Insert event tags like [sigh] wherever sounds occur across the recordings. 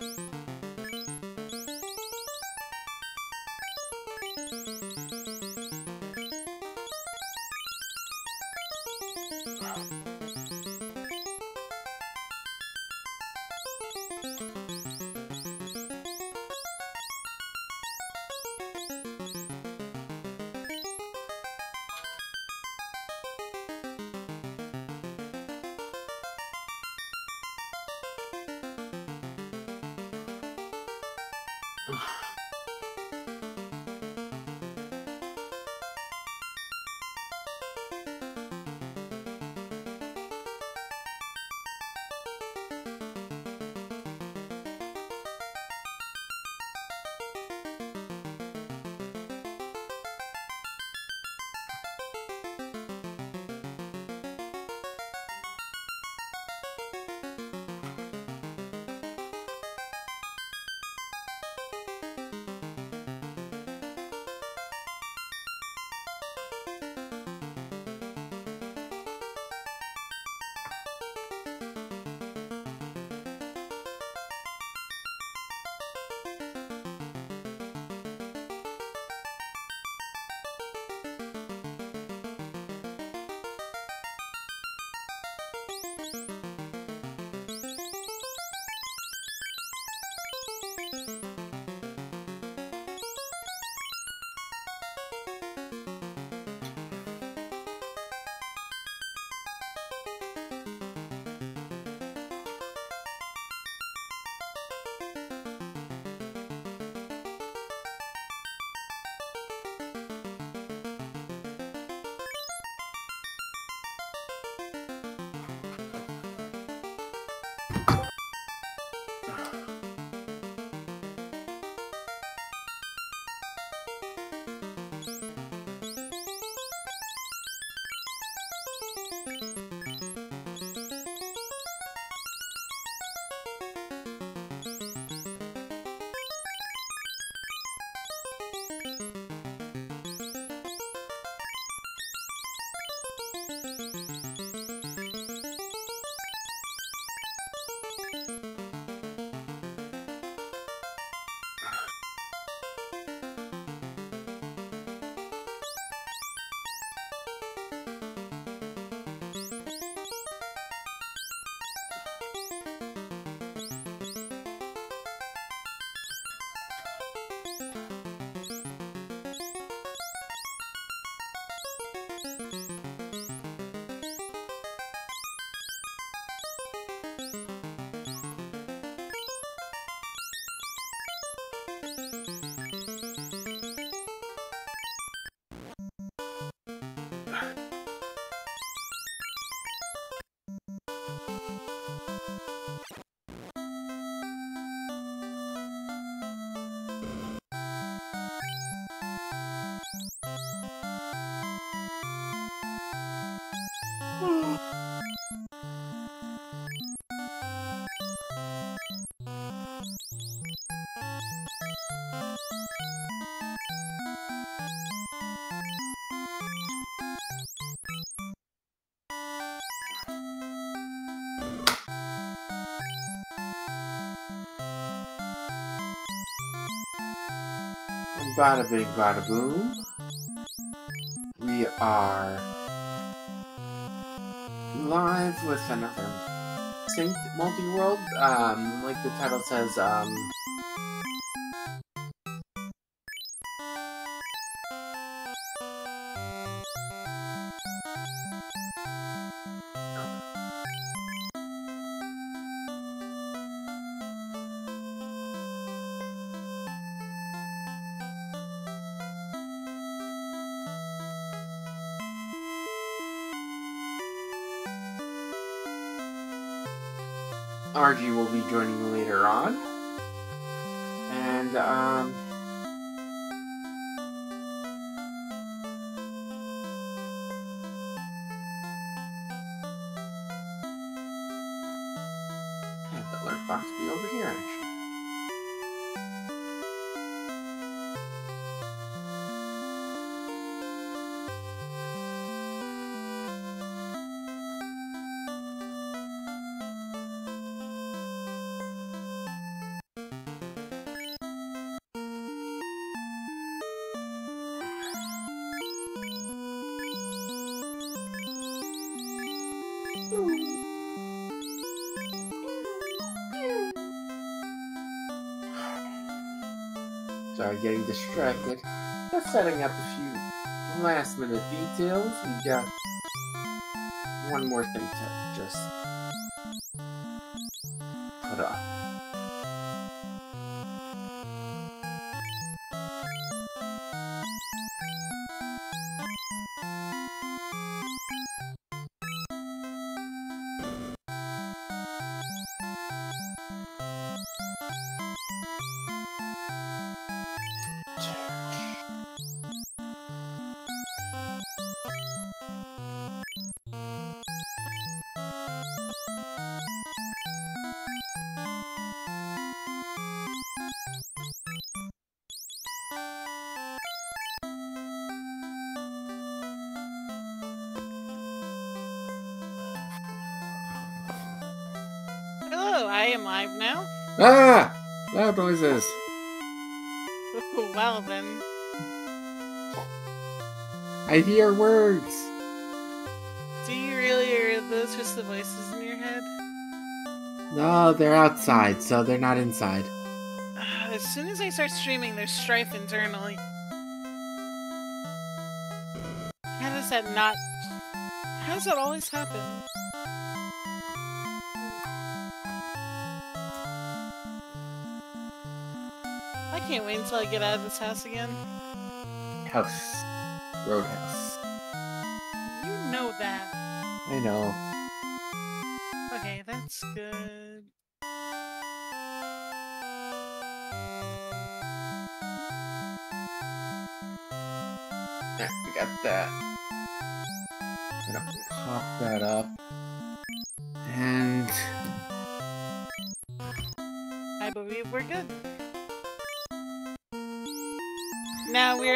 you Ugh. [sighs] [sighs] Bada bing, bada boom. We are live with another Synced Multi-World. Um, like the title says, um, will be joining later on. And, um... getting distracted. Just setting up a few last minute details. We got one more thing to just put up. Noises! [laughs] well then, I hear words! do you really, hear those just the voices in your head? No, they're outside, so they're not inside. [sighs] As soon as I start streaming, there's strife internally. How does that not? How does that always happen? Can't wait until I get out of this house again. House. Roadhouse. You know that. I know. Okay, that's good. There, we got that. I'm Gonna pop that up.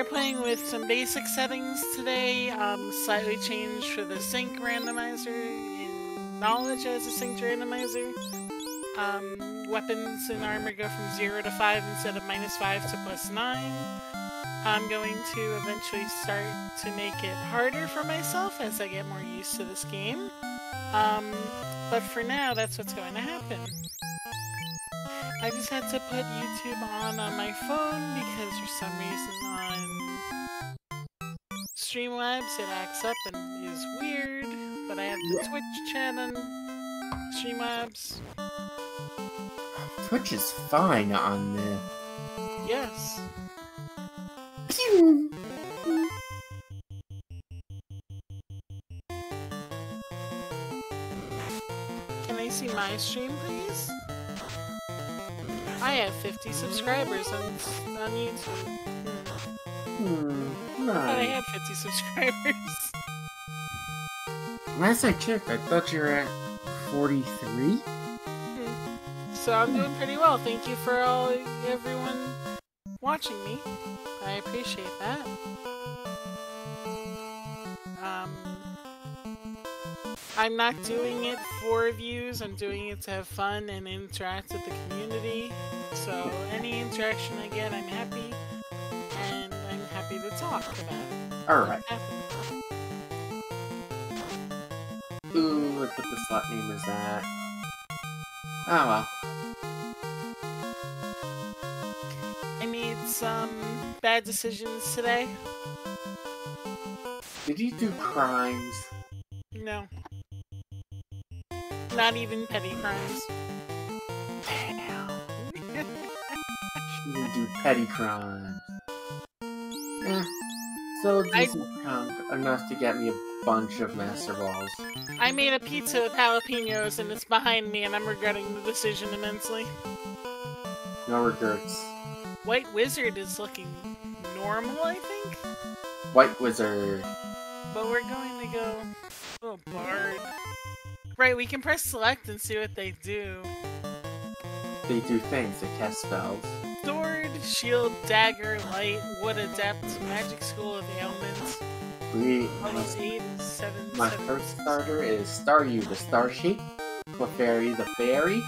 Are playing with some basic settings today. Um, slightly changed for the sync randomizer knowledge as a sync randomizer. Um, weapons and armor go from 0 to 5 instead of minus 5 to plus 9. I'm going to eventually start to make it harder for myself as I get more used to this game. Um, but for now, that's what's going to happen. I just had to put YouTube on on my phone because for some reason on Streamlabs it acts up and is weird, but I have the Twitch channel, Streamlabs. Uh, Twitch is fine on the. Yes. Can I see my stream, please? I have 50 subscribers on, on YouTube. Hmm. Hmm, I thought I had 50 subscribers. Last I checked, I thought you were at 43? So I'm doing pretty well. Thank you for all everyone watching me. I appreciate that. Um, I'm not doing it for views. I'm doing it to have fun and interact with the community. So any interaction I get, I'm happy, and I'm happy to talk about. Alright. Happy. Ooh, what the slot name is that? Oh well. I made some bad decisions today. Did you do crimes? No. Not even petty crimes. Do petty crimes. Eh. So I- decent enough to get me a bunch of master balls. I made a pizza with jalapenos and it's behind me and I'm regretting the decision immensely. No regrets. White Wizard is looking normal, I think? White wizard. But we're going to go... Oh, Bard. Right, we can press select and see what they do. They do things. They cast spells. Sword, shield, dagger, light, wood adept, magic school of ailments. We. Almost 8 is 7, My seven, first starter is Staryu the Starsheep, Clefairy the Fairy,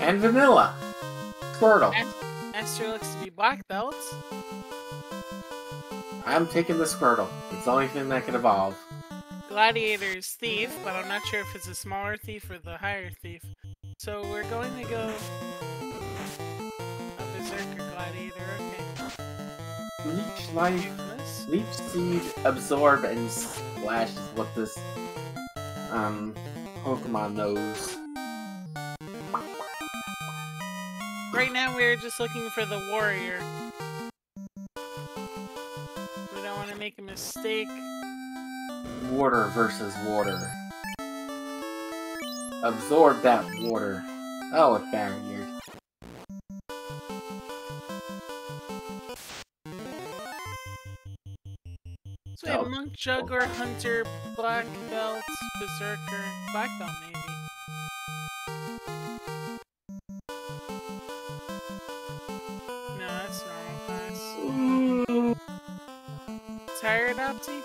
and Vanilla. Squirtle. Looks to be black belt. I'm taking the Squirtle. It's the only thing that can evolve. Gladiator's thief, but I'm not sure if it's a smaller thief or the higher thief. So we're going to go a Berserker Gladiator, okay. Leech Life, Leech Seed, Absorb, and Splash is what this um, Pokemon knows. Right now we're just looking for the warrior. We don't want to make a mistake. Water versus water. Absorb that water. Oh, it barriered. So we have Oh. monk, juggler, hunter, black belt, berserker, black belt maybe. No, that's normal class. Tired, Opty?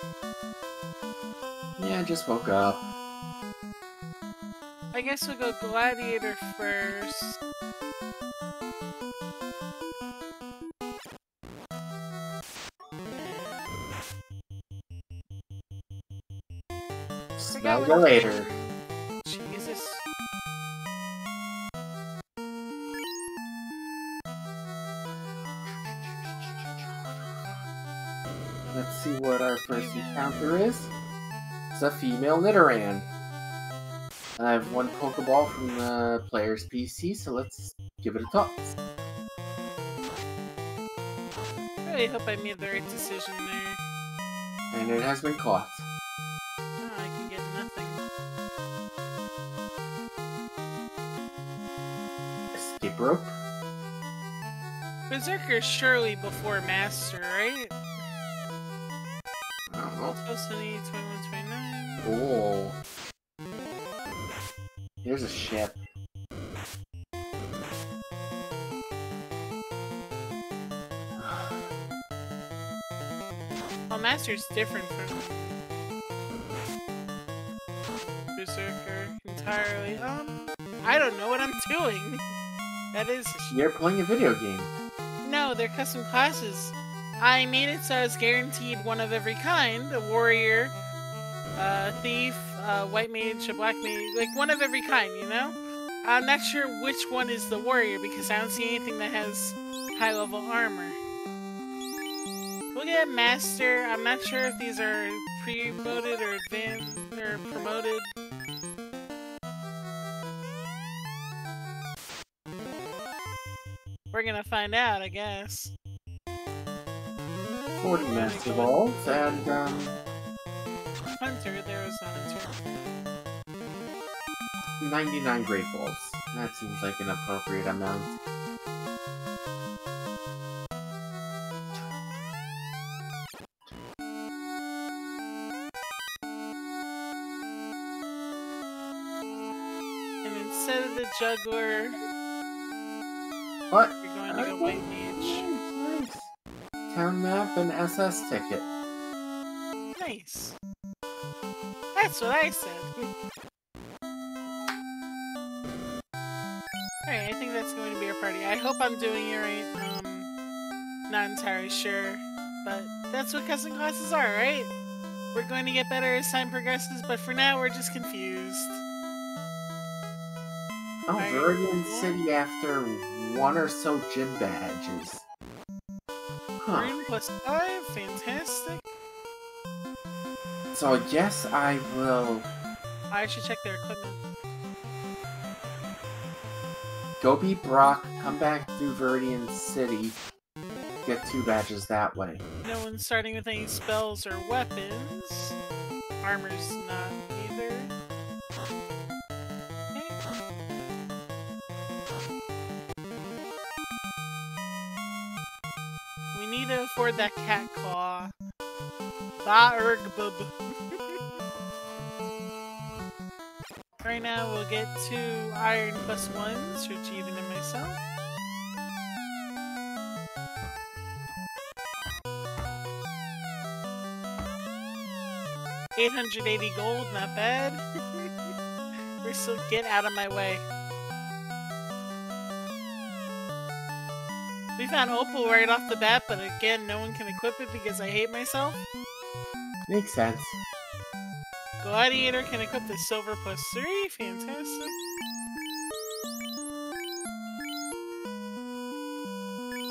Yeah, I just woke up. I guess we'll go gladiator first. Later. Jesus. Let's see what our first encounter is. It's a female Nidoran. I have one Pokeball from the player's PC, so let's give it a toss. really hope I made the right decision there. And it has been caught. Oh, I can get nothing. Escape rope. Berserker surely before Master, right? I don't know. Supposed to need 21, 29. Oh. Here's a ship. Well, Master's different from Berserker entirely. Um, I don't know what I'm doing. That is You're playing a video game. no, they're custom classes. I made it so I was guaranteed one of every kind: a warrior, a thief, a white mage, a black mage, like one of every kind. You know. I'm not sure which one is the warrior because I don't see anything that has high level armor. We'll get master. I'm not sure if these are pre-promoted or advanced or promoted. We're gonna find out, I guess. 40 Master Balls, and, um, Hunter, there was a hunter. 99 Great Balls. That seems like an appropriate amount. And instead of the juggler, What? you're going to go white mage. Nice, nice. Town map and SS ticket. Nice. That's what I said. Alright, I think that's going to be our party. I hope I'm doing it right. Um, not entirely sure. But that's what custom classes are, right? We're going to get better as time progresses, but for now we're just confused. Oh, Right. Viridian City after one or so gym badges. Huh. Green plus five, fantastic. So I guess I will I should check their equipment. go beat Brock, come back through Viridian City, get two badges that way. No one's starting with any spells or weapons. Armor's not either. Okay. We need to afford that cat claw. [laughs] Right now, we'll get two iron plus ones for Jeevan and myself. Eight hundred eighty gold, not bad. [laughs] We're still get out of my way. We found Opal right off the bat, but again, no one can equip it because I hate myself. Makes sense. Gladiator can equip the silver plus three, fantastic.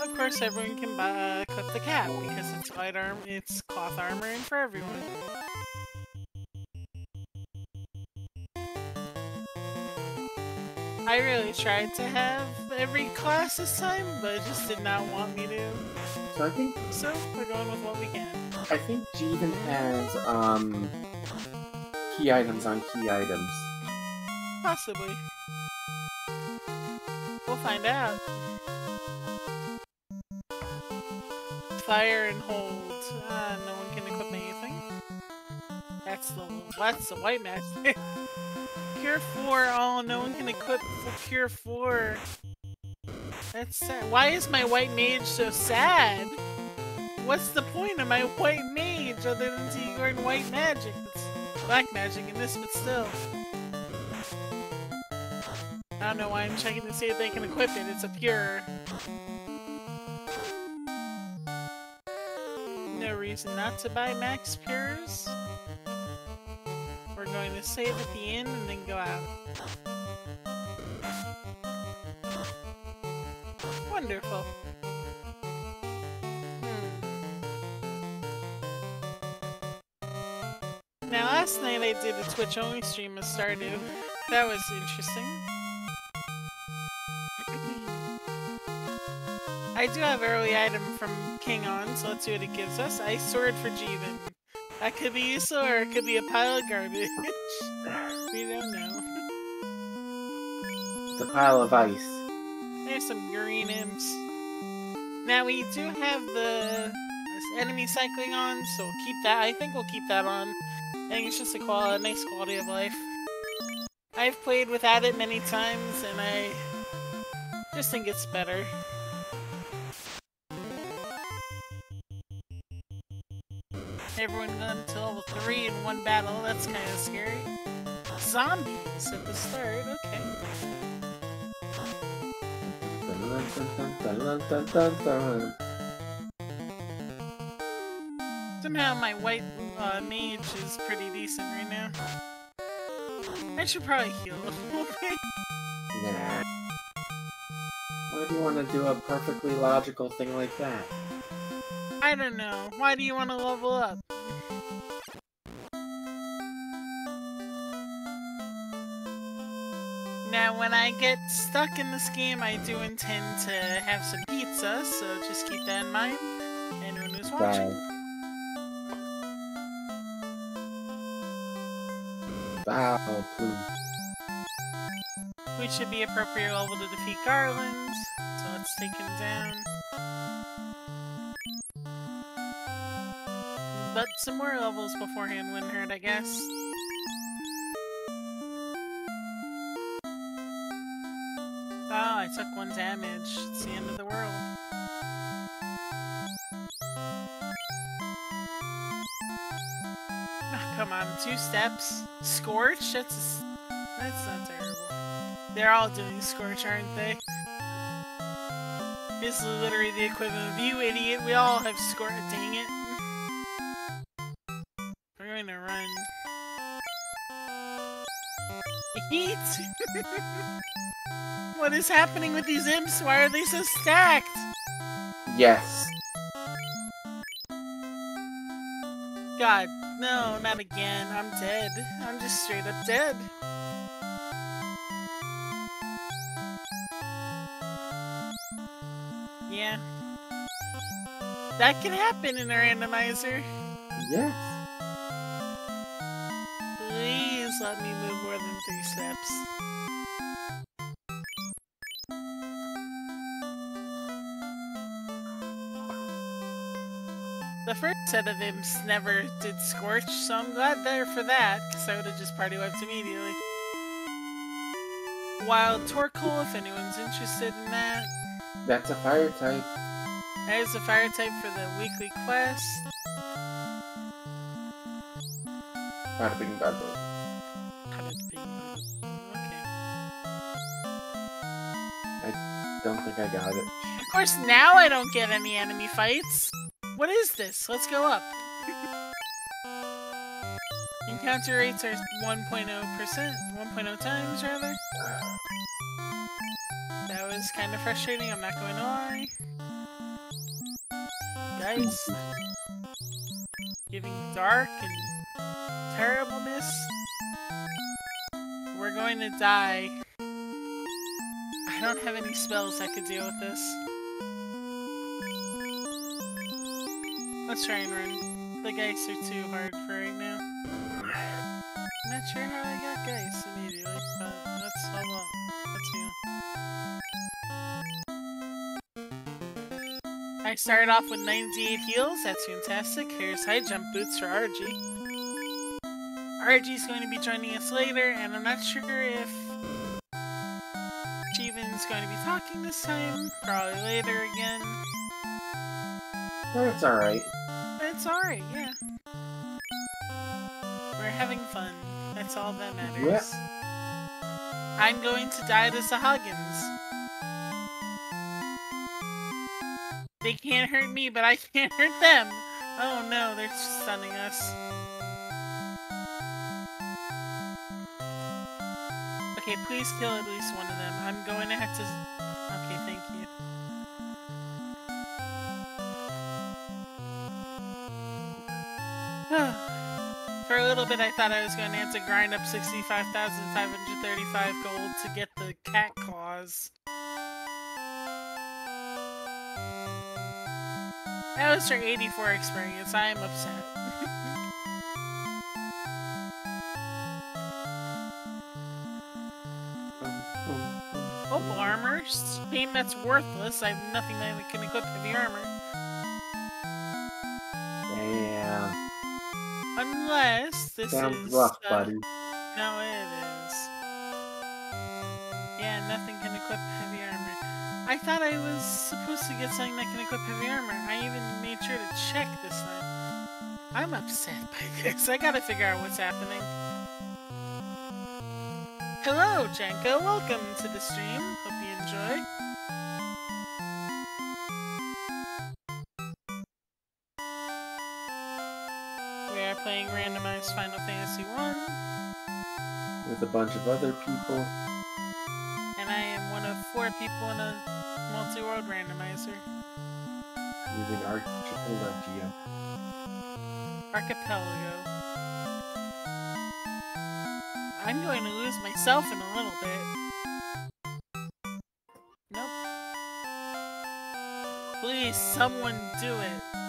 Of course, everyone can buy, uh, equip the cap because it's light arm, it's cloth armor, and for everyone. I really tried to have every class this time, but it just did not want me to. So I think So we're going with what we can. I think Jeevan has um key items on key items. Possibly. We'll find out. Fire and hold. Ah, no one can equip anything. That's the that's the white magic. [laughs] Cure four. Oh, no one can equip Cure four. That's sad. Why is my white mage so sad? What's the point of my white mage other than to learn white magic? It's black magic in this, but still. I don't know why I'm checking to see if they can equip it. It's a pure. No reason not to buy max pures. We're going to save at the end and then go out. Wonderful. Last night I did a Twitch only stream of Stardew. That was interesting. I do have early item from King On, so let's see what it gives us. Ice Sword for Jeevan. That could be useful or it could be a pile of garbage. [laughs] we don't know. A pile of ice. There's some green imps. Now we do have the enemy cycling on, so we'll keep that. I think we'll keep that on. Think it's just a, qual a nice quality of life. I've played without it many times, and I just think it's better. Everyone got to level 3 in one battle, that's kind of scary. Zombies at the start, okay. Somehow my white uh, mage is pretty decent right now. I should probably heal a little bit. Nah. Why do you want to do a perfectly logical thing like that? I don't know. Why do you want to level up? Now, when I get stuck in this game, I do intend to have some pizza, so just keep that in mind. Anyone who's watching. Bow. Bow, please. We should be appropriate level to defeat Garland, so let's take him down. But some more levels beforehand wouldn't hurt, I guess. Oh, I took one damage. It's the end of the world. Two steps. Scorch? That's that's not terrible. They're all doing Scorch, aren't they? This is literally the equivalent of you idiot. We all have Scorch. Dang it. We're going to run. Heat! [laughs] what is happening with these imps? Why are they so stacked? Yes. God, no, not again. I'm dead. I'm just straight up dead. Yeah. That can happen in a randomizer. Yes. Please let me move more than three steps. The first set of imps never did Scorch, so I'm glad there for that, because I would have just party wiped immediately. Wild Torkoal, if anyone's interested in that. That's a fire type. There's a fire type for the weekly quest. Bada bing bada. Okay. I don't think I got it. Of course, now I don't get any enemy fights. What is this? Let's go up. Encounter rates are 1.0%, 1.0 times rather. That was kind of frustrating, I'm not going to lie. dice. Giving dark and terribleness. We're going to die. I don't have any spells that could deal with this. Let's try and run. The geese are too hard for right now. I'm not sure how I got geese immediately, but let's hold on. I started off with 98 heals, that's fantastic. Here's high jump boots for RG. RG's going to be joining us later, and I'm not sure if Steven's going to be talking this time. Probably later again. That's alright. It's alright, yeah. We're having fun. That's all that matters. Yeah. I'm going to die to Sahagins. They can't hurt me, but I can't hurt them. Oh no, they're stunning us. Okay, please kill at least one of them. I'm going to have to... Okay, [sighs] For a little bit, I thought I was going to have to grind up 65,535 gold to get the cat claws. That was for 84 experience. I am upset. [laughs] Opal armor? Shame that's worthless. I have nothing that I can equip heavy armor. This Sounds is. rough, uh, buddy. No, it is. Yeah, nothing can equip heavy armor. I thought I was supposed to get something that can equip heavy armor. I even made sure to check this time. I'm upset [laughs] by this. I gotta figure out what's happening. Hello, Janko. Welcome to the stream. Hope you enjoy. Randomized Final Fantasy 1. With a bunch of other people. And I am one of four people in a multi-world randomizer. Using Archipelago. Archipelago. I'm going to lose myself in a little bit. Nope. Please, someone do it.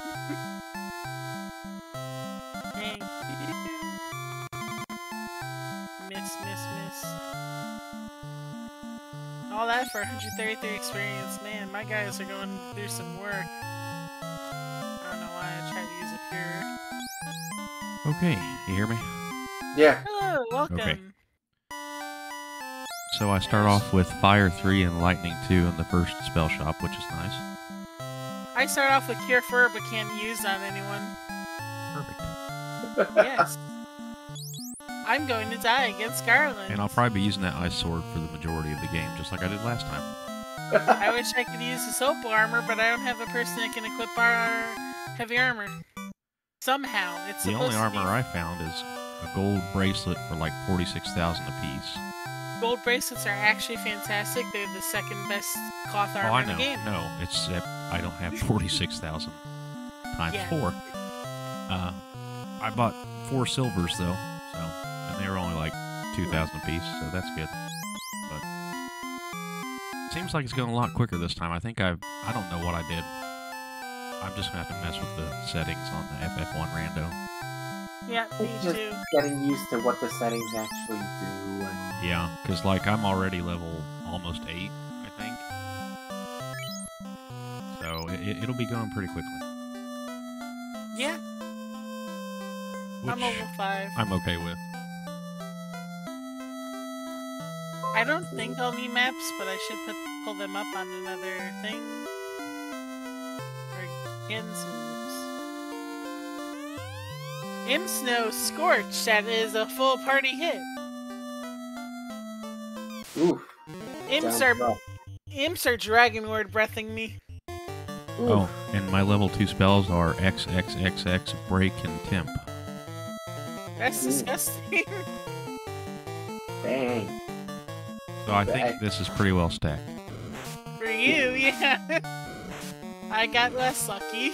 For 133 experience. Man, my guys are going through some work. I don't know why I tried to use a pure. Okay, you hear me? Yeah. Hello, welcome. Okay. So I start off with Fire 3 and Lightning 2 in the first spell shop, which is nice. I start off with Cure four, but can't use on anyone. Perfect. Yes. I'm going to die against Garland. And I'll probably be using that Ice Sword for the majority of the game, just like I did last time. I wish I could use the soap armor, but I don't have a person that can equip our heavy armor. Somehow, it's The only armor I found is a gold bracelet for like 46,000 apiece. gold bracelets are actually fantastic. They're the second best cloth armor Oh, I in know. the game. No, it's uh, I don't have 46,000 times Yeah. 4. Uh, I bought four silvers though, and they were only like 2,000 apiece, so that's good. But seems like it's going a lot quicker this time. I think I I don't know what I did. I'm just gonna have to mess with the settings on the FF1 rando. Yeah, me It's just too. getting used to what the settings actually do. And Yeah, because like I'm already level almost eight, I think. So it, it'll be going pretty quickly. Yeah, Which I'm level five. I'm okay with. I don't think I'll need maps, but I should put pull them up on another thing. Or get some maps. Imsnow Scorch, that is a full party hit. oof. Imps are, rough. imps are Dragon Lord breathing me. Oof. Oh, and my level two spells are XXXX, Break, and Temp. That's hmm. disgusting. [laughs] Dang. So I Right. think this is pretty well stacked. For you, yeah. [laughs] I got less lucky.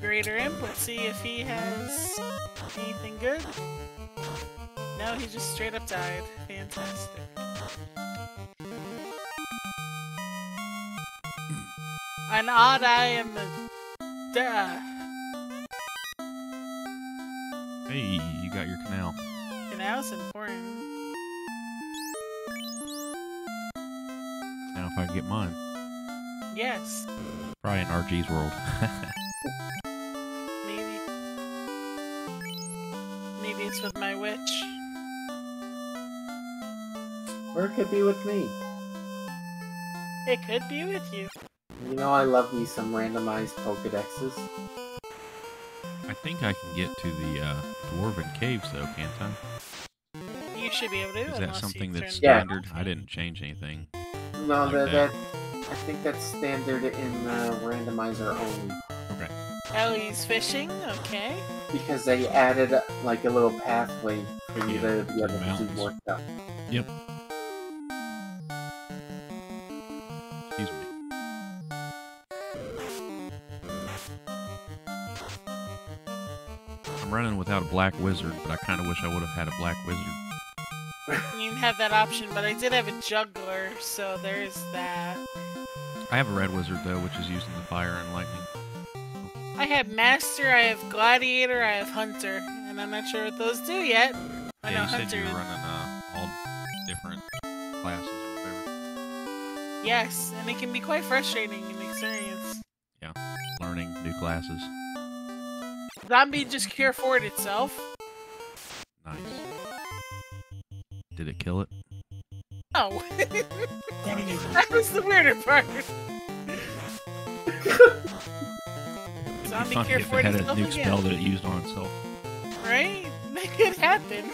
Greater Imp. Let's see if he has anything good. No, he just straight up died. Fantastic. An odd eye and the duh. Hey, you got your canal. Canal's important. Now if I get mine. Yes, Probably in RG's world. [laughs] maybe. Maybe it's with my witch. Or it could be with me. It could be with you. You know, I love me some randomized Pokedexes. I think I can get to the uh, dwarven caves though, can't I? You should be able to. Is that something that's turn- Yeah. standard? I didn't change anything. No, Like that, that. that I think that's standard in uh, randomizer only Okay. Ellie's fishing. Okay. because they added like a little pathway for you Yeah, to to be the able to do more stuff. Yep. Excuse me. I'm running without a black wizard, but I kind of wish I would have had a black wizard. You didn't have that option, but I did have a juggler, so there's that. I have a red wizard though, which is using the fire and lightning. I have master, I have gladiator, I have hunter, and I'm not sure what those do yet. I know you said hunter. you were running uh, all different classes or whatever. Yes, and it can be quite frustrating in experience. Yeah, learning new classes. Zombie just cure forward itself. Nice. Did it kill it? Oh, [laughs] that was the weirder part. It'd [laughs] be Zombie funny cure if it forward had a itself nuke again. spell that it used on itself. Right? [laughs] Make it happen.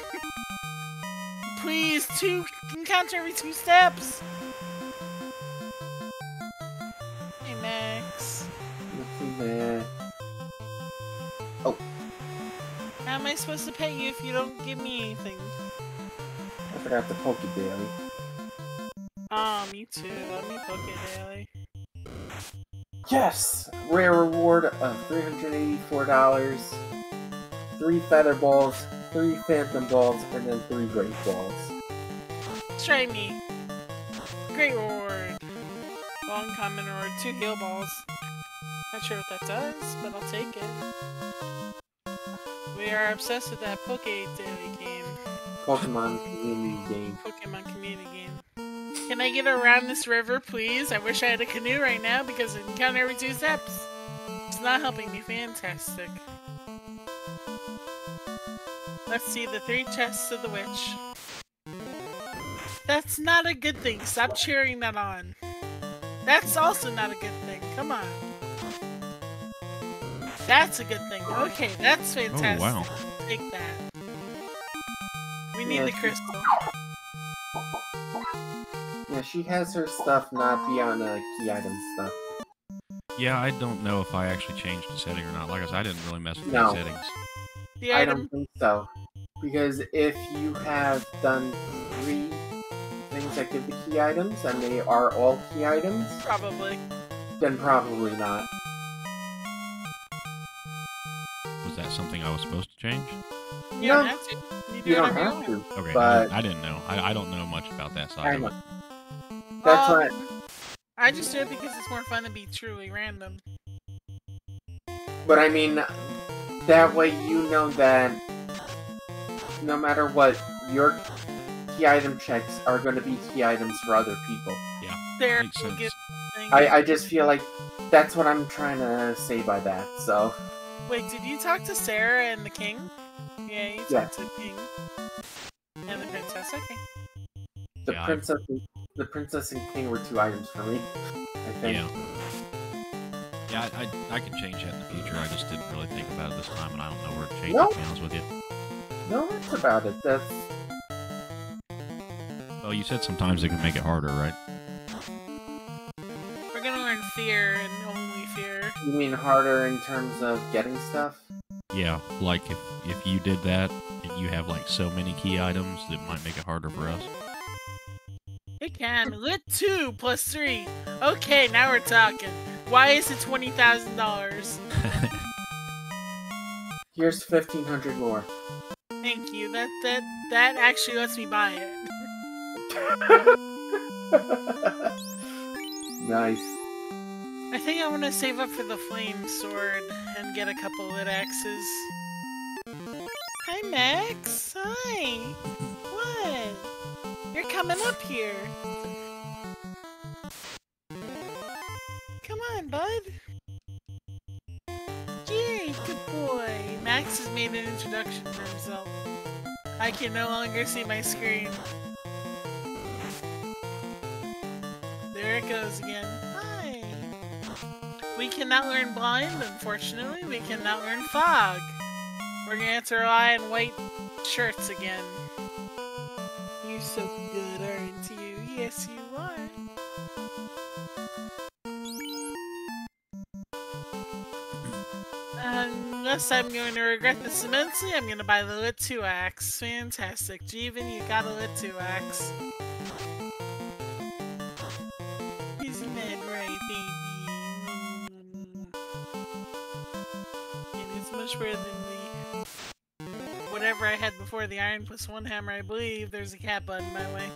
Please, two encounter every two steps. Hey Max, Let's see there. Oh. how am I supposed to pay you if you don't give me anything? I forgot the Poke Daily. Um, oh, me too. Let me book it, Daily. Yes! Rare reward of $384, three feather balls, three phantom balls, and then three great balls. Try me. Great reward. Long common reward, two heal balls. Not sure what that does, but I'll take it. We are obsessed with that Poke Daily game. Pokemon community game. Pokemon community game. Can I get around this river, please? I wish I had a canoe right now because I can count every two steps. It's not helping me. Fantastic. Let's see the three chests of the witch. That's not a good thing. Stop cheering that on. That's also not a good thing. Come on. That's a good thing. Okay, that's oh, fantastic. Oh fantastic. wow. Take that. We need the crystal. Yeah, she has her stuff not be on uh, key item stuff. Yeah, I don't know if I actually changed the setting or not. Like I said, I didn't really mess with No. the settings. The I don't think so. Because if you have done three things that give the key items, and they are all key items, Probably. then probably not. Was that something I was supposed to change? You No. don't have to. You, do You don't have to. Okay, I, But- didn't, I didn't know. I, I don't know much about that side I of know. It. That's Um, why. I just do it because it's more fun to be truly random. But I mean, that way you know that no matter what, your key item checks are going to be key items for other people. Yeah, There, Makes sense. give. I, I just feel like that's what I'm trying to say by that. So, Wait, did you talk to Sarah and the king? Yeah, you talked Yeah. to the king and the princess. Okay. the Yeah, I- princess, and, the princess and king were two items for me. I think. Yeah. Yeah, I, I, I can change that in the future. I just didn't really think about it this time, and I don't know where to change No. it, to be honest with you. No, that's about it. That's Well, you said sometimes it can make it harder, right? We're gonna learn fear and only fear. you mean harder in terms of getting stuff. Yeah, like if, if you did that and you have like so many key items, it might make it harder for us. It can. Lit two plus three. Okay, now we're talking. Why is it twenty thousand dollars? [laughs] Here's 1500 more. Thank you. That that that actually lets me buy it. [laughs] nice. I think I want to save up for the flame sword and get a couple lit axes. Hi, Max. Hi. What? You're coming up here. Come on, bud. Yay, good boy. Max has made an introduction for himself. I can no longer see my screen. There it goes again. Hi. We cannot learn blind, unfortunately. We cannot learn fog. We're gonna have to rely on white shirts again. So good, aren't you? Yes, you are. Um, unless I'm going to regret this immensely, I'm going to buy the Lit 2 axe. Fantastic. Jeevan, you got a Lit 2 axe. Isn't that right, baby? And it's much better than. Whatever I had before the Iron Plus 1 hammer, I believe. There's a cat button, by the way.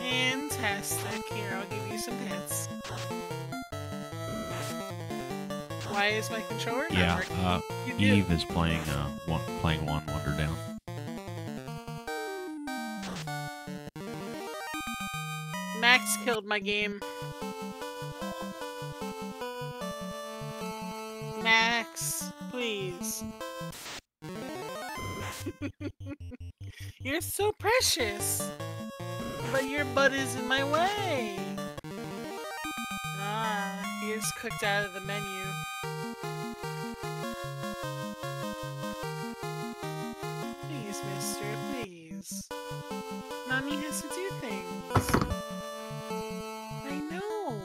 Fantastic. Here, I'll give you some pets. Why is my controller not Yeah, working? uh, You do. Eve is playing uh one playing one Wonder Down. Max killed my game. Max, please. [laughs] You're so precious. But your butt is in my way. Ah, he is cooked out of the menu. Please, mister, please. Mommy has to do things. I know.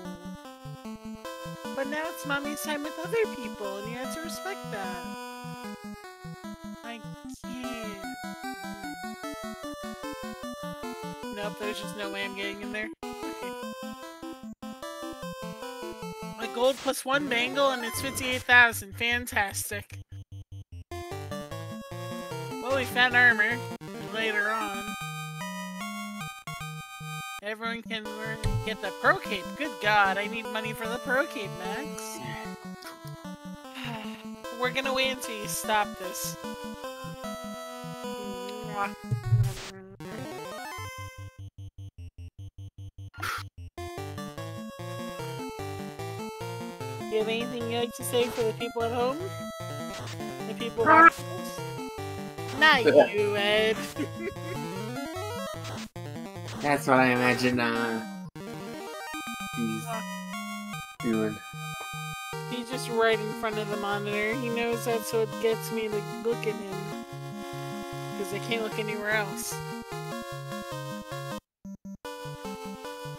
But now it's mommy's time with other people, and you have to respect that. There's just no way I'm getting in there. [laughs] A gold plus one bangle, and it's 58,000. Fantastic. Well, we found armor later on. Everyone can get the pro cape. Good God, I need money for the pro cape, Max. [sighs] We're gonna wait until you stop this. Have anything you'd like to say for the people at home? The people watching this? Not [laughs] you, Ed. That's what I imagine uh, he's doing. He's just right in front of the monitor. He knows that's what gets me to look at him. Because I can't look anywhere else.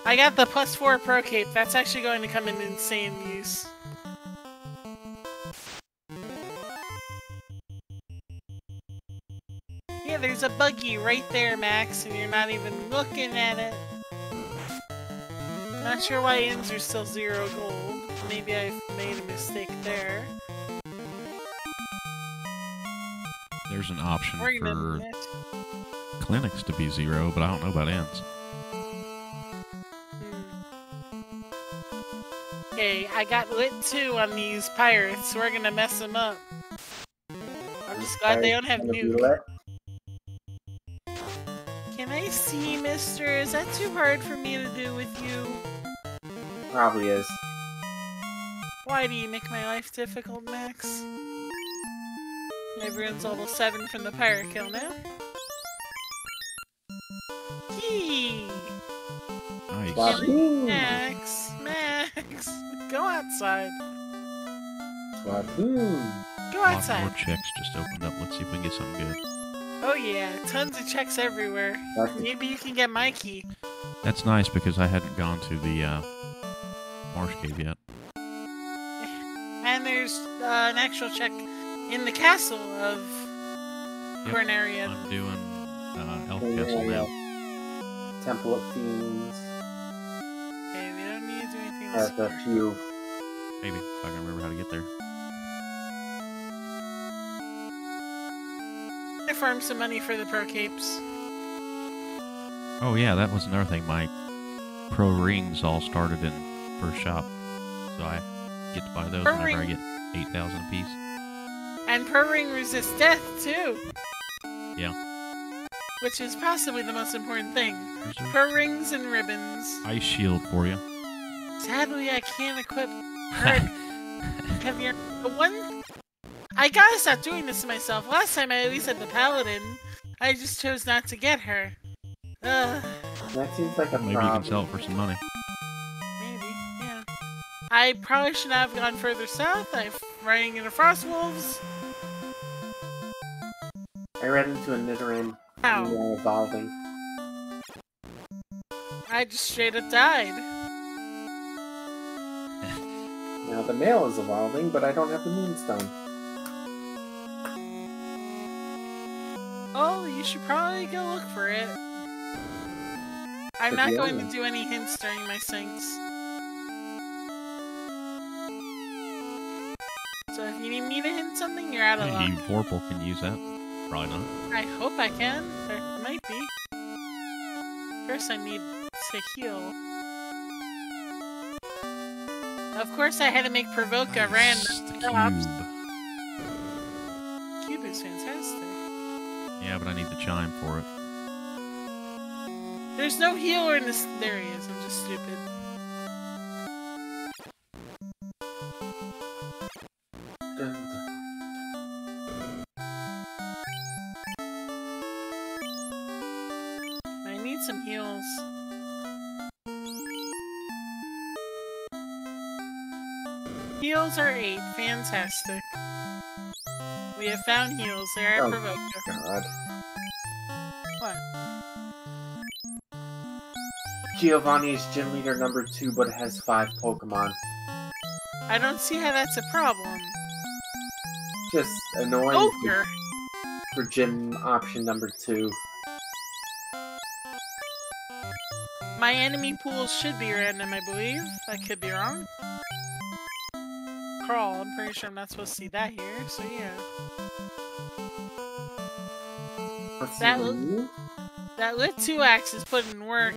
I got the plus four pro cape. That's actually going to come in insane use. There's a buggy right there, Max, and you're not even looking at it. Not sure why ends are still zero gold. Maybe I've made a mistake there. There's an option Wait a for minute. clinics to be zero, but I don't know about ends. Hmm. Okay, I got lit too on these pirates. We're gonna mess them up. I'm just glad they don't have nuke. Can I see, mister? Is that too hard for me to do with you? Probably is. Why do you make my life difficult, Max? Everyone's level 7 from the pirate kill now. Yee! Nice. Max! Max! Go outside! Swaboo! Go A lot more checks just opened up. Let's see if we can get something good. Oh yeah, tons of checks everywhere. Lucky. Maybe you can get my key. That's nice because I hadn't gone to the uh, marsh cave yet. And there's uh, an actual check in the castle of Yep. Cornarian. I'm doing uh, Elf Yeah, Castle yeah, now. Temple of Fiends Okay, we don't need to do anything has else. a few. Maybe if I can remember how to get there. Farm some money for the pro capes. Oh yeah, that was another thing. My pro rings all started in first shop, so I get to buy those Pro whenever I get eight thousand apiece. And pro ring resists death too. Yeah. Which is possibly the most important thing. Pro rings and ribbons. ice shield for you. Sadly, I can't equip [laughs] her heavier. The one. I gotta stop doing this to myself. Last time I at least had the paladin. I just chose not to get her. Ugh. That seems like a Maybe you can sell it for some money. Maybe, yeah. I probably should not have gone further south. I'm riding into Frost Wolves. I ran into a Nidoran Ow. while evolving. I just straight up died. Now the male is evolving, but I don't have the Moonstone. You should probably go look for it. I'm Could not going to do any hints during my syncs. So if you need me to hint something, you're out of luck. You Vorpal can use that. Probably not. I hope I can. There might be. First, I need to heal. Of course, I had to make Provoke a Nice, random. Yeah, but I need the chime for it. There's no healer in this. There he is. I'm just stupid. I need some heals. Heals are eight. Fantastic. We have found heals. There, I Oh. provoke. God. What? Giovanni is gym leader number two, but has five Pokemon. I don't see how that's a problem. Just annoying oh, for, for gym option number two. My enemy pools should be random, I believe. I could be wrong. Crawl. I'm pretty sure I'm not supposed to see that here. So yeah, That that lit two axe is put in work.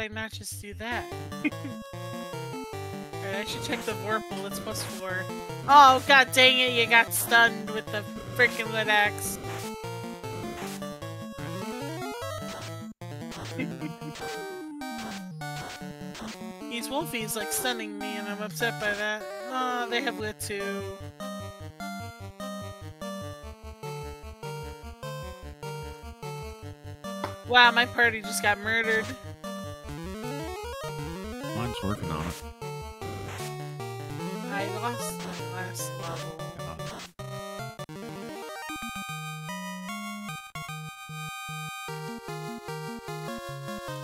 Would I not just do that? Alright, I should check the Vorpal. It's plus four. Oh, god dang it, you got stunned with the freaking lit axe. [laughs] These wolfies like stunning me and I'm upset by that. Oh, they have lit too. Wow, my party just got murdered. I lost last level.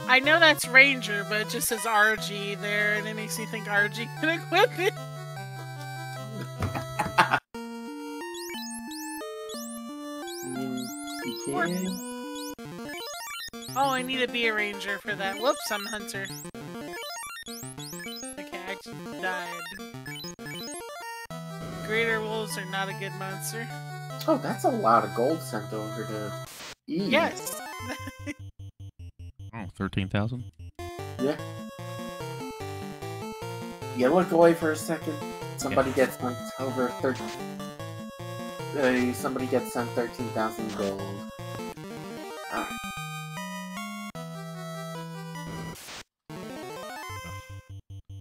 I know that's Ranger, but it just says RG there, and it makes me think RG can equip it. I mean, you can. Oh, I need to be a Ranger for that. Whoops, I'm Hunter. Greater are not a good monster. Oh, that's a lot of gold sent over to E. Yes! Oh, 13,000? Yeah. You look away for a second. Somebody gets sent over thirteen. Uh, somebody gets sent thirteen thousand gold. Alright.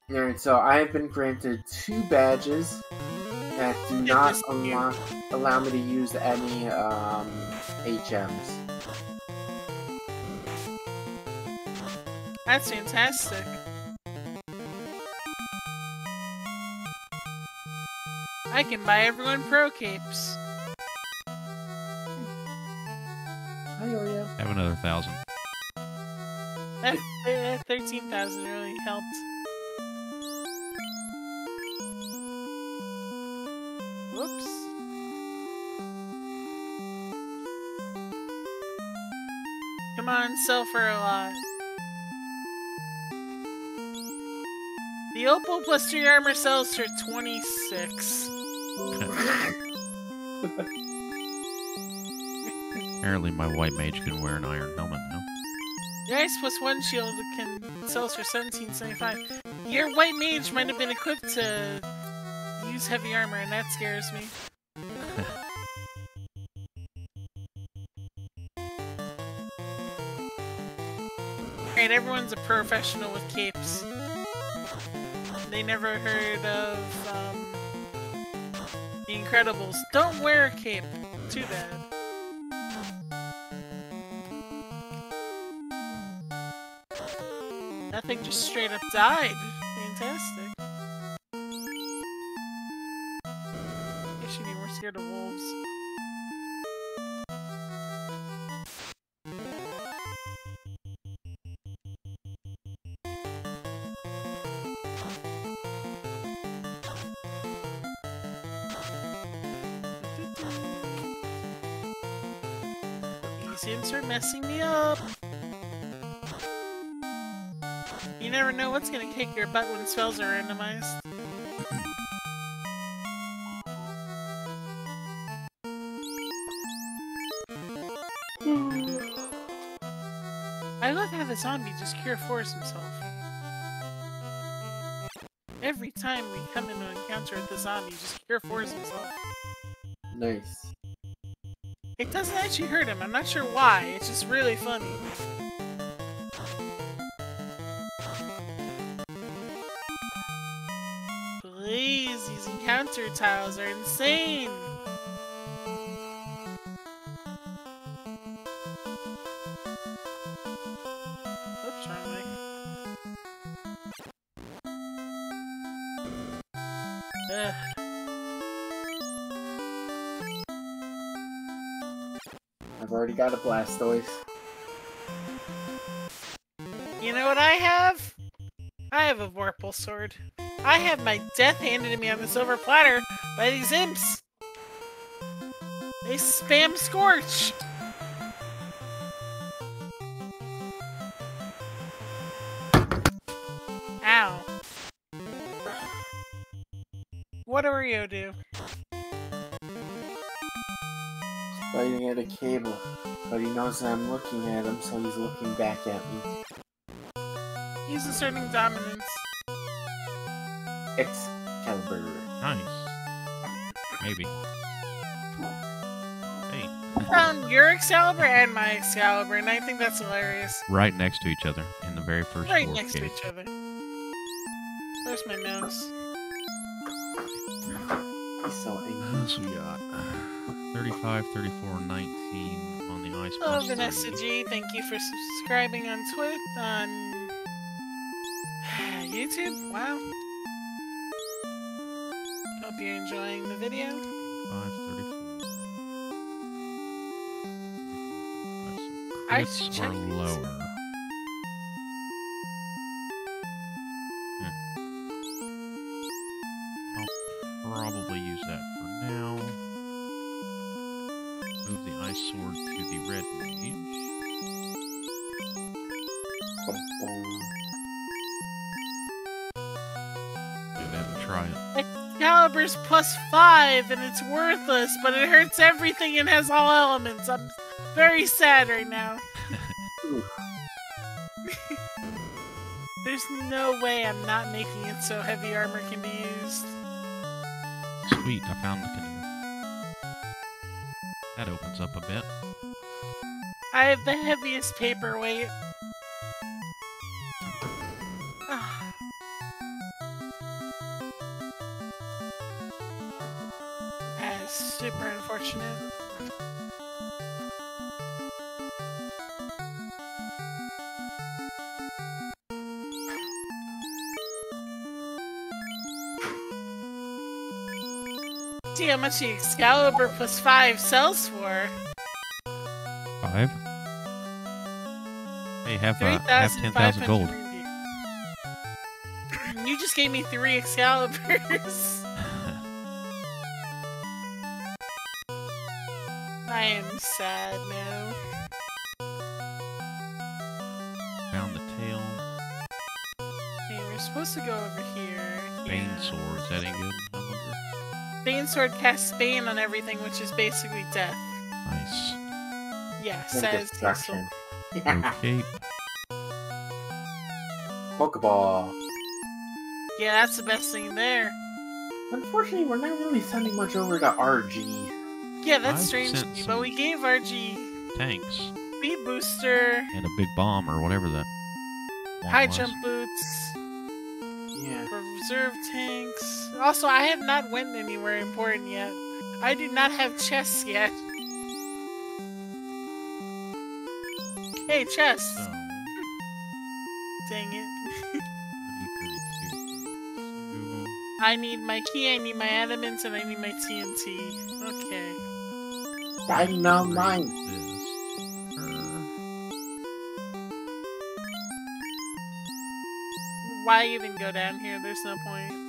Alright, so I have been granted two badges that do not just allow, allow me to use any um, HMs. That's fantastic. I can buy everyone pro capes. Hi, Oreo. Have another thousand. That, that 13,000 really helped. Sell for a lot. The Opal plus 3 armor sells for 26. [laughs] Apparently, my white mage can wear an iron helmet now. The Ice plus 1 shield can sells for 17.75. Your white mage might have been equipped to use heavy armor, and that scares me. Everyone's a professional with capes. They never heard of um, The Incredibles. Don't wear a cape. Too bad. That thing just straight up died. Fantastic. Gonna kick your butt when spells are randomized. I love how the zombie just cure fours himself. Every time we come into an encounter with the zombie, just cure fours himself. Nice. It doesn't actually hurt him. I'm not sure why. It's just really funny. Please, these tiles are insane. Oops, wrong way. Ugh. I've already got a Blastoise. You know what I have? I have a Vorpal sword. I have my death handed to me on the silver platter by these imps. They spam Scorch. Ow. What Oreo do? He's biting at a cable, but he knows I'm looking at him, so he's looking back at me. He's asserting dominance. Excalibur. Nice. Maybe. Hey, um, Found your Excalibur and my Excalibur, and I think that's hilarious. right next to each other in the very first Right dwarf next to each other. Where's my mouse? He's so angry. What else we got? 35, 34, 19 on the ice. Hello, plus Vanessa three. G. Thank you for subscribing on Twitch on [sighs] YouTube. Wow. You're enjoying the video. 5, 34. I Crits should check are lower. Plus five, and it's worthless, but it hurts everything and has all elements. I'm very sad right now. [laughs] There's no way I'm not making it so heavy armor can be used. Sweet, I found the canoe. That opens up a bit. I have the heaviest paperweight. How much the Excalibur plus 5 sells for. Five. Hey, have uh, ten thousand gold. You just gave me three Excaliburs. [laughs] I am sad now. Found the tail. Hey, we're supposed to go over here. Bane Yeah. sword. Is that any good? I wonder. Bane sword casts Bane on everything, which is basically death. Nice. Yeah, And says destruction. Okay. Pokeball. Yeah, that's the best thing there. Unfortunately, we're not really sending much over to RG. Yeah, that's I've strange to me, but we gave RG Tanks speed booster, and a big bomb or whatever that. high was. jump boots, Yeah. reserve tanks. Also, I have not went anywhere important yet. I do not have chests yet. Hey, chest! So, Dang it. [laughs] I need my key, I need my adamants, and I need my TNT. Okay. Dynamite. This. Er, Why even go down here? There's no point.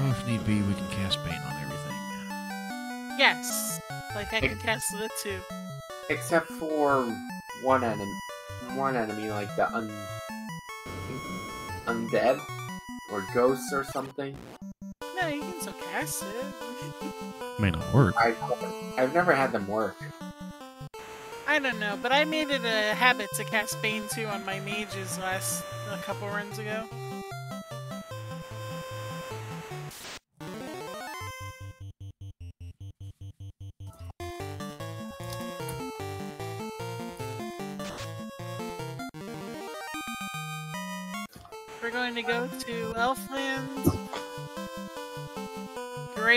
So if need be, we can cast Bane on everything. Yes! Like I can cast it too. Except for one enemy, one enemy like the un undead or ghosts or something. No, you can still cast it. May not work. I I've never had them work. I don't know, but I made it a habit to cast Bane 2 on my mages last a couple runs ago.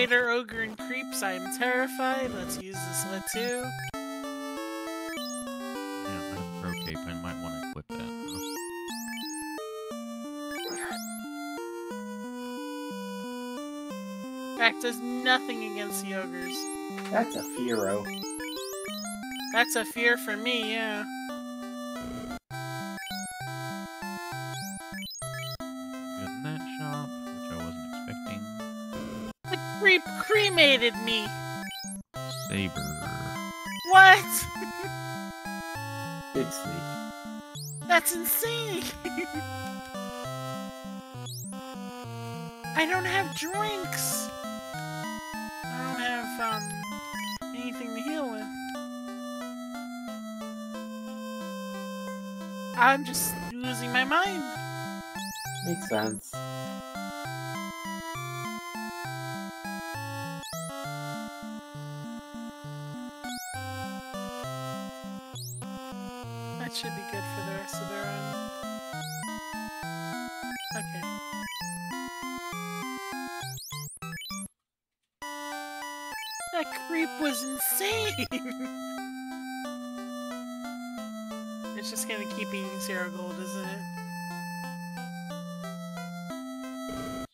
Greater Ogre and Creeps, I am terrified. Let's use this let too. Yeah, I have Pro Cape. I might want to equip that. huh? Fact does nothing against the ogres. That's a Firo. Oh. That's a fear for me, yeah. Snake. Insane! I don't have drinks! I don't have, um, anything to heal with. I'm just losing my mind. Makes sense. Just gonna keep eating zero gold, isn't it?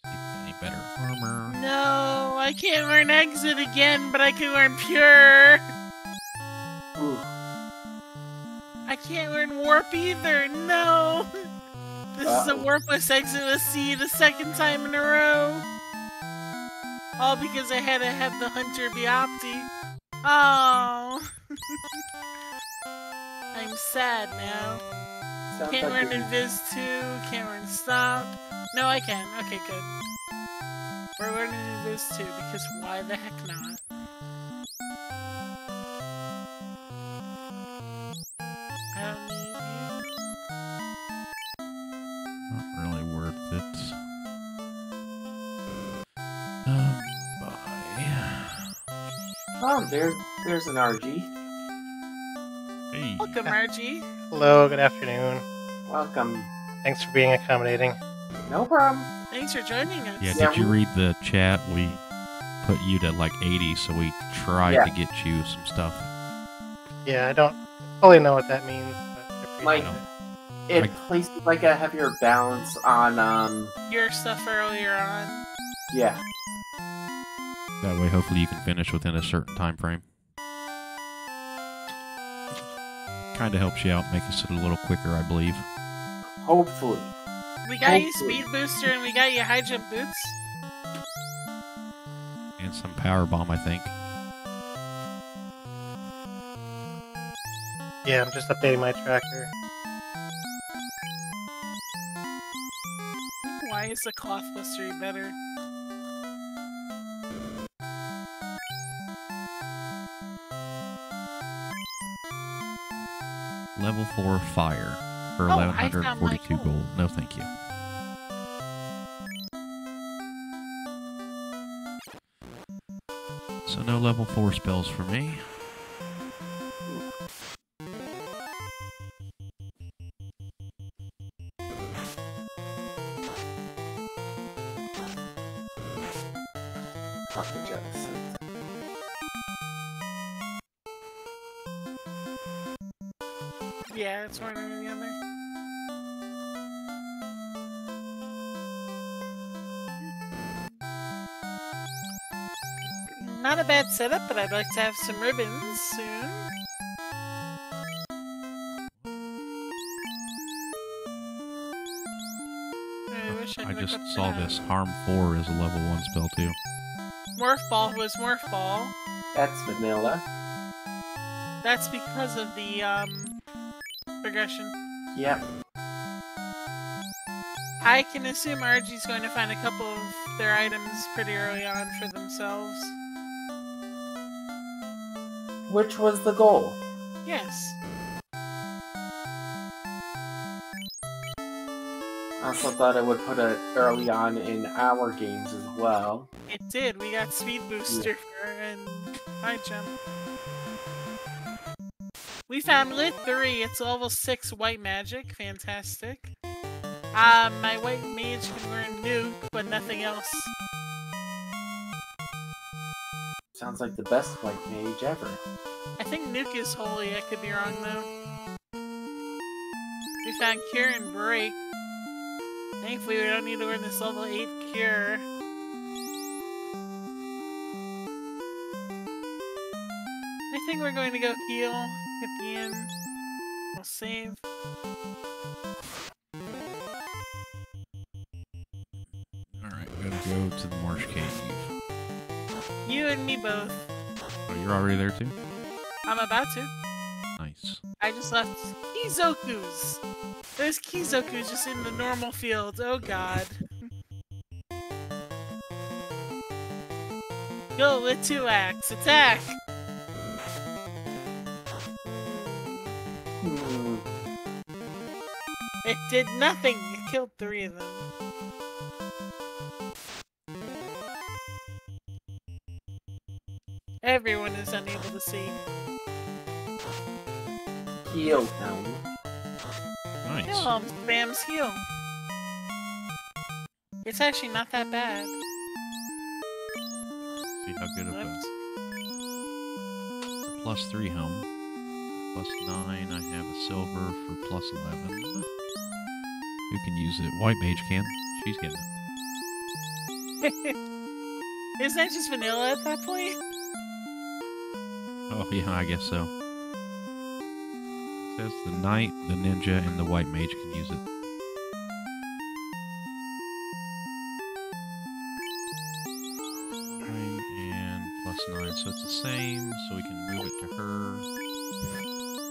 Any better armor? No, I can't learn exit again, but I can learn pure! Ooh. I can't learn warp either, no! This is a Uh-oh. warpless exit with C the second time in a row! All because I had to have the hunter be Opty. Oh! I'm sad now. Sounds Can't like learn you're- Invis 2, can't learn Stop. No, I can. Okay, good. We're learning Invis 2 because why the heck not? I don't need you. Not really worth it. [sighs] Um, bye. Oh, there's there's an RG. Hey. Welcome, [laughs] Archie. Hello, good afternoon. Welcome. Thanks for being accommodating. No problem. Thanks for joining us. Yeah, Yeah, did you read the chat? We put you to like 80, so we tried Yeah. to get you some stuff. Yeah, I don't fully know what that means, but Like- it. It Like- places like a heavier balance on um Your stuff earlier on. yeah. That way, hopefully, you can finish within a certain time frame. Kind of helps you out, makes it a little quicker, I believe. Hopefully. We got you speed booster and we got you high jump boots. And some power bomb, I think. Yeah, I'm just updating my tracker. Why is the cloth buster better? Level 4 fire for Oh, I found my 1142 gold. gold. No, thank you. So no level 4 spells for me. Not a bad setup, but I'd like to have some ribbons soon. I I, I just saw this. Harm 4 is a level 1 spell too. Morph Ball was Morph Ball. That's vanilla. That's because of the um progression. Yep. I can assume Argie's going to find a couple of their items pretty early on for themselves. Which was the goal? Yes. I also thought it would put it early on in our games as well. It did. We got Speed Booster and High Jump. We found Lit 3. It's level 6 White Magic. Fantastic. Um, my White Mage can learn Nuke, but nothing else. Sounds like the best white mage ever. I think Nuke is holy. I could be wrong, though. We found Cure and Break. Thankfully, we don't need to learn this level 8 Cure. I think we're going to go heal at the end. We'll save. Alright, we gotta go to the Marsh Cave. You and me both. Oh, you're already there too? I'm about to. Nice. I just left Kyzokus. There's Kyzokus just in the normal field. Oh god. Go with two axe. Attack! Hmm. It did nothing. It killed three of them. Everyone is unable to see. Heal him. Nice. Heal him. Spams heal. It's actually not that bad. See how good of a, it's a plus 3 helm. Plus 9, I have a silver for plus 11. Who can use it? White Mage can. She's getting it. [laughs] Isn't that just vanilla at that point? Oh, yeah, I guess so. It says the Knight, the Ninja, and the White Mage can use it. Nine and plus nine, so it's the same, so we can move it to her.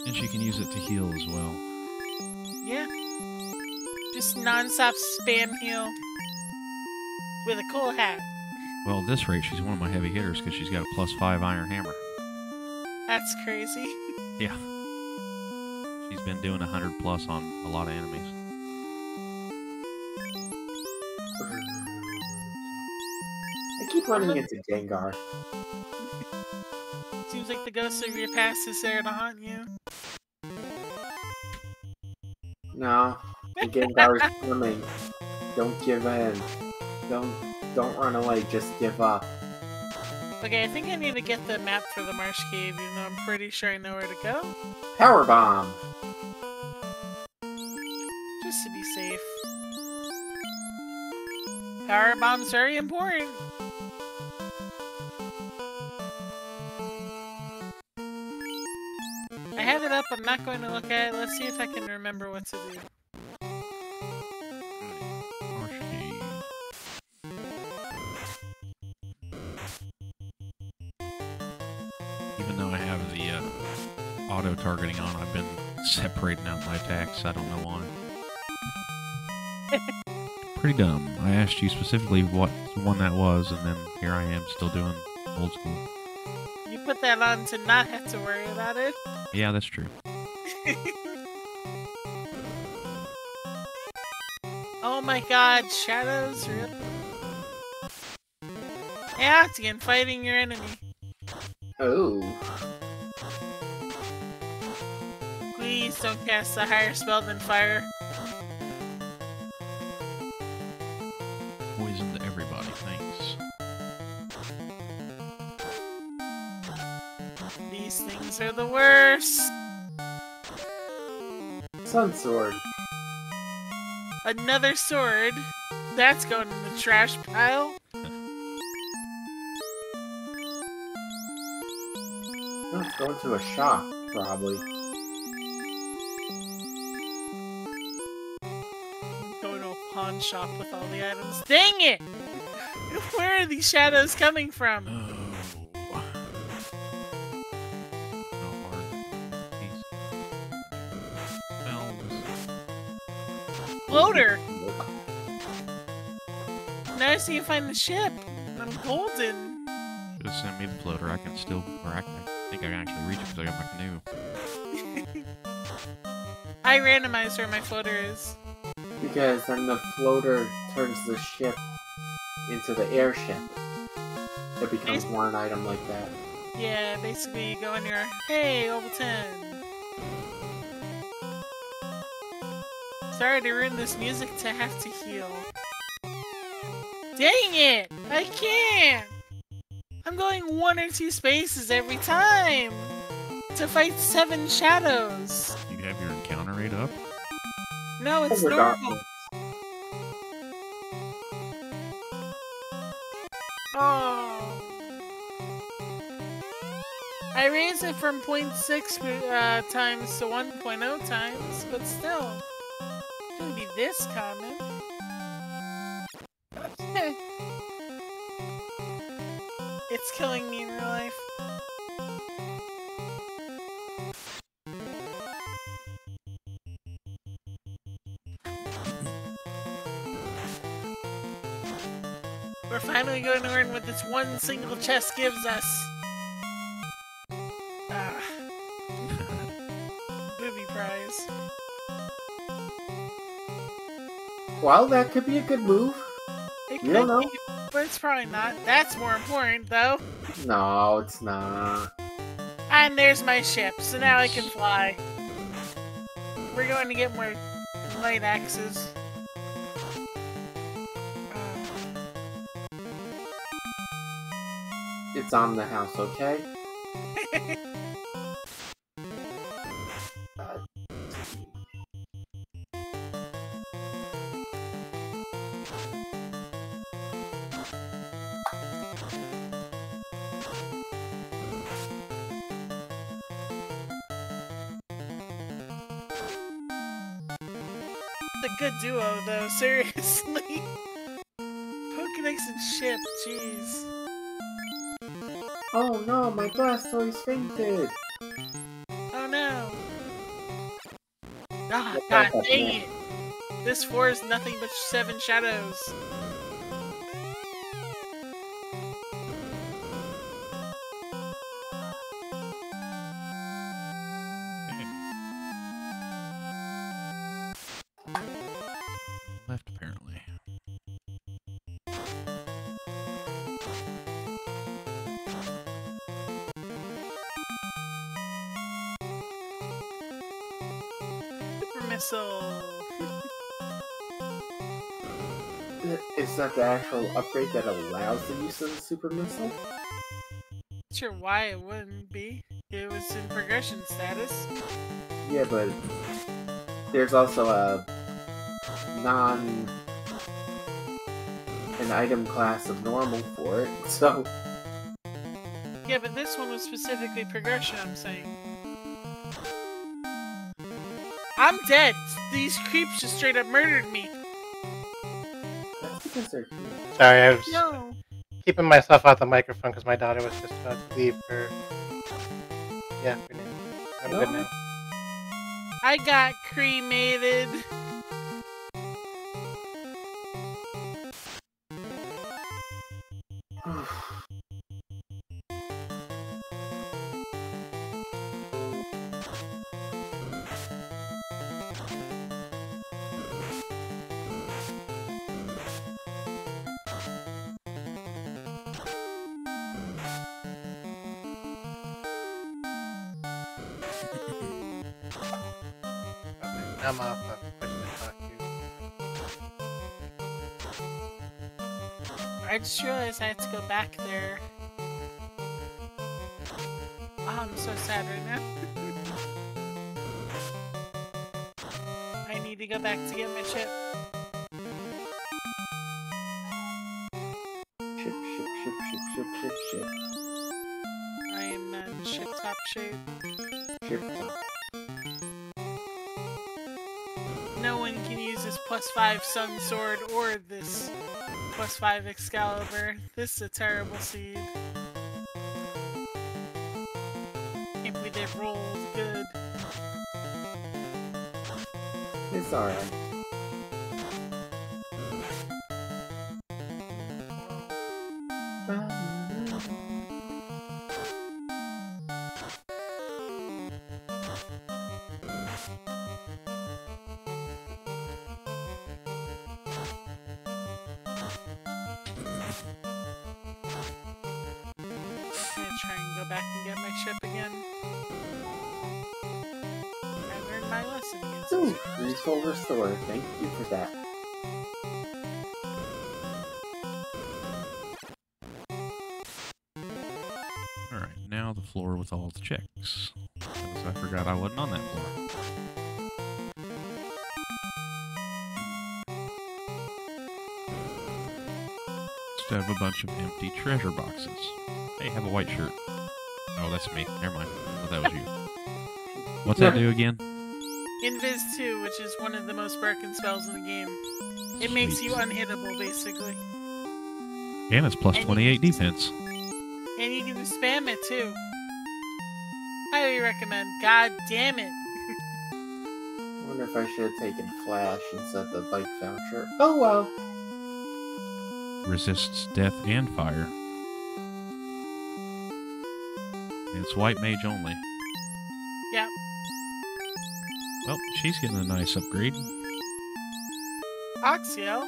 And she can use it to heal as well. Yeah. Just non-stop spam heal. With a cool hat. Well, at this rate, she's one of my heavy hitters because she's got a plus five iron hammer. That's crazy. [laughs] Yeah. She's been doing 100 plus on a lot of enemies. I keep running into Gengar. Seems like the ghost of your past is there to haunt you. No, the Gengar is [laughs] coming. Don't give in. Don't don't run away. Just give up. Okay, I think I need to get the map for the Marsh Cave, even though I'm pretty sure I know where to go. Power bomb. Just to be safe. Power bomb's very important. I have it up, I'm not going to look at it. Let's see if I can remember what to do. Targeting on, I've been separating out my attacks. I don't know why. [laughs] Pretty dumb. I asked you specifically what one that was, and then here I am still doing old school. You put that on to not have to worry about it. Yeah, that's true. [laughs] Oh my god, shadows, rip. Yeah, it's again fighting your enemy. Oh. Please don't cast a higher spell than fire. Poisoned everybody, thanks. These things are the worst. Sun Sword. Another sword. That's going in the trash pile. Let's go into a shop, probably. Pawn shop with all the items. Dang it! [laughs] Where are these shadows coming from? Oh. No hard piece. Spells. Floater! Now I see you find the ship. I'm golden. Just send me the floater. I can still, or I, can, I think I can actually reach it because I got my canoe. [laughs] I randomized where my floater is. Because then the floater turns the ship into the airship. It becomes Nice. one item like that. Yeah, basically you go in your hey, level 10. Sorry to ruin this music to have to heal. Dang it! I can't! I'm going one or two spaces every time! To fight seven shadows! You have your encounter rate up? No, it's Over normal. darkness. I raised it from 0.6 uh, times to 1.0 times, but still. Shouldn't be this common. [laughs] it's killing me in real life. We're finally going to learn what this one single chest gives us. Well, that could be a good move. It You don't know. be, but it's probably not. That's more important, though. No, it's not. And there's my ship, so now I can fly. We're going to get more light axes. It's on the house, okay? Though, [laughs] seriously. Pokedex and ship, jeez. oh no, my Blastoise fainted! Oh no. Ah, god dang it. This four is nothing but seven shadows. That the actual upgrade that allows the use of the Super Missile? Not sure why it wouldn't be. It was in progression status. Yeah, but there's also a non an item class of normal for it, [laughs] so Yeah, but this one was specifically progression, I'm saying. I'm dead! These creeps just straight up murdered me! Sorry, I was No! keeping myself out the microphone because my daughter was just about to leave for Yeah, I'm good No. now. I got cremated. I'm off of question to talk to. I just realized I had to go back there. Oh, I'm so sad right now. [laughs] I need to go back to get my ship. Ship, ship, ship, ship, ship, ship, ship. I am not in ship top shape. Plus five sun sword or this plus five Excalibur. This is a terrible seed. Can't believe they rolled good. It's alright. Silver. Thank you for that. Alright, now the floor with all the checks. Because I forgot I wasn't on that floor. Just have a bunch of empty treasure boxes. They have a white shirt. Oh, that's me. Never mind. I thought that was you. What's that do again? Invis 2, which is one of the most broken spells in the game. It makes you unhittable, basically. And it's plus And 28 can- defense. And you can spam it too. Highly recommend. God damn it. I [laughs] wonder if I should have taken Flash instead of the bike voucher. Oh well. Resists death and fire. It's white mage only. Well, she's getting a nice upgrade. Oxio.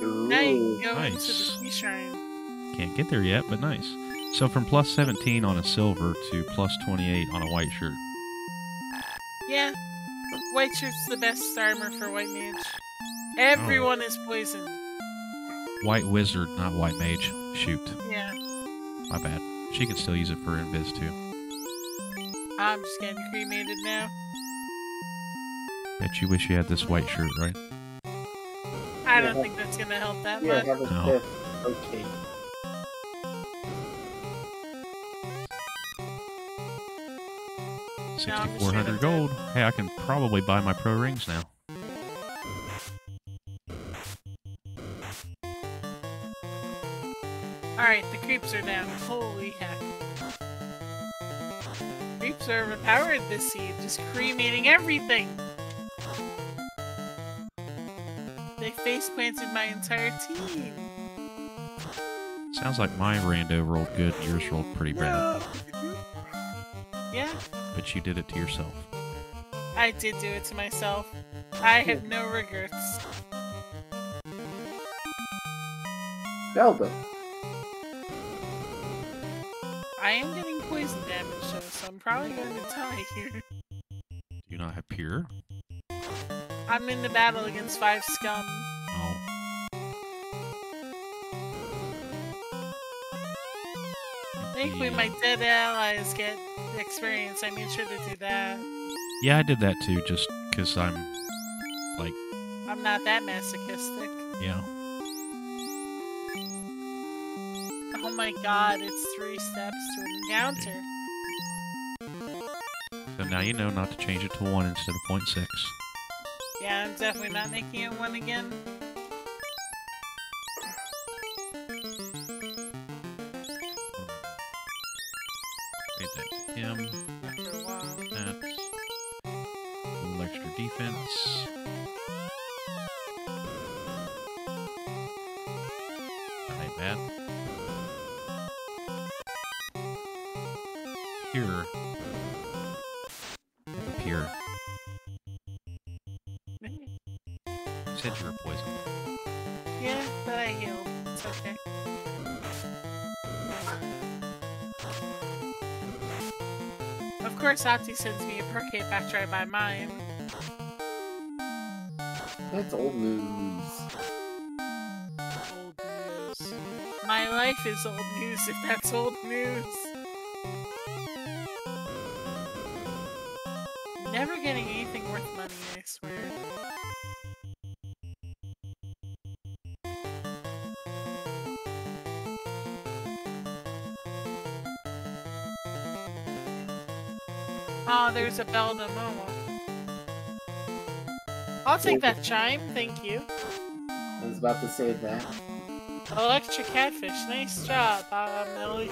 Ooh. Now you go nice. into the sea shrine. Can't get there yet, but nice. So from plus 17 on a silver to plus 28 on a white shirt. Yeah. White shirt's the best armor for white mage. Everyone Oh. is poisoned. White wizard, not white mage. Shoot. Yeah. My bad. She can still use it for invis too. I'm just getting cremated now. Bet you wish you had this white shirt, right? I don't think that's gonna help that Yeah, much. have a No. Okay. No, I'm just 6400 gold. Hey, I can probably buy my pro rings now. Alright, the creeps are down. Holy heck. Creeps are overpowered this seed, just cremating everything. They face planted my entire team. Sounds like my rando rolled good, yours rolled pretty bad. Yeah, But you did it to yourself. I did do it to myself. I have no regrets. Velda. I am getting poison damage though, so I'm probably going to die here. Do you not have pure? I'm in the battle against five scum. Oh. Thankfully, my dead allies get experience. I made sure to do that. Yeah, I did that too, just because I'm like, I'm not that masochistic. yeah. Oh my god, it's three steps to an So now you know not to change it to 1 instead of 0.6. Yeah, I'm definitely not making it one again. Ati sends me a cape after I buy mine. That's old news. Old news. My life is old news if that's old news. There's to Momo. I'll take that chime, thank you. I was about to say that. Electric catfish, nice job, um, Ellie.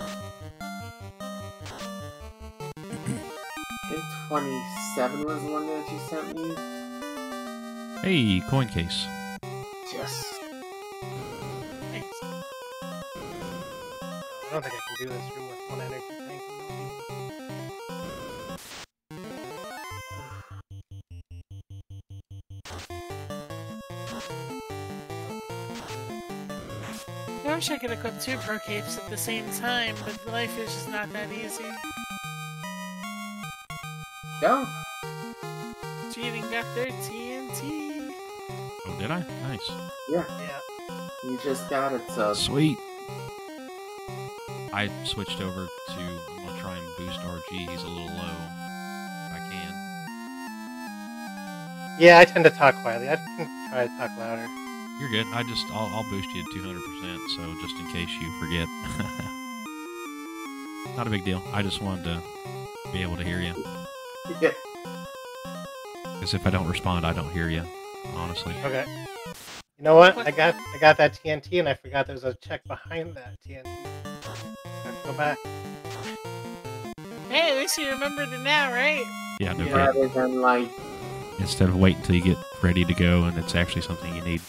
I think 27 was the one that you sent me. Hey, coin case. Yes. Nice. I don't think I can do this I wish I could equip two pro capes at the same time, but life is just not that easy. Go. Cheating got their TNT. Oh, did I? Nice. Yeah, Yeah. you just got it, so. Sweet. I switched over to. I'm gonna try and boost RG. He's a little low. If I can. Yeah, I tend to talk quietly. I can try to talk louder. You're good. I just. I'll, I'll boost you to 200%. So just in case you forget. [laughs] Not a big deal. I just wanted to be able to hear you. Yeah. Because if I don't respond, I don't hear you. Honestly. Okay. You know what? I got I got that TNT and I forgot there was a check behind that TNT. I have go back. Hey, at least you remembered it now, right? Yeah, no problem. Rather than like, Instead of waiting until you get ready to go and it's actually something you need.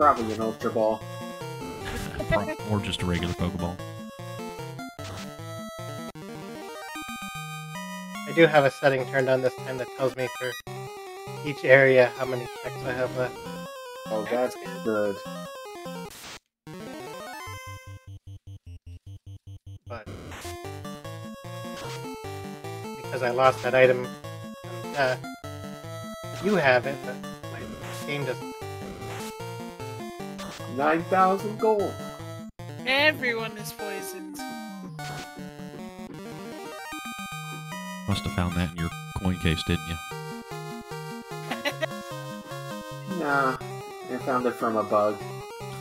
Probably an Ultra Ball. [laughs] Or just a regular Pokeball. I do have a setting turned on this time that tells me for each area how many checks I have left. Oh, that's good. But because I lost that item from death, uh, you have it, but my game doesn't. 9,000 gold. Everyone is poisoned. Must have found that in your coin case, didn't you? [laughs] Nah, I found it from a bug.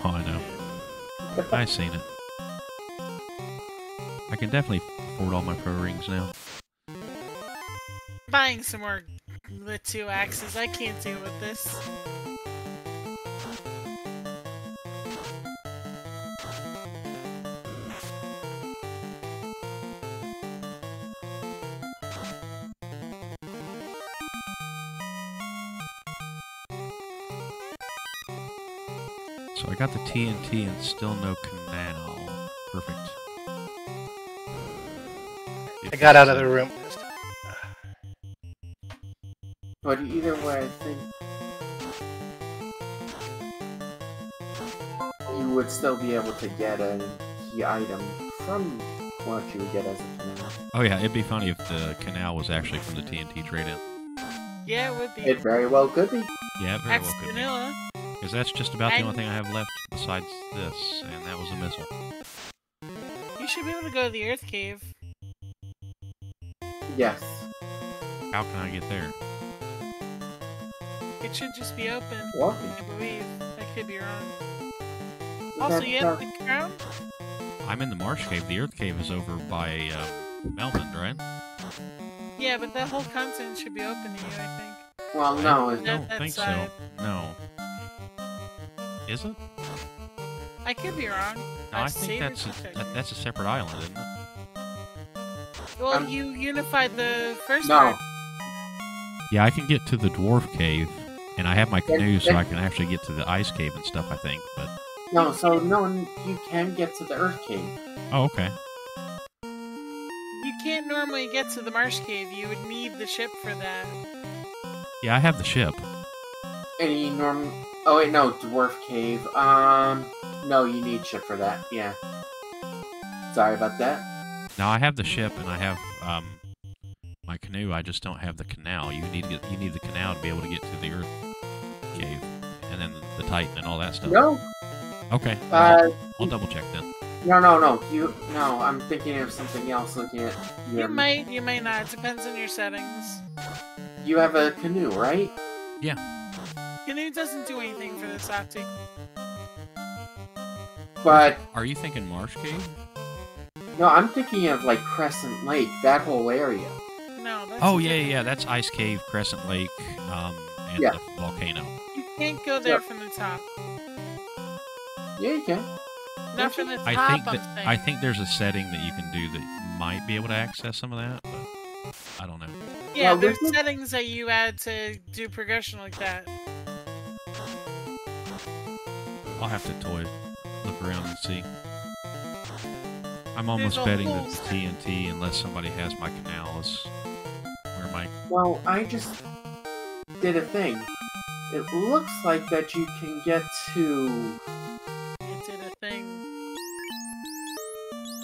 Oh, I know. I seen it. I can definitely afford all my pro rings now. Buying some more with two axes. I can't deal with this. Got the TNT and still no canal. Perfect. I got out of the room. Just, But either way, I think you would still be able to get a key item from what you would get as a canal. Oh yeah, it'd be funny if the canal was actually from the TNT trade-in. Yeah, it would be. It very well could be. Yeah, it very X well could be. Vanilla. Because that's just about the only thing I have left besides this, and that was a missile. You should be able to go to the Earth Cave. Yes. How can I get there? It should just be open. Walking. I believe. I could be wrong. Isn't Also, you have the- the crown? I'm in the Marsh Cave. The Earth Cave is over by uh, Melmond, right? Yeah, but that whole continent should be open to you, I think. Well, no, I it's that- don't think side. so. No. Is it? I could be wrong. No, I've I think that's a, that, that's a separate island, isn't it? Well, Um, you unified the first No. part. Yeah, I can get to the dwarf cave, and I have my Yeah, canoe, so yeah. I can actually get to the ice cave and stuff. I think, but No, so no, you can get to the Earth Cave. oh, okay. You can't normally get to the marsh cave. You would need the ship for that. Yeah, I have the ship. Any norm? Oh wait, no, Dwarf Cave. Um, no, you need ship for that. Yeah. Sorry about that. Now I have the ship, and I have um my canoe. I just don't have the canal. You need get you need the canal to be able to get to the Earth cave, and then the Titan and all that stuff. No, Okay. uh, I'll double check then. no, no, no. You, no. I'm thinking of something else. Looking at your, You may you may not. It depends on your settings. you have a canoe, right? Canoe doesn't do anything for this optic. But Are you thinking Marsh Cave? no, I'm thinking of like Crescent Lake, that whole area. No, that's Oh yeah, yeah, yeah. That's Ice Cave, Crescent Lake, um, and Yeah. the volcano. You can't go there Yeah. from the top. Yeah, you can. Not from the top. I think I'm that. I think there's a setting that you can do that might be able to access some of that, but I don't know. Yeah, Well, there's there's settings that you add to do progression like that. I'll have to toy, look around and see. I'm almost a betting that the. TNT, unless somebody has my canal, is where my Well, I just did a thing. It looks like that you can get to You did a thing.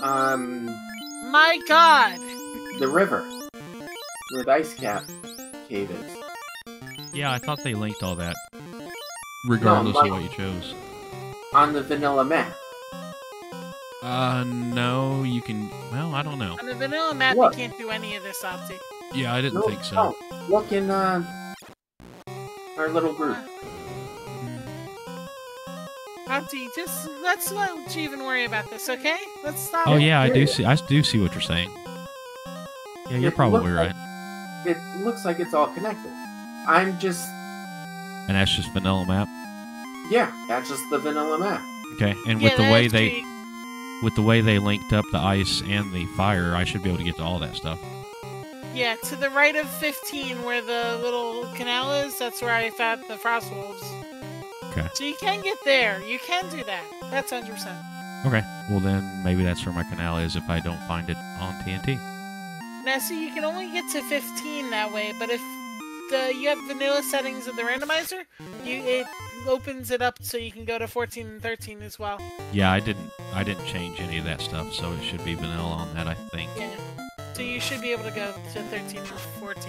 um My God! the river where the ice cap cave is. yeah. I thought they linked all that, regardless my- of what you chose. On the vanilla map. Uh, no, you can. Well, I don't know. On the vanilla map, What? you can't do any of this optic. Yeah, I didn't No, think so. no. Look in uh, our little group. Opti, just let's not even worry about this, okay? Let's stop. Oh yeah, I do Yeah. see. I do see what you're saying. Yeah, you're It probably right. like- It looks like it's all connected. I'm just And that's just vanilla map. Yeah, that's just the vanilla map. Okay, and Yeah, with the way they cheap. with the way they linked up the ice and the fire, I should be able to get to all that stuff. Yeah, to the right of 15, where the little canal is, that's where I found the frost wolves. Okay. So you can get there. You can do that. That's 100%. Okay, well then maybe that's where my canal is if I don't find it on TNT. Now, see, you can only get to 15 that way, but if the, you have vanilla settings of the randomizer, you it opens it up so you can go to 14 and 13 as well. Yeah, I didn't I didn't change any of that stuff, so it should be vanilla on that. I think. Yeah. So you should be able to go to 13 and 14.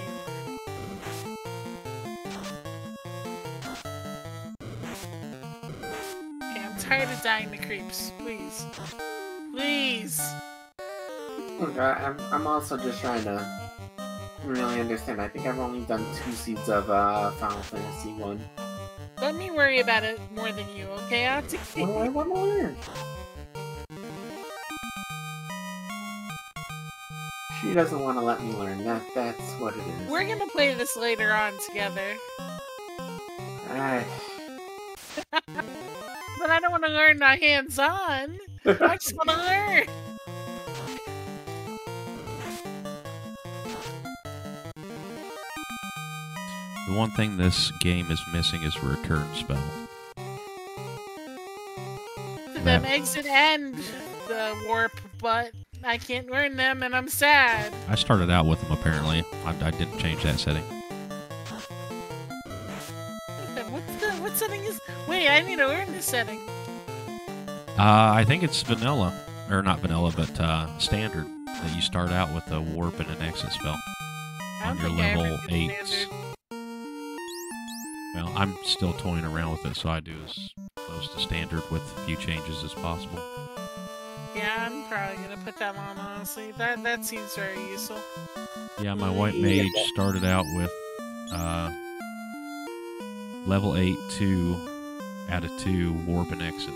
Okay, I'm tired of dying to creeps. Please. Please. Look, I, I'm I'm also just trying to really understand. I think I've only done two seeds of uh, Final Fantasy one. Let me worry about it more than you, okay, Opti? Well, I want to learn. She doesn't want to let me learn. That that's what it is. We're gonna play this later on together. Alright. [laughs] But I don't want to learn not hands-on. I just want to [laughs] learn. The one thing this game is missing is a return spell. Them exit and the warp, but I can't learn them, and I'm sad. I started out with them apparently. I, I didn't change that setting. What's the what setting is? Wait, I need to learn this setting. Uh, I think it's vanilla, or not vanilla, but uh, standard. That you start out with a warp and an exit spell on your think I ever level did eights. standard. Well, I'm still toying around with it, so I do as close to standard with a few changes as possible. Yeah, I'm probably gonna put that on. Honestly, that that seems very useful. Yeah, my white mage started out with uh, level 8 2 out of 2 warp and exit.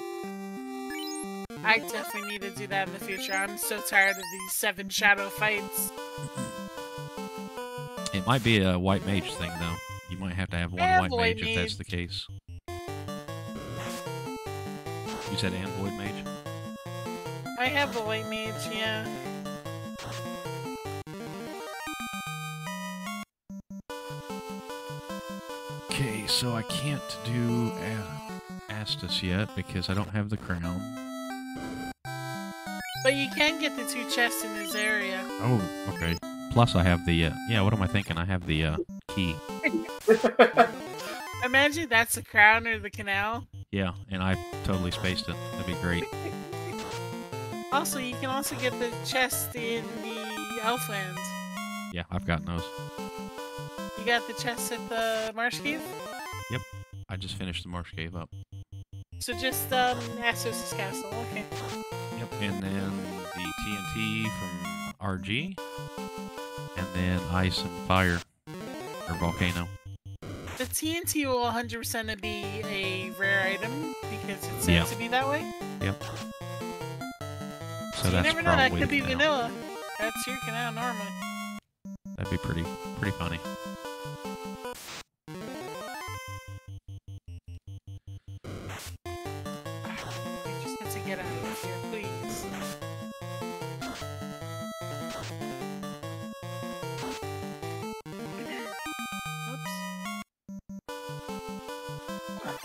I definitely need to do that in the future. I'm so tired of these seven shadow fights. It might be a white mage thing, though. You might have to have one Amboy white mage, if that's the case. You said an void mage? I have void mage, yeah. Okay, so I can't do Astos yet because I don't have the crown. But you can get the two chests in this area. Oh, okay. Plus I have the, uh, yeah, what am I thinking? I have the uh, key. [laughs] Imagine that's the crown or the canal. Yeah, and I totally spaced it. That'd be great. [laughs] Also, you can also get the chest in the Elfland. Yeah, I've gotten those. You got the chest at the Marsh Cave? Yep. I just finished the Marsh Cave up. So just um Astos' castle, okay. Yep, and then the TNT from RG, and then Ice and Fire, or Volcano. The TNT will 100% be a rare item because it's said Yeah. to be that way. Yep. So you that's never know, that could be vanilla. That's your canal normally. That'd be pretty, pretty funny.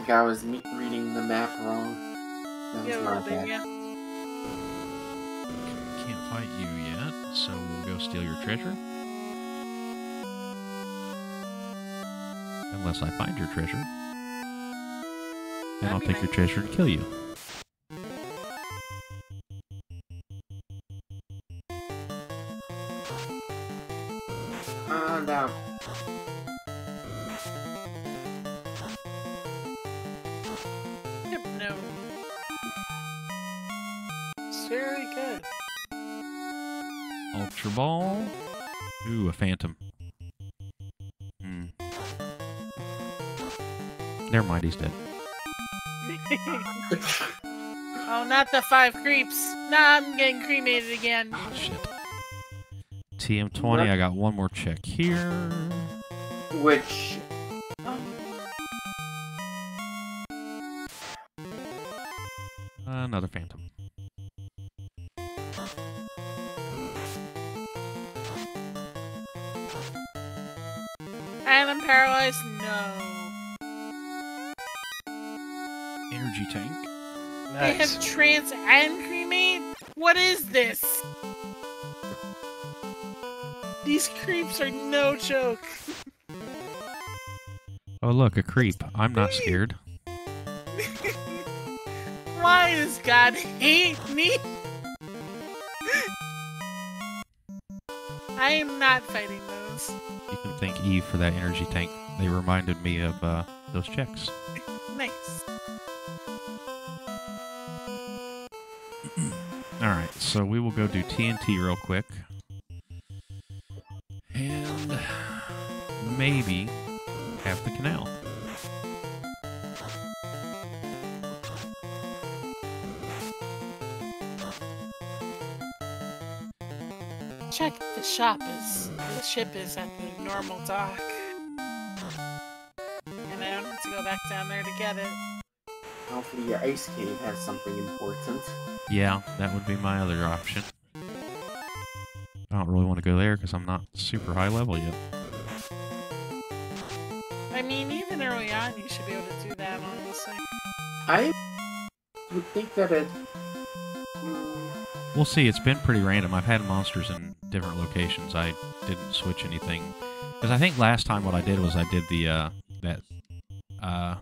Think I was me- reading the map wrong. That was Yeah, a my bad. yeah. Can't fight you yet, so we'll go steal your treasure. Unless I find your treasure. Then That'd I'll be take your treasure and kill you. He's dead. [laughs] oh, not the five creeps. Nah, I'm getting cremated again. Oh, shit. TM20, I got one more check here. Which Oh, Another Phantom. and I'm paralyzed? They have trance and cremate? What is this? These creeps are no joke. Oh, look, a creep. I'm not scared. [laughs] Why does God hate me? I am not fighting those. You can thank Eve for that energy tank. They reminded me of uh, those checks. So we will go do TNT real quick. And maybe have the canal. Check the shop is the ship is at the normal dock. And I don't have to go back down there to get it. Hopefully your ice cave has something important. Yeah, that would be my other option. I don't really want to go there because I'm not super high level yet. I mean, even early on, you should be able to do that, honestly. I would think that it. We'll see. It's been pretty random. I've had monsters in different locations. I didn't switch anything because I think last time what I did was I did the uh, that uh,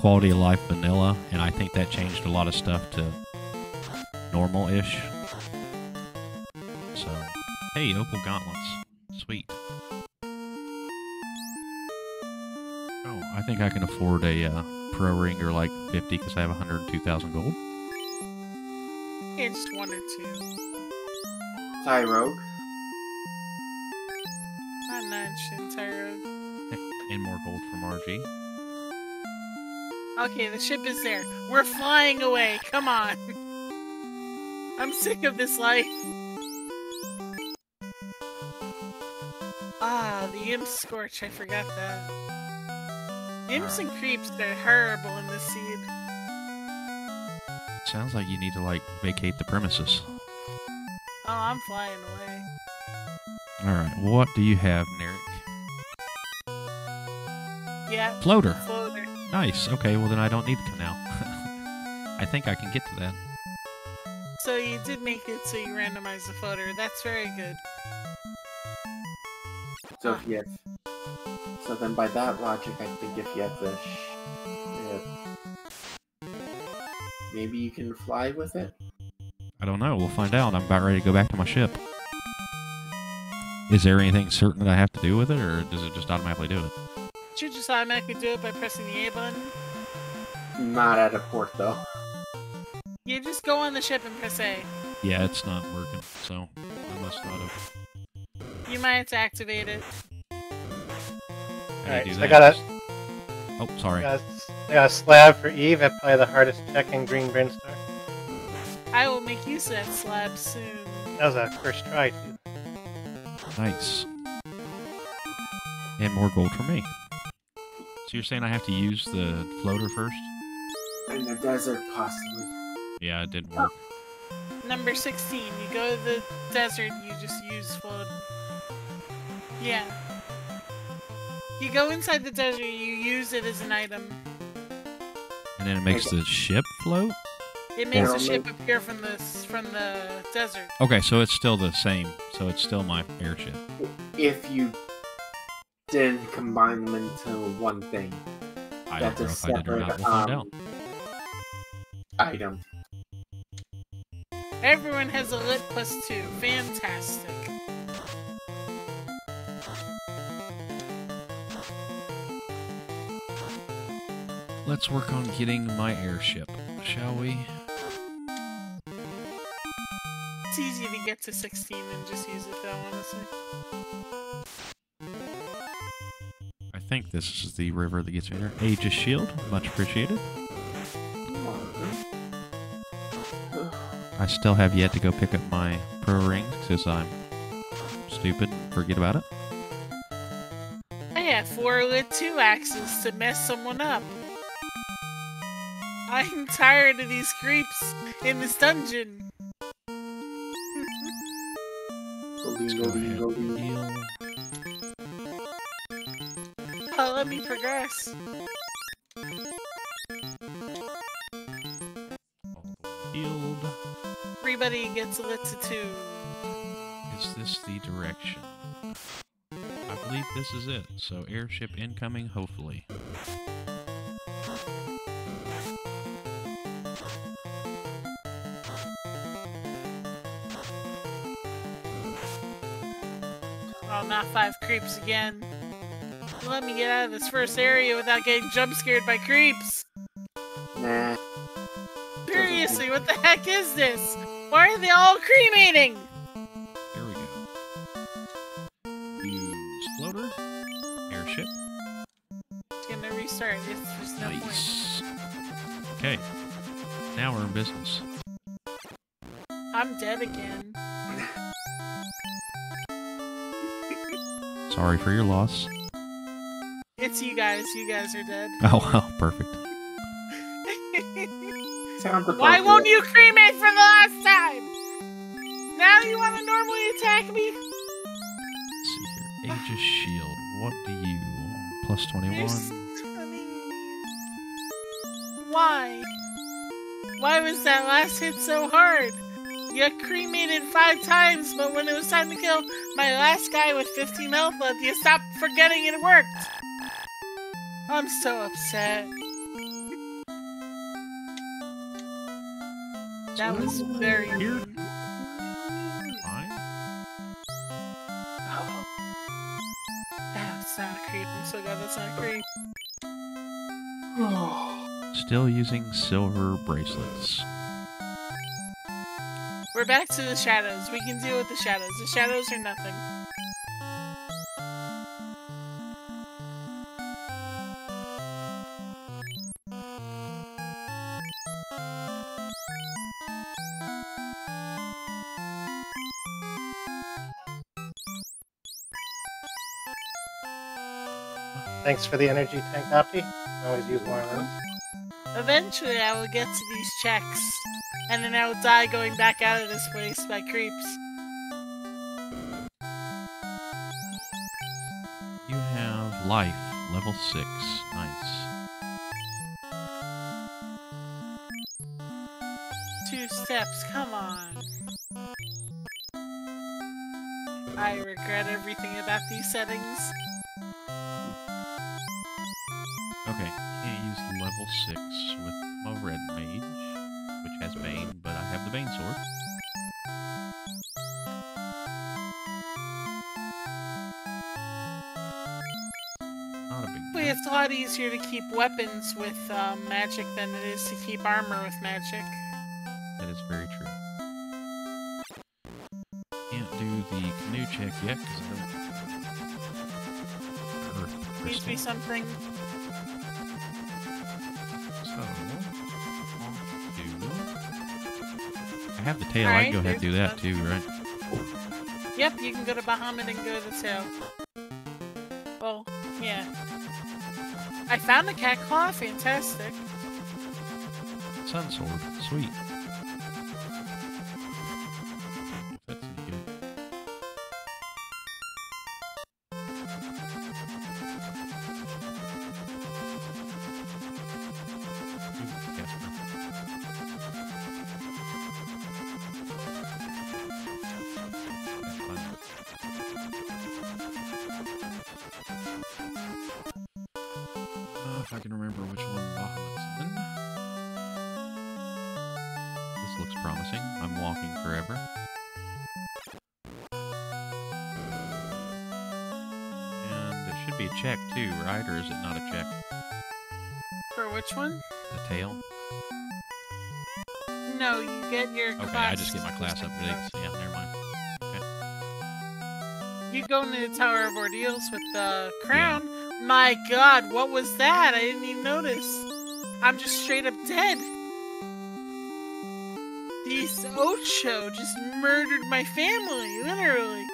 quality of life vanilla, and I think that changed a lot of stuff to normal-ish. So, hey, opal gauntlets, sweet. Oh, I think I can afford a uh, pro ringer like 50 because I have 102,000 gold. It's just one or two. Tyrogue. Not much in Tyro. and more gold from RG. Okay, the ship is there. We're flying away. Come on. I'm sick of this life. Ah, the imp scorch. I forgot that. Imps and creeps are horrible in this seed. Sounds like you need to like vacate the premises. Oh, I'm flying away. All right, what do you have, Narek? Yeah, Floater. Floater. Nice. Okay, well then I don't need the [laughs] canal. I think I can get to that. So you did make it so you randomized the floater. That's very good. So if you have, so then by that logic, I think if you have the ship, maybe you can fly with it. I don't know. We'll find out. I'm about ready to go back to my ship. Is there anything certain that I have to do with it, or does it just automatically do it? Should just automatically do it by pressing the A button. Not at a port though. You just go on the ship and press A. Yeah, it's not working, so I must not have. You might have to activate it. How do you Alright, so? Oh, I got a, Oh, I sorry. got, a, I got a slab for Eve. That's probably the hardest check in Green Brinstar. I will make use of that slab soon. That was a first try, too. Nice. And more gold for me. So you're saying I have to use the floater first? In the desert, possibly. Yeah, it didn't oh. work. Number 16. You go to the desert, you just use float. Yeah. You go inside the desert, you use it as an item. And then it makes the ship float? It makes Yeah. the ship appear from the from the desert. Okay, so it's still the same. So it's still my airship. If you didn't combine them into one thing, I don't that's know a if I did or separate not. We'll find out. um, item. Everyone has a lit plus two. Fantastic. Let's work on getting my airship, shall we? It's easy to get to 16 and just use it though, honestly. I think this is the river that gets me there. Aegis Shield, much appreciated. I still have yet to go pick up my pro rings because I'm stupid forget about it. I have four lit two axes to mess someone up. I'm tired of these creeps in this dungeon. Oh, let me progress. Healed. Everybody gets a lit to two. Is this the direction? I believe this is it. So airship incoming, hopefully. Oh, not five creeps again. Let me get out of this first area without getting jump scared by creeps. Nah. Seriously, what the heck is this? Why are they all cremating? There we go. Use floater. Airship. It's gonna restart. It's just no point. Nice. Okay. Now we're in business. I'm dead again. Sorry for your loss. It's you guys. You guys are dead. Oh, well, perfect. [laughs] Sounds Why won't you cremate for the last time? Now you want to normally attack me? Let's see here. Aegis Shield. What do you? Plus 21. There's- I mean, why? Why was that last hit so hard? You cremated five times, but when it was time to kill my last guy with 15 health left, you stopped forgetting it worked. I'm so upset. That was very Here. mean. Fine. Oh. That's not creep. I'm so glad that's not a creep. [sighs] Still using silver bracelets. We're back to the shadows. We can deal with the shadows. The shadows are nothing. Thanks for the energy tank, Opti. Can always use more of those. Eventually, I will get to these checks, and then I will die going back out of this place by creeps. You have life level 6. Nice. Two steps, come on. I regret everything about these settings. Level 6 with my red mage, which has Bane, but I have the Bane sword. Not a big Wait, deal. it's a lot easier to keep weapons with um, magic than it is to keep armor with magic. That is very true. Can't do the canoe check yet because I don't. Needs to be something. I have the tail. I can go ahead and do that too, right? Yep, you can go to Bahamut and go to the tail. Well, yeah. I found the cat claw, fantastic. Sun sword, sweet. If I can remember which one Bahamut's in. This looks promising. I'm walking forever. And it should be a check too, right? Or is it not a check? For which one? The tail? No, you get your Okay. I just get my class upgrades. Yeah, never mind. You go into the Tower of Ordeals with the crown. My god, what was that? I didn't even notice. I'm just straight up dead. These Ocho just murdered my family, literally.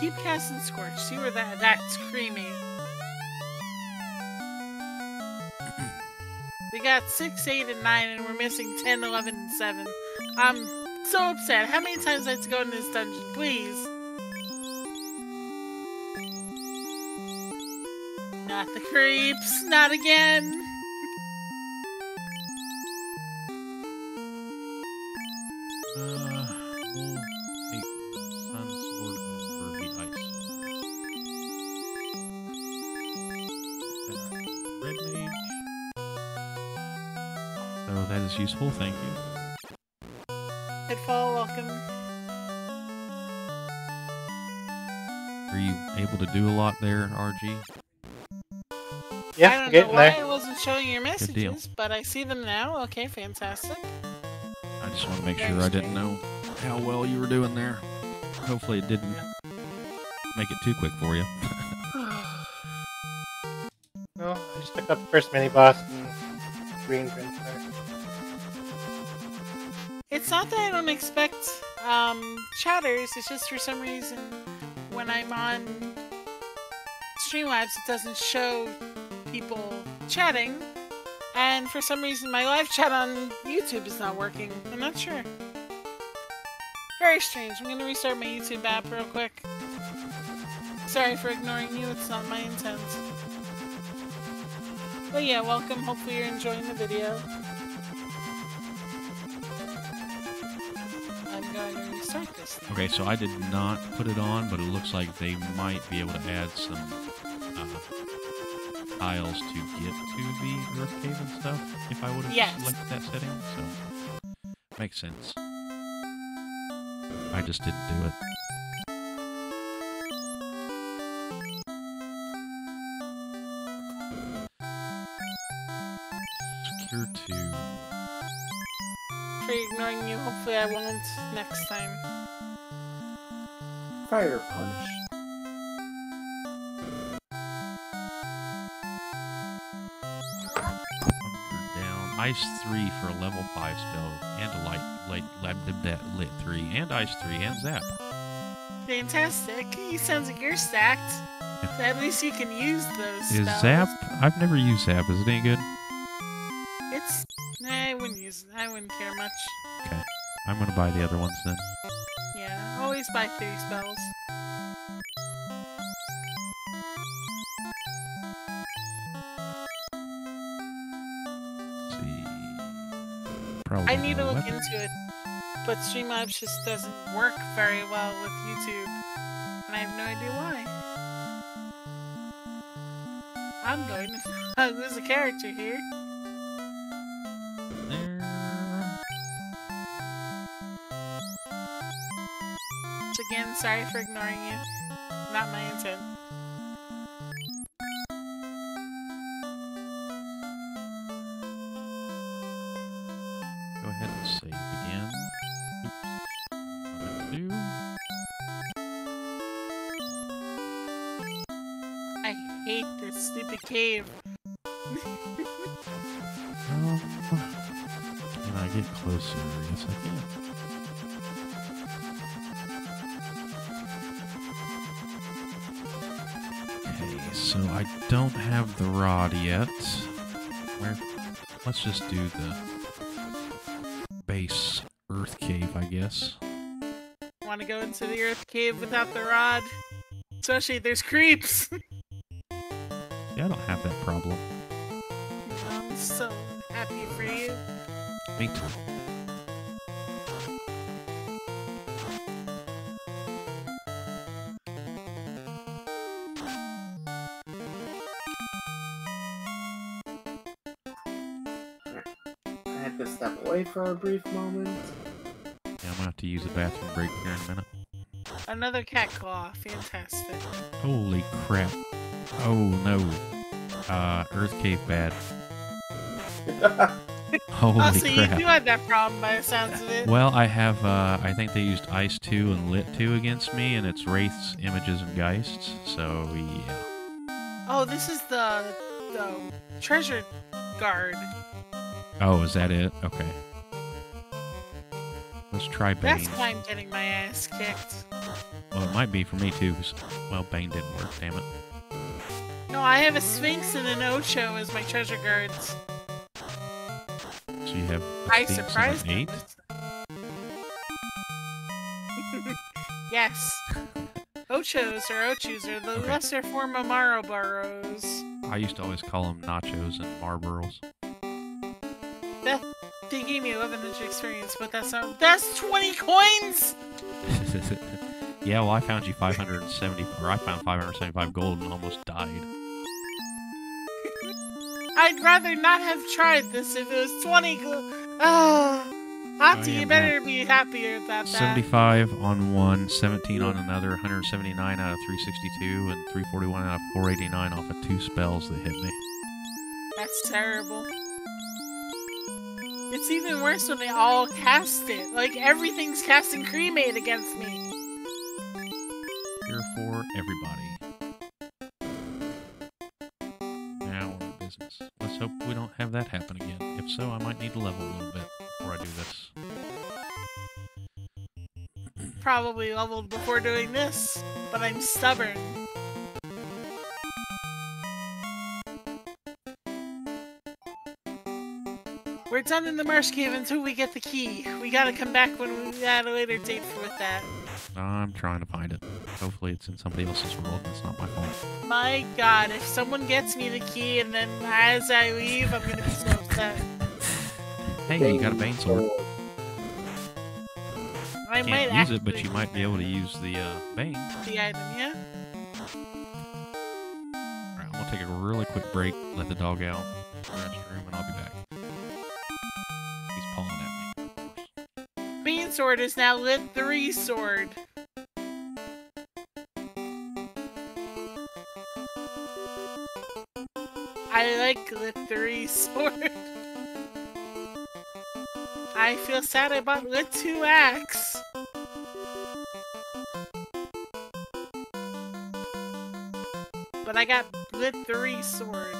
Keep casting Scorch. See where that that's creamy. [clears throat] We got 6, 8, and 9, and we're missing 10, 11, and 7. I'm so upset. How many times I have to go in this dungeon? Please. Not the creeps. Not again. Uh, we'll take there, RG? Yeah, I I'm don't know why there. I wasn't showing your deal. messages, but I see them now. Okay, fantastic. I just want to make sure I didn't know how well you were doing there. Hopefully it didn't make it too quick for you. [sighs] No, I just took out the first mini boss and Green Brinstar. It's not that I don't expect um, chatters, it's just for some reason when I'm on Streamlabs it doesn't show people chatting. And for some reason my live chat on YouTube is not working. I'm not sure. Very strange. I'm gonna restart my YouTube app real quick. Sorry for ignoring you, it's not my intent. But yeah, welcome. Hopefully you're enjoying the video. I'm going to restart this thing. Okay, so I did not put it on, but it looks like they might be able to add some tiles to get to the Earth Cave and stuff if I would have Yes. selected that setting. So makes sense. I just didn't do it. Secure two. For ignoring you, hopefully I won't next time. Fire punch. Ice 3 for a level 5 spell, and a light, light, lab, that lit 3, and ice 3, and zap. Fantastic. You sounds like you're stacked. At least you can use those Is spells. zap? I've never used zap. Is it any good? It's. Nah, I wouldn't use it. I wouldn't care much. Okay. I'm gonna buy the other ones then. Yeah, always buy three spells. Need to look into it, but Streamlabs just doesn't work very well with YouTube, and I have no idea why. I'm going to [laughs] lose a character here. Uh. There. Once again, sorry for ignoring you. Not my intent. I get closer? Yes, I can. Okay, so I don't have the rod yet. Where? Let's just do the base earth cave, I guess. Want to go into the earth cave without the rod? Especially if there's creeps. [laughs] Yeah, I don't have that problem. I'm so happy for you. Me too. I had to step away for a brief moment. Yeah, I'm gonna have to use a bathroom break here in a minute. Another cat claw. Fantastic. Holy crap. Oh no. Uh, Earth Cave bad. [laughs] [laughs] Holy oh, so you crap. do have that problem by the sounds of it. Well, I have, uh, I think they used Ice 2 and Lit 2 against me, and it's Wraiths, Images, and Geists, so yeah. Oh, this is the the treasure guard. Oh, is that it? Okay. Let's try Bane. That's why I'm getting my ass kicked. Well, it might be for me too, 'cause- well, Bane didn't work, damn it. No, I have a Sphinx and an Ocho as my treasure guards. You have I Sphinx surprised 8? [laughs] yes. Ochos or Ochus are the Okay. lesser form of Maroboros. I used to always call them Nachos and Marlboros. That they gave me 11 inch experience, but that's not. That's 20 coins. [laughs] yeah, well, I found you 570, or I found 575 gold and almost died. I'd rather not have tried this if it was 20 gl- Ah, Auntie, you better be happier about that. 75 on one, 17 on another, 179 out of 362, and 341 out of 489 off of two spells that hit me. That's terrible. It's even worse when they all cast it. Like everything's casting cremate against me. Here for everybody. Now we're in business. Let's hope we don't have that happen again. If so, I might need to level a little bit before I do this. Probably leveled before doing this, but I'm stubborn. We're done in the Marsh Cave until we get the key. We gotta come back when we at a later date with that. I'm trying to find it. Hopefully it's in somebody else's world it's not my fault. My god, if someone gets me the key and then as I leave, I'm gonna be so upset. Hey, you got a Bane sword. I might Can't use it, but you might be able to use the uh, Bane. the item, yeah? Alright, I'm gonna take a really quick break, let the dog out, restroom, and I'll be back. He's pawing at me, Bane Sword is now Lit 3 Sword. I like Lit 3 [laughs] Sword. I feel sad I bought Lit 2 Axe. But I got Lit 3 Sword.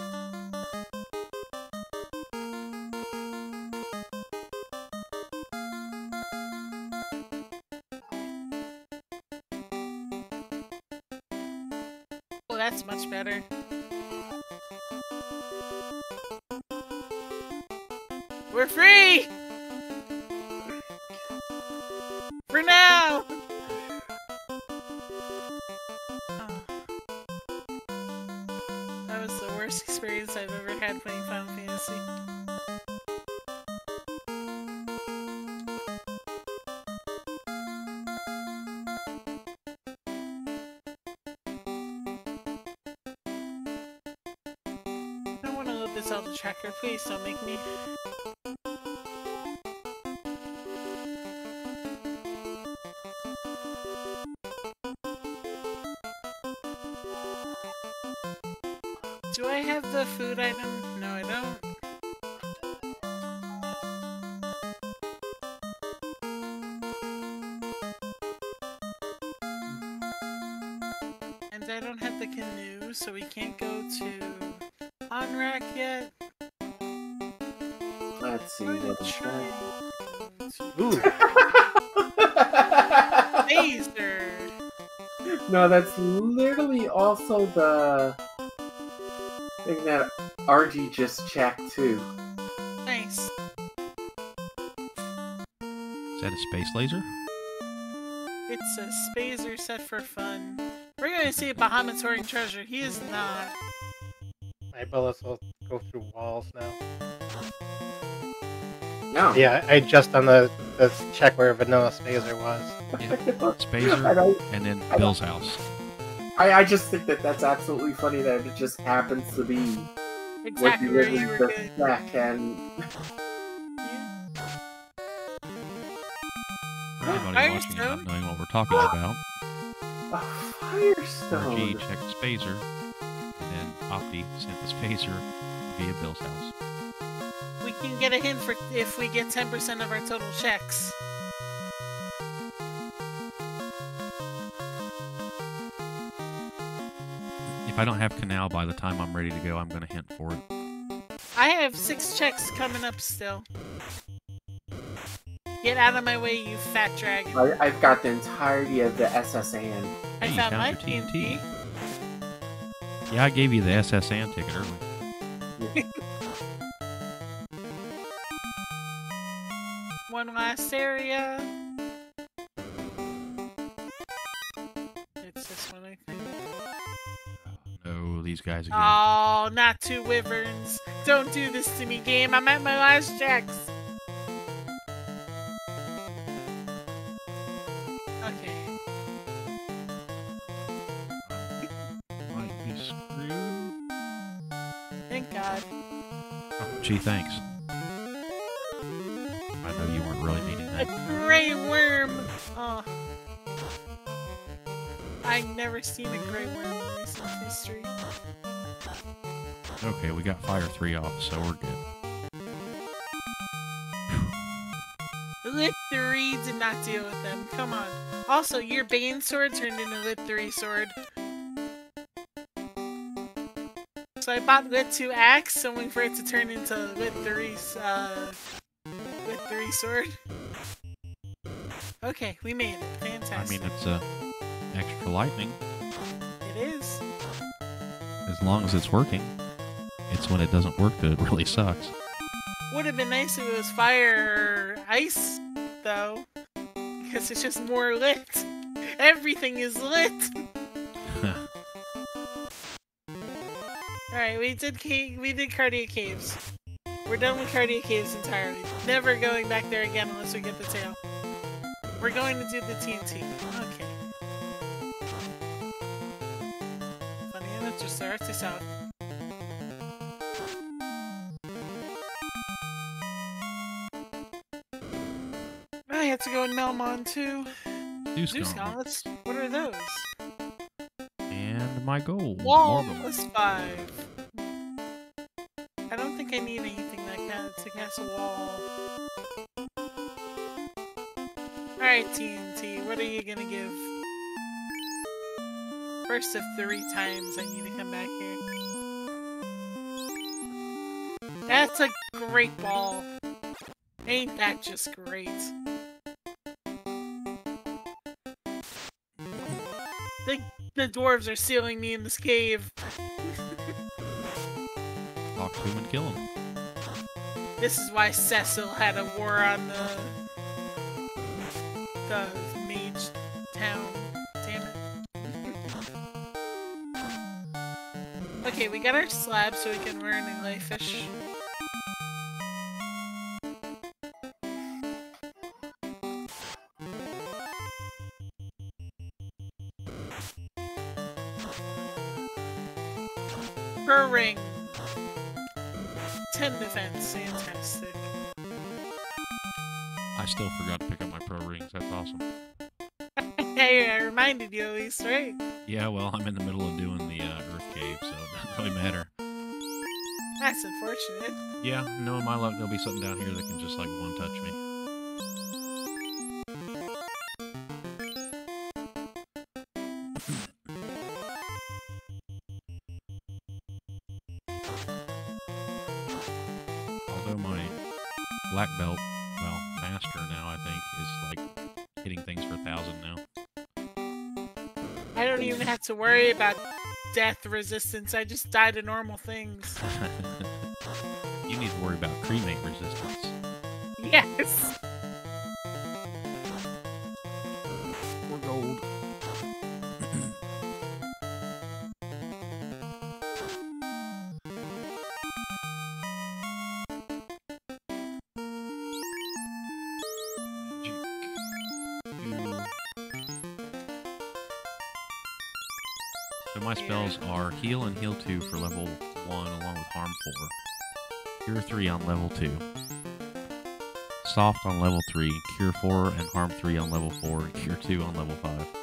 Oh, that's much better. This Zelda tracker. Please don't make me. Do I have the food item? No, I don't. And I don't have the canoe, so we can't go to see I'm what gonna Ooh, [laughs] that. Phaser. no, that's literally also the thing that RG just checked too. Nice. Is that a space laser? It's a Spazer set for fun. We're gonna see Bahamut's hoarding treasure. He is not. my bullets will go through walls now. No. Yeah, I just done the, the check where Vanilla Spazer was. Yeah. [laughs] Spazer don't, and then I Bill's house. I, I just think that that's absolutely funny that it just happens to be what Exactly you where live in you were the good. stack and Yeah. For anybody watching and not knowing what we're talking about, a firestone. RG checked Spazer, and then Opty sent the Spazer via Bill's house. We can get a hint for if we get 10% of our total checks. If I don't have Canal by the time I'm ready to go, I'm going to hint for it. I have six checks coming up still. Get out of my way, you fat dragon. I, I've got the entirety of the S.S. Anne. I Hey, found found my TNT. TNT. Yeah, I gave you the S.S. Anne ticket early. Last area. It's this one, I think. No, these guys again. Oh, not two wyverns. Don't do this to me, game. I'm at my last checks. Okay. Might be screwed. Thank God. Oh, gee, thanks. I've never seen a gray worm in recent history. Okay, we got Fire 3 off, so we're good. Lit 3 did not deal with them. Come on. Also, your Bane sword turned into Lit 3 sword. So I bought Lit 2 axe, hoping for it to turn into Lit 3, uh, Lit 3 sword. Okay, we made it. Fantastic. I mean, it's uh, extra lightning. It is. As long as it's working. It's when it doesn't work that it really sucks. Would have been nice if it was fire or ice, though. Because it's just more lit. [laughs] Everything is lit. [laughs] Alright, we did we did Cardia Caves. We're done with Cardia Caves entirely. Never going back there again unless we get the tail. We're going to do the TNT. Okay. Starts us out. I have to go in Melmond too. Gauntlet. gauntlets? What are those? And my goal. Wall plus five. I don't think I need anything like that to cast a wall. Alright, TNT, what are you gonna give? First of three times I need to come back here. That's a great ball. Ain't that just great? The, the dwarves are sealing me in this cave. Talk to him and kill him. This is why Cecil had a war on the the okay, we got our slab so we can learn a life fish. Per ring. 10 defense, fantastic. I still forgot to pick up my pro rings. That's awesome. [laughs] Hey, I reminded you at least, right? Yeah, well, I'm in the middle of doing the uh, Earth Cave, so it [laughs] doesn't really matter. That's unfortunate. Yeah, knowing my luck, there'll be something down here that can just like one touch me. Although my black belt, well, master now, I think, is like hitting things for a thousand now. I don't even have to worry about death resistance. I just die to normal things. [laughs] you need to worry about cremate resistance. Yes. Heal and heal 2 for level 1 along with harm 4. Cure 3 on level 2. Soft on level 3, Cure 4 and Harm 3 on level 4, Cure 2 on level 5.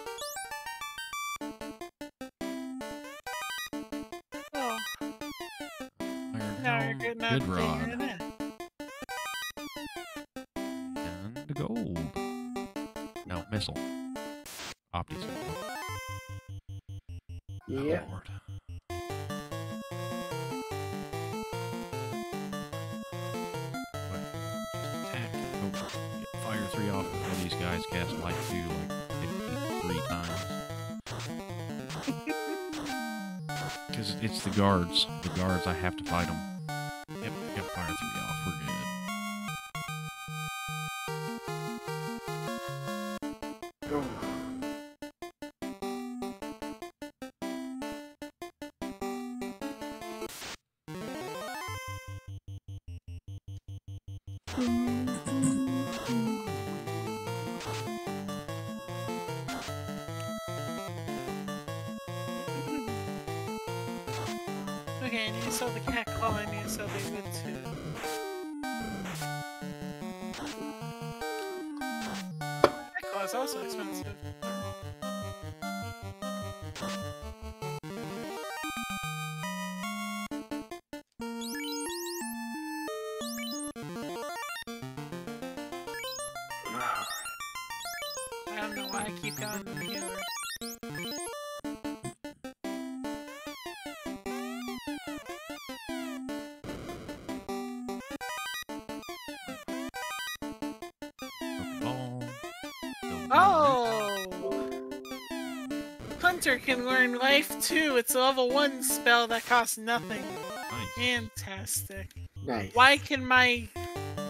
Can learn life too. It's a level 1 spell that costs nothing. Nice. Fantastic. Nice. Why can my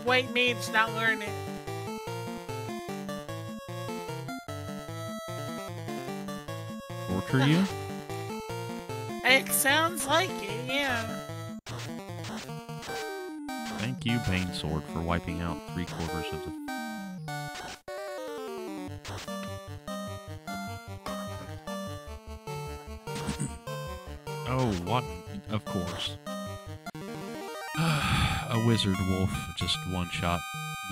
white mage not learn it? Torture you? [laughs] It sounds like it, yeah. Thank you, Bane Sword, for wiping out three quarters of the. [clears throat] oh, what? Of course. [sighs] A wizard wolf just one shot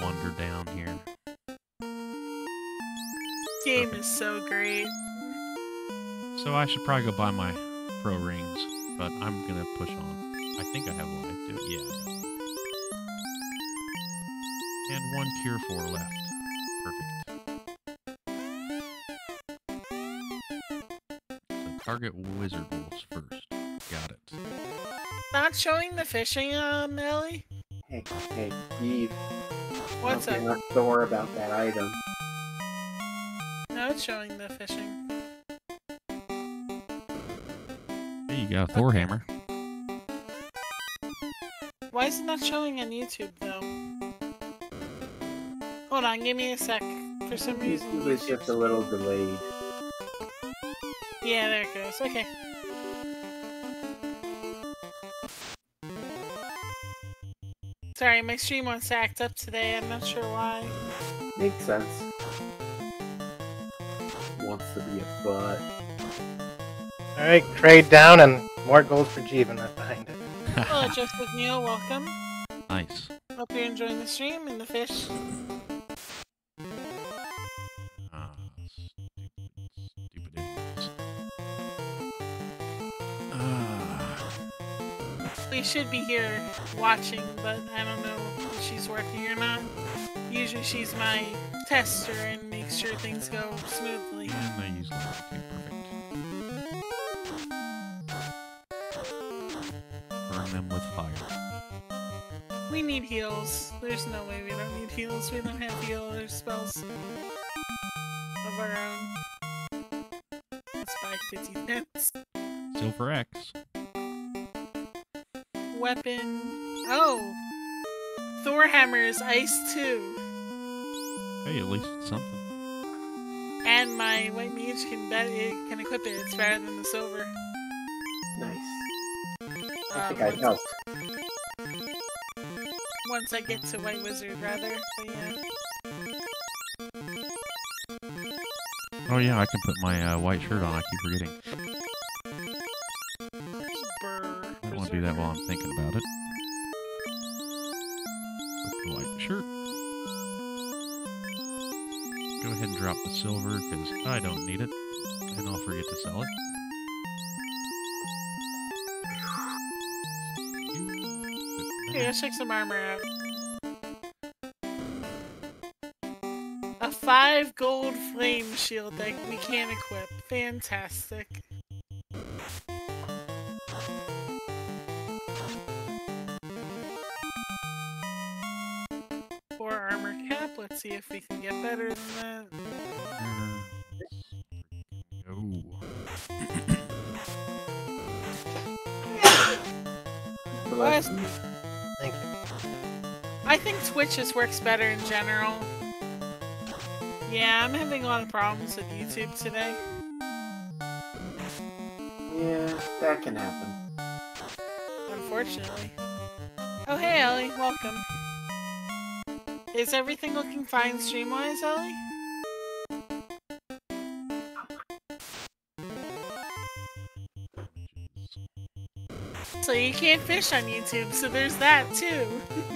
wandered down here. Game is so great. So I should probably go buy my pro rings, but I'm gonna push on. I think I have life, it? Yeah. And one cure four left. Target wizard wolves first. Got it. Not showing the fishing, um, Ellie? Hey, hey, Eve. What's don't up? get sore about that item. No, it's showing the fishing. Hey, you got a Thor Okay. hammer. Why is it not showing on YouTube, though? Hold on, give me a sec. for some reason. YouTube is just a little delayed. Yeah, there it goes. Okay. Sorry, my stream wants to act up today. I'm not sure why. Makes sense. Wants to be a butt. Alright, trade down and more gold for Jeevan left behind it. Hello, [laughs] Joseph Neil, Welcome. nice. Hope you're enjoying the stream and the fish. Should be here watching, but I don't know if she's working or not. Usually she's my tester and makes sure things go smoothly. and they usually lava too. Perfect. Burn them with fire. We need heals. There's no way we don't need heals. We don't have healer spells of our own. Let's buy 50 cents. Silver Axe. Weapon. Oh! Thor hammer is ice too. Hey, at least it's something. And my white mage can bet it can equip it. It's better than the silver. Nice. I Um, think I once- helped. Once I get to white wizard, rather. But yeah. Oh yeah, I can put my uh, white shirt on. I keep forgetting. I'm thinking about it. Put the white shirt. Go ahead and drop the silver because I don't need it, and I'll forget to sell it. Okay, let's check some armor out. A five gold flame shield that we can equip. Fantastic. Get better than that. Bless you. Thank you. I think Twitch just works better in general. Yeah, I'm having a lot of problems with YouTube today. Yeah, that can happen. Unfortunately. Oh, hey, Ellie. Welcome. Is everything looking fine stream-wise, Ellie? So you can't fish on YouTube, so there's that, too. [laughs]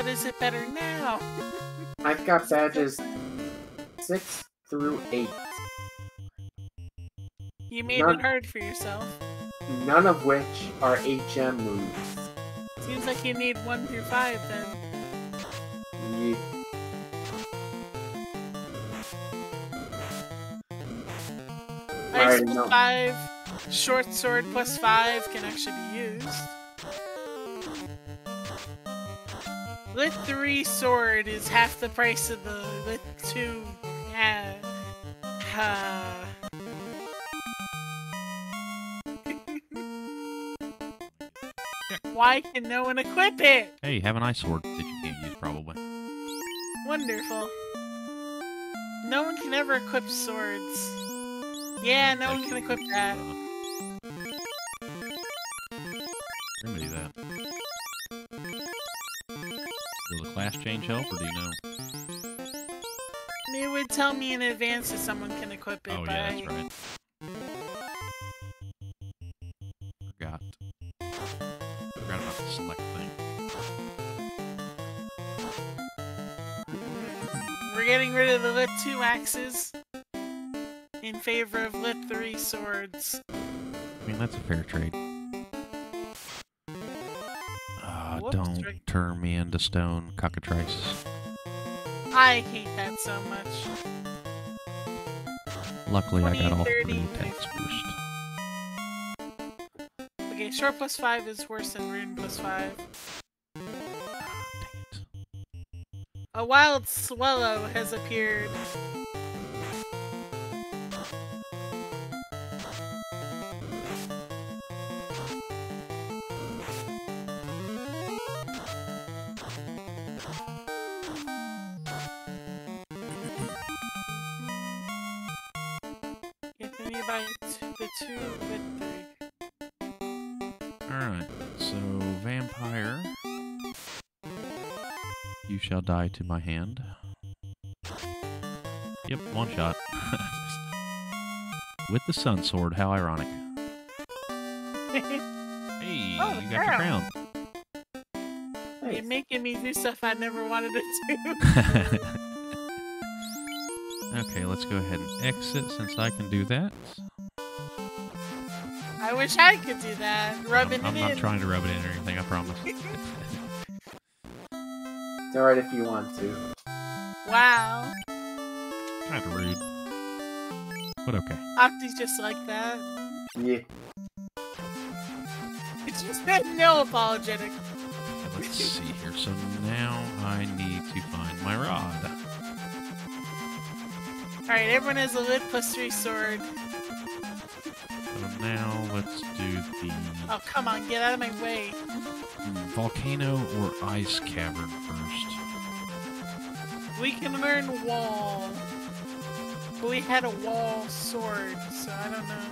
but is it better now? I've got badges six through eight, You made None- it hard for yourself. none of which are HM moves. Seems like you need one through five then. Ye- Ice Alright, no. five, short sword plus five can actually be used. Lit 3 sword is half the price of the Lit 2. Yeah. Ha. [laughs] Why can no one equip it? Hey, you have an ice sword that you can't use probably. Wonderful. No one can ever equip swords. Yeah, no one can equip that. uh, help, or do you know? It would tell me in advance if someone can equip it, Oh yeah, I- that's right. Forgot. Forgot about the select thing. we're getting rid of the Lit 2 axes in favor of Lit 3 swords. I mean, that's a fair trade. Turn me into stone cockatrice. I hate that so much. Luckily, I got all 20, three 30, attacks boost. Okay, short plus 5 is worse than rune plus 5. Ah. A wild swallow has appeared. To my hand. Yep, one shot. [laughs] With the sun sword, how ironic. [laughs] Hey, Oh, you got your crown. crown. Nice. You're making me do stuff I never wanted to do. [laughs] okay, let's go ahead and exit since I can do that. I wish I could do that. Rubbing I'm, I'm it not in. trying to rub it in or anything, I promise. It's alright if you want to. Wow. kind of rude. But okay. Opty's just like that. Yeah. It's just that no apologetic. Let's see here. So now I need to find my rod. Alright, everyone has a lid plus three sword. So now let's do the Oh, come on, get out of my way. Hmm, volcano or ice cavern first. We can learn wall. But we had a wall sword, so I don't know.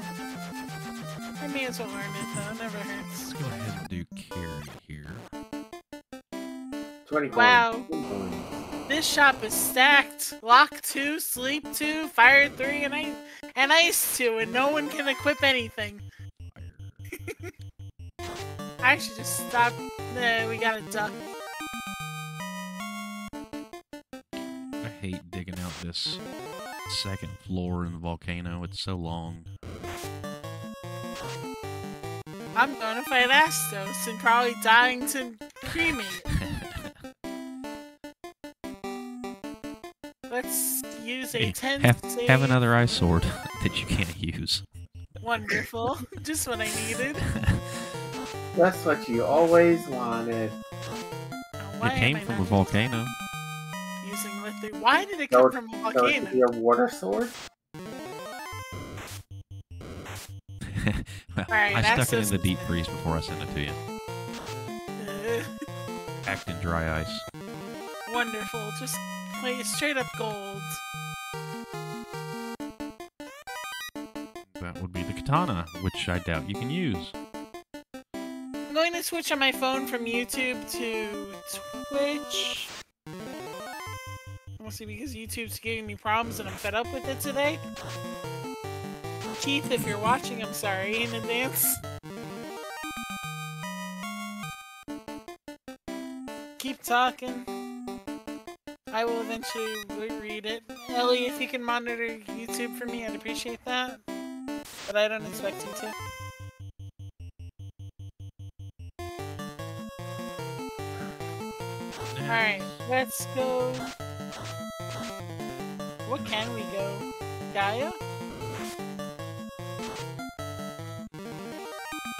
I may as well learn it though, it never hurts. Let's go ahead and do carry here. 20 coins. Wow. 20. This shop is stacked. Lock 2, sleep 2, fire 3, and, I- and ice 2, and no one can equip anything. [laughs] I should just stop. There, we got a duck. I hate digging out this second floor in the volcano. It's so long. I'm gonna fight Astos and probably dying to creamy. [laughs] Let's use a Hey, 10 have, save. have another ice sword [laughs] that you can't use. Wonderful. [laughs] Just what I needed. That's what you always wanted. Now, It came from a volcano. Using lithium. Why did it come would- from a So it volcano? could be a water sword? Well, Alright, I stuck it in the deep freeze before I sent it to you. [laughs] Packed in dry ice. wonderful. Just play straight up gold. That would be the katana, which I doubt you can use. To switch on my phone from YouTube to Twitch. Mostly because YouTube's giving me problems and I'm fed up with it today. Keith, if you're watching, I'm sorry in advance. Keep talking. I will eventually read it. Ellie, if you can monitor YouTube for me, I'd appreciate that. But I don't expect you to. Alright, let's go. What can we go? Gaia?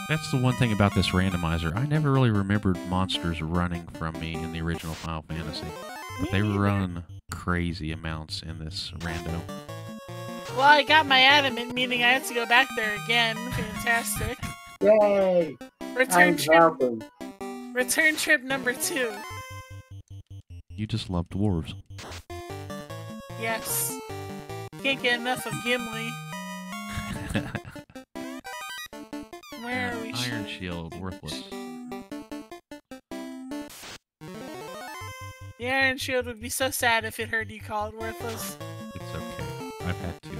That's the one thing about this randomizer. I never really remembered monsters running from me in the original Final Fantasy. But they run crazy amounts in this rando. Well, I got my adamant, meaning I have to go back there again. Fantastic. Yay! Return I'm trip, helping. return trip number two. You just love dwarves. Yes. Can't get enough of Gimli. [laughs] Where are we? Iron? Shield, worthless. The Iron Shield would be so sad if it heard you call it worthless. It's okay. I've had two.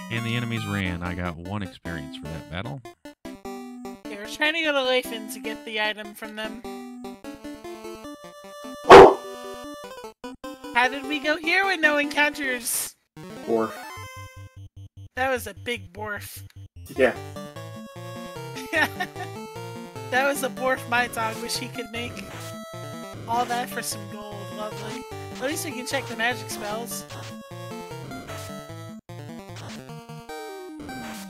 [laughs] And the enemies ran. I got one experience for that battle. Okay, we're trying to go to Lefein to get the item from them. How did we go here with no encounters? Dwarf. That was a big borf. Yeah. [laughs] that was a borf my dog wish he could make. All that for some gold, lovely. At least we can check the magic spells.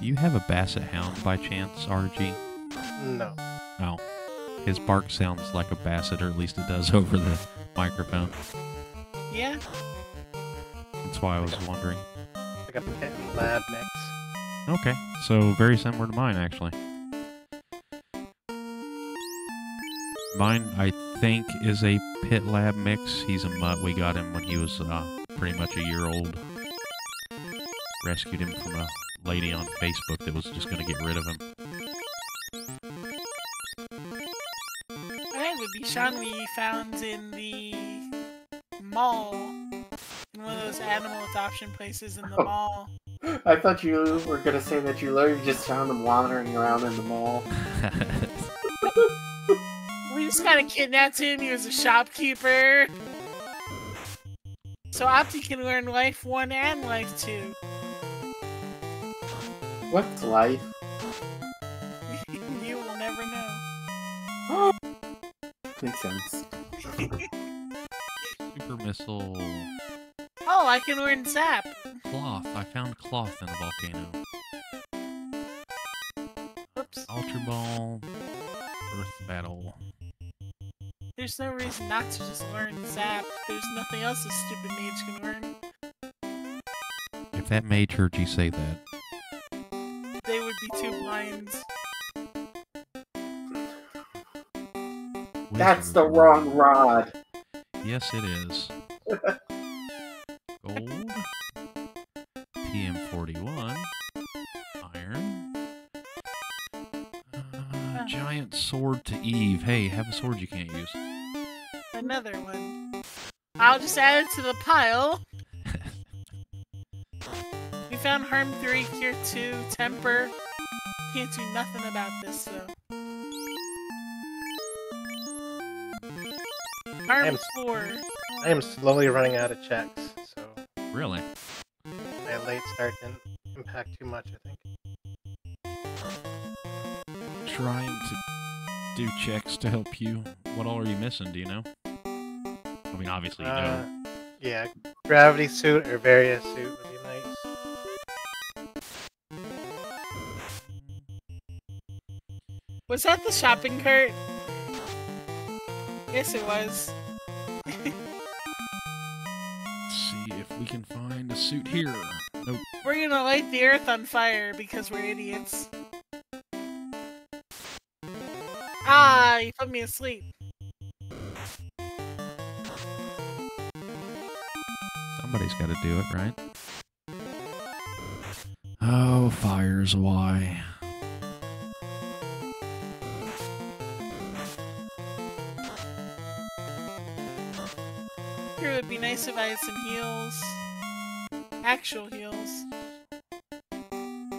Do you have a basset hound by chance, RG? No. No. his bark sounds like a basset, or at least it does [laughs] over the microphone. Yeah. That's why I was wondering. Like a pit and lab mix. Okay, so very similar to mine actually. Mine, I think, is a pit lab mix. He's a mutt. We got him when he was uh, pretty much a year old. Rescued him from a lady on Facebook that was just going to get rid of him. I have a Bichon we found in the mall. One of those animal adoption places in the Oh. mall. I thought you were gonna say that you literally just found him wandering around in the mall. [laughs] We just kind of kidnapped him. He was a shopkeeper. So Opty can learn Life 1 and Life 2. What's life? [laughs] you will never know. Makes sense. [laughs] Super missile Oh, I can learn Zap. cloth. I found cloth in a volcano. Oops. Ultra ball, earth battle. There's no reason not to just learn Zap. There's nothing else this stupid mage can learn. If that mage heard you say that, They would be too blind. That's the wrong rod. Yes, it is. Gold. PM41. Iron. Uh, giant sword to Eve. Hey, have a sword you can't use. Another one. I'll just add it to the pile. We found Harm 3, Cure 2, Temper. Can't do nothing about this, though. Harm am- 4. I am slowly running out of checks, so really? my late start didn't impact too much, I think. Trying to do checks to help you. What all are you missing? Do you know? I mean, obviously you Uh, know. yeah, gravity suit or Varia suit would be nice. Was that the shopping cart? Yes, it was. We can find a suit here. Nope. We're gonna light the earth on fire because we're idiots. Ah, you put me asleep. Somebody's got to do it, right? Oh, fires, why? It would nice if I had some heals. Actual heals.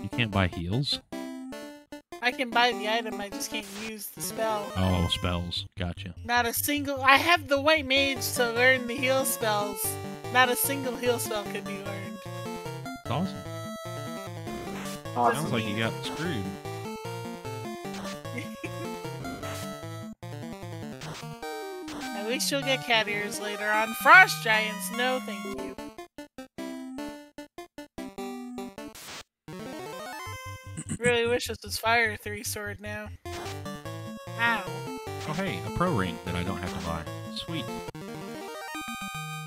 You can't buy heals? I can buy the item, I just can't use the spell. Oh, spells. Gotcha. Not a single. I have the white mage to learn the heal spells. Not a single heal spell could be learned. It's awesome. Awesome. Sounds like you got screwed. Least you'll get cat ears later on. Frost giants, no thank you. really wish this was Fire 3 sword now. Ow. Oh, hey, a pro ring that I don't have to buy. Sweet.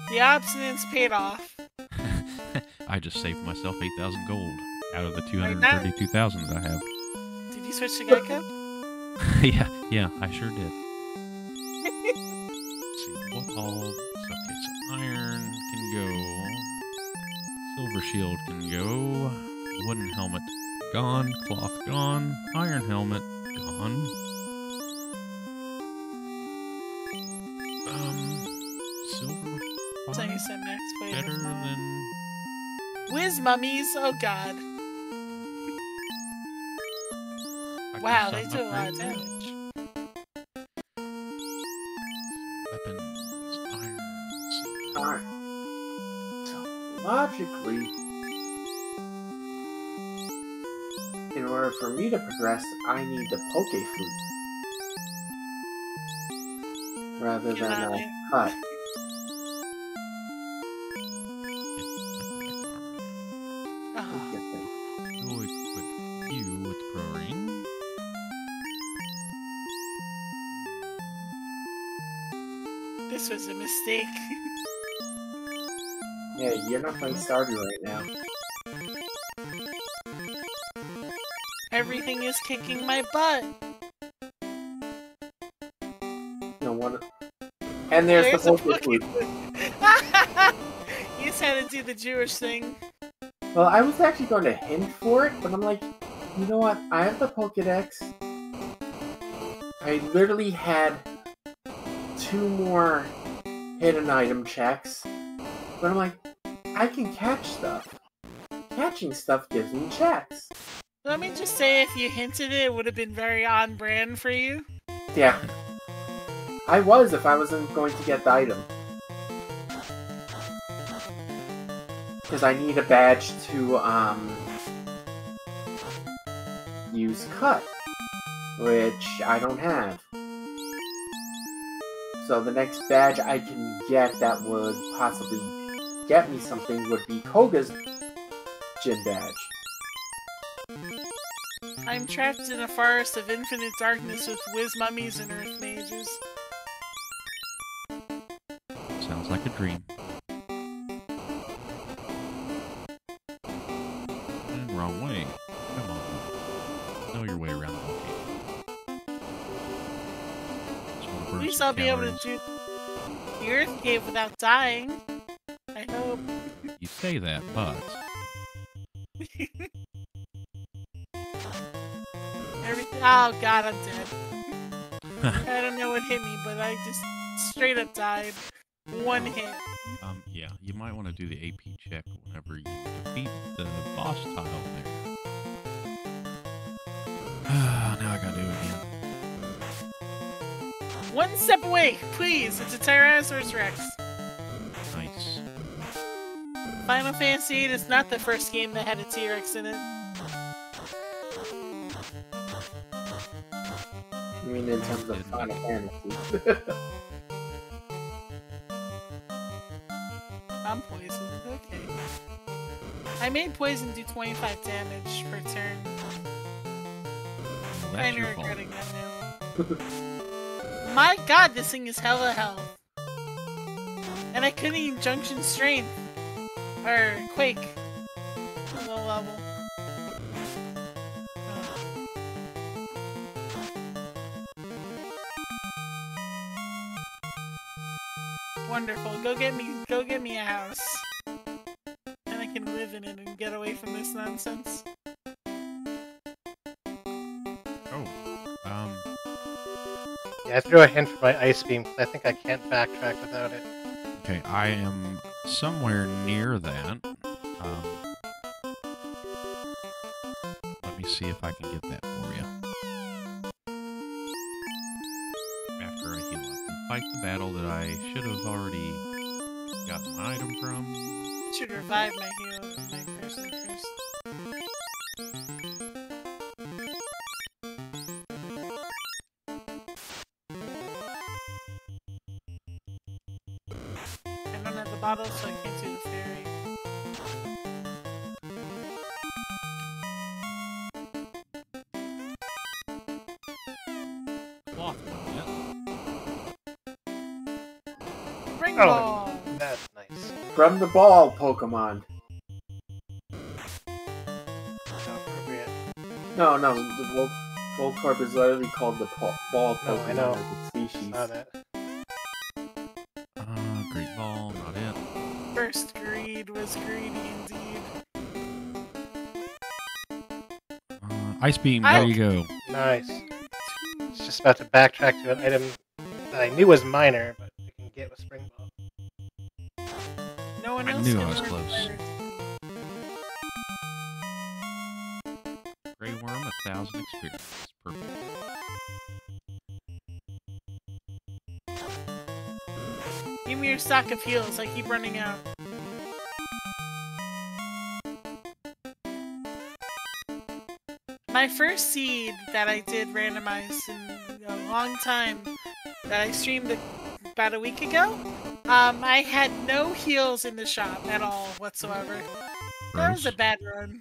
The obstinance paid off. [laughs] I just saved myself 8,000 gold out of the Like 232,000 I have. Did you switch to Geico? [laughs] yeah, yeah, I sure did. Shield can go. Wooden helmet gone. Cloth gone. Iron helmet gone. Um, silver So you said next play. better than. Whiz mummies, oh god. I Wow, they do a lot of damage. Logically, in order for me to progress, I need the Poke Flute. Rather than a here. cut. Good thing. Go equip you with pro ring. This was a mistake. [laughs] Yeah, you're not playing Stardew right now. Everything is kicking my butt. No one. And there's, There's the focus loop. you just had to do the Jewish thing. Well, I was actually going to hint for it, but I'm like, you know what? I have the Pokedex. I literally had two more hidden item checks, but I'm like, I can catch stuff. Catching stuff gives me checks. Let me just say, if you hinted it, it would have been very on brand for you. Yeah. I was if I wasn't going to get the item. Because I need a badge to, um... use cut. Which I don't have. So the next badge I can get that would possibly get me something would be Koga's gym badge. I'm trapped in a forest of infinite darkness with whiz mummies and earth mages. Sounds like a dream. Mm, wrong way. Come on. Know your way around the volcano. Just wanna At least I'll be able to do the earth cave without dying. I hope. You say that, but Everything. Oh god, I'm dead. I don't know what hit me, but I just straight up died. One hit. um, yeah, you might want to do the AP check whenever you defeat the boss tile there. now I gotta do it again. One step away, please. It's a Tyrannosaurus Rex. Nice. Final Fantasy VIII is not the first game that had a T-Rex in it. I mean, in terms of Final Fantasy. [laughs] I'm poisoned. Okay. I made poison do 25 damage per turn. Well, that's Kinda fault. regretting that now. My god, this thing is hella health. And I couldn't even junction strength. Or quake. Low level. Wonderful. Go get me go get me a house. And I can live in it and get away from this nonsense. Oh, um, Yeah, I threw a hint for my ice beam 'cause I think I can't backtrack without it. okay, I am somewhere near that. Um, let me see if I can get that for you. After I heal up and fight the battle that I should have already gotten my item from. Should revive my ball, Pokemon. No, no, the Vol- Voltorb is literally called the po- ball No, Pokemon I know. as species. Saw that. Uh, Great Ball, not it. First greed was greedy indeed. Uh, Ice Beam, I- there you go. Nice. It's just about to backtrack to an item that I knew was minor, but I else knew can I was close. better. Grey Worm, a thousand experience. Perfect. Give me your stock of heals, I keep running out. My first seed that I did randomize in a long time that I streamed about a week ago, um, I had no heals in the shop at all whatsoever. Gross. That was a bad run.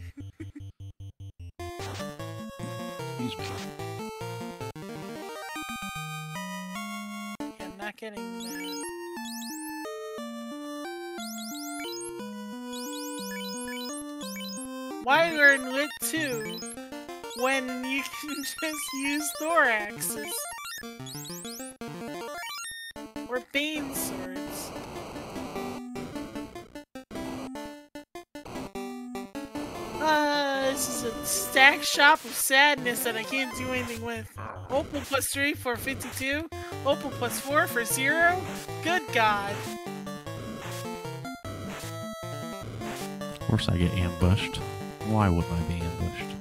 I'm not getting that. Why learn Lit 2 when you [laughs] can just use Thoraxes? A stack shop of sadness that I can't do anything with. Opal plus 3 for 52? Opal plus 4 for 0? Good God. Of course, I get ambushed. Why wouldn't I be ambushed?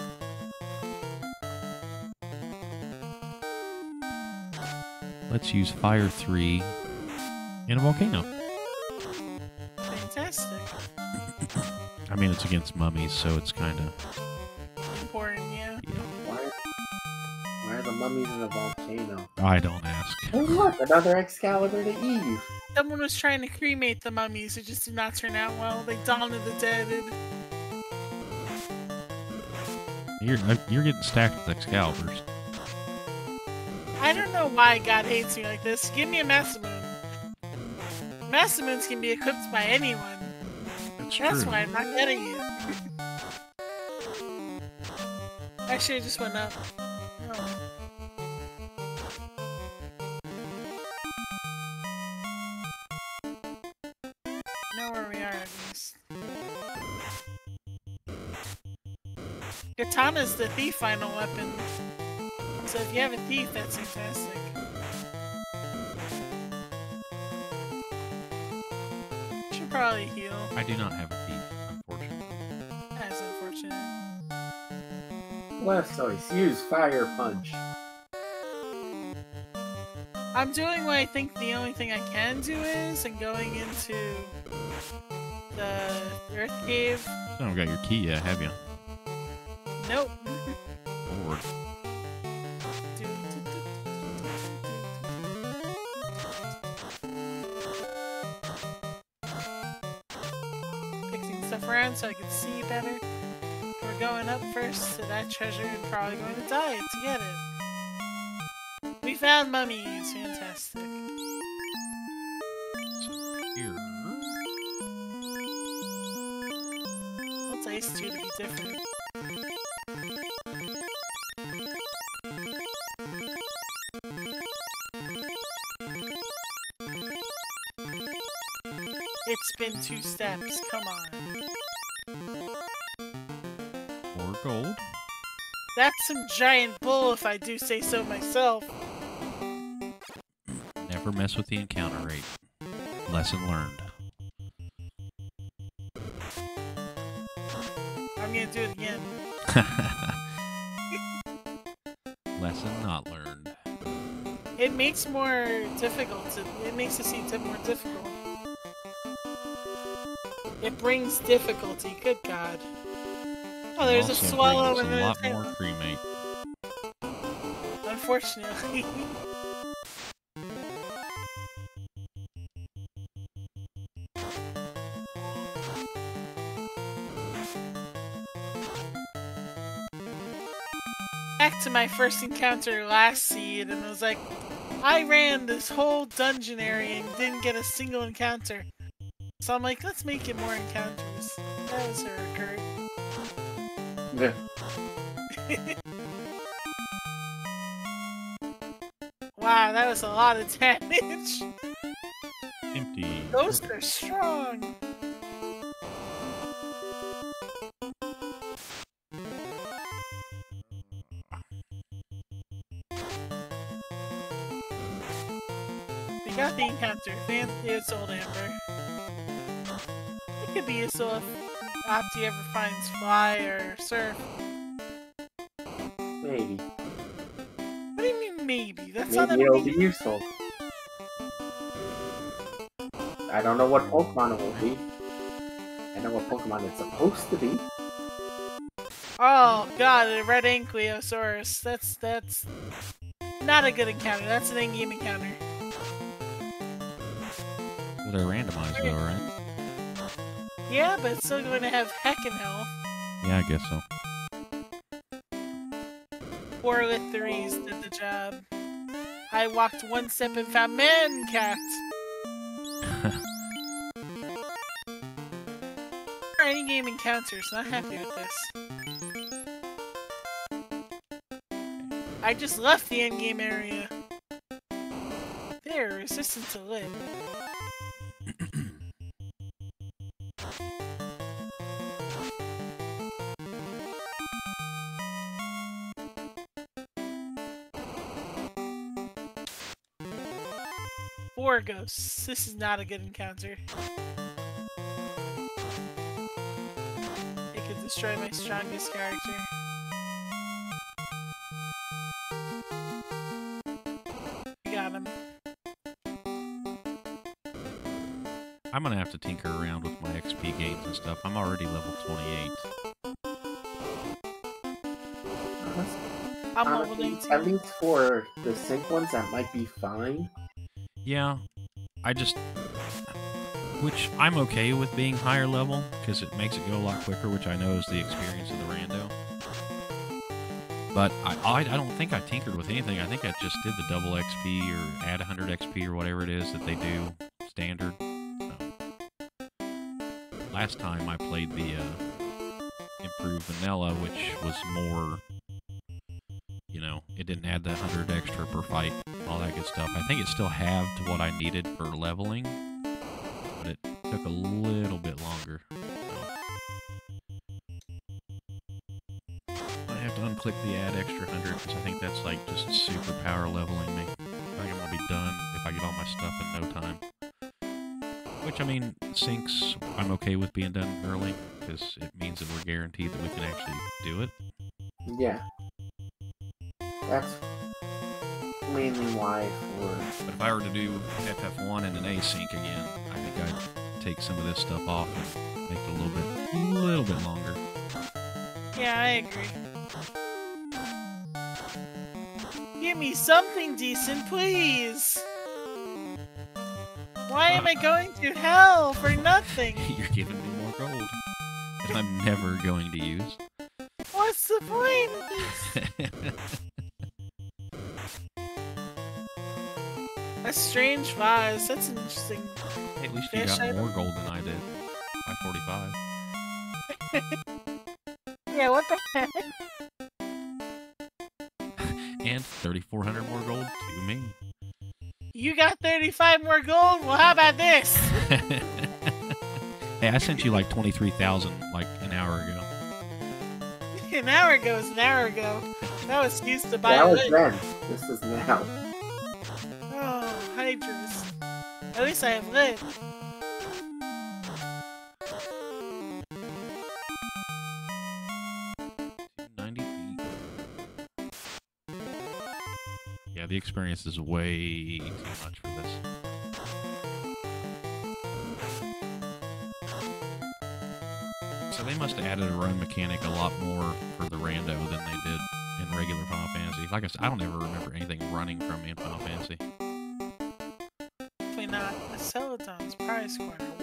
Let's use Fire 3 in a volcano. Fantastic. I mean, it's against mummies, so it's kind of. Why are the mummies in a volcano? I don't ask. Hey, look, another Excalibur to Eve. Someone was trying to cremate the mummies, it just did not turn out well. They Dawn of the Dead. You're uh, you're getting stacked with Excaliburs. I don't know why God hates me like this. Give me a Masamune. Masamunes can be equipped by anyone. That's, That's true. why I'm not getting it. Actually, I just went up. Katana's the thief final weapon. So if you have a thief, that's fantastic. Should probably heal. I do not have a thief, unfortunately. That's unfortunate. Last choice, use Fire Punch. I'm doing what I think the only thing I can do is, and going into the Earth Cave. Oh, you don't got your key yet, have you? Treasure and probably going to die to get it. We found mummies. Fantastic. Here. What's Ice 2 to be different? It's been two steps, come on. More gold. That's some giant bull if I do say so myself. Never mess with the encounter rate. Lesson learned. I'm gonna do it again. [laughs] Lesson not learned. It makes more difficult. To, it makes the scene more difficult. It brings difficulty. Good God. Oh, there's a swallow and a lot more cremate. Unfortunately. Back to my first encounter last seed, and I was like, I ran this whole dungeon area and didn't get a single encounter. So I'm like, let's make it more encounters. That was her occurred. [laughs] Wow, that was a lot of damage. Empty. Those are strong. We got the encounter. Fan it's old Amber. It could be useful if Opty ever finds Fly or Surf. Maybe? Maybe it'll be useful. I don't know what Pokemon it will be. I know what Pokemon it's supposed to be. Oh god, a red Ankylosaurus. That's that's not a good encounter. That's an in-game encounter. Well, they're randomized though, right? Yeah, but it's still going to have heckin' health. Yeah, I guess so. Four lit threes did the job. I walked one step and found Mancat. Alright, [laughs] in-game encounters. Not happy with this. I just left the in-game area. There, resistance to lit. Four ghosts. This is not a good encounter. It could destroy my strongest character. Got him. I'm gonna have to tinker around with my XP gains and stuff. I'm already level 28. Uh-huh. I'm uh, level 19. at least for the sync ones, that might be fine. Yeah, I just. Which I'm okay with being higher level, because it makes it go a lot quicker, which I know is the experience of the rando. But I, I, I don't think I tinkered with anything. I think I just did the double XP or add 100 XP or whatever it is that they do standard. Last time I played the uh, improved vanilla, which was more, you know, it didn't add that 100 extra per fight all that good stuff. I think it still halved what I needed for leveling, but it took a little bit longer. I have to unclick the add extra 100 because I think that's like just super power leveling me. I think I'm gonna be done if I get all my stuff in no time. Which I mean, syncs I'm okay with being done early because it means that we're guaranteed that we can actually do it. Yeah. That's mainly why for But if I were to do FF1 and an async again, I think I'd take some of this stuff off and make it a little bit, a little bit longer. Yeah, I agree. Give me something decent, please! Why am I going to hell for nothing? [laughs] You're giving me more gold that I'm never going to use. What's the point [laughs] strange vase. That's interesting. Hey, at least you got more gold than I did. By 45. [laughs] Yeah, what the heck? [laughs] And 3,400 more gold to me. You got 35 more gold? Well, how about this? [laughs] hey, I sent you like 23,000 like an hour ago. An hour ago is an hour ago. No excuse to buy that was then. This is now. At least I have lit. Ninety. Yeah, the experience is way too much for this. So they must have added a run mechanic a lot more for the rando than they did in regular Final Fantasy. Like I said, I don't ever remember anything running from in Final Fantasy.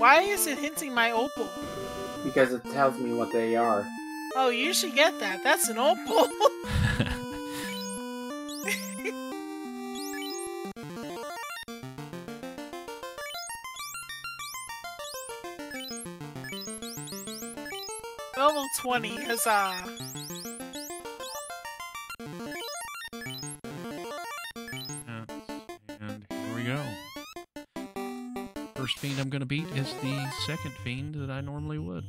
Why is it hinting my opal? Because it tells me what they are. Oh, you should get that. That's an opal. [laughs] Level 20, huzzah. Yeah, and here we go. First fiend I'm gonna beat is the second fiend that I normally would.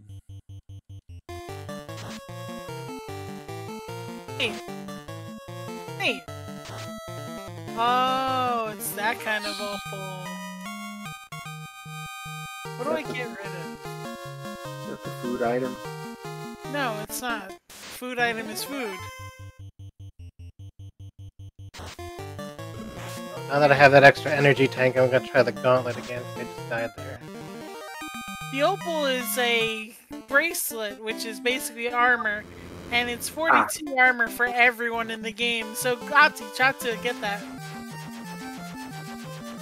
Hey. Hey. Oh, it's that kind of opal. What do I get rid of? Is that the food item? No, it's not. Food item is food. Now that I have that extra energy tank, I'm gonna try the gauntlet again. I just died there. The opal is a bracelet, which is basically armor, and it's ah. 42 armor for everyone in the game. So, Gati, try to get that.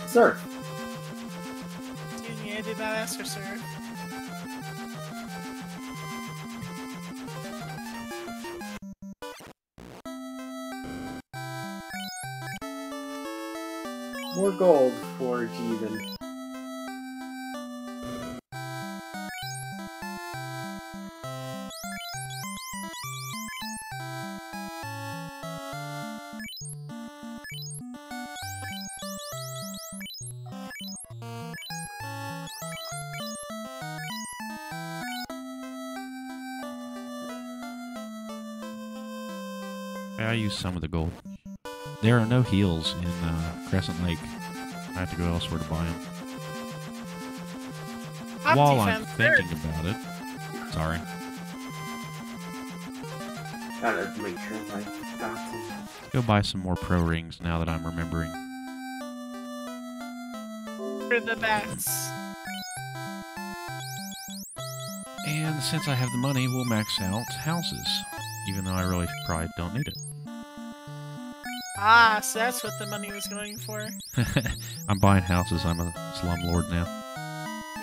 Sir, Excuse me, I did not ask for sir. more gold for Jeevan. I used some of the gold. There are no heals in uh, Crescent Lake. I have to go elsewhere to buy them. Hop While I'm defense third. thinking about it. Sorry. Gotta make sure I got them. Go buy some more pro rings now that I'm remembering. for the bats. And since I have the money, we'll max out houses. Even though I really probably don't need it. Ah, so that's what the money was going for. [laughs] I'm buying houses. I'm a slumlord now.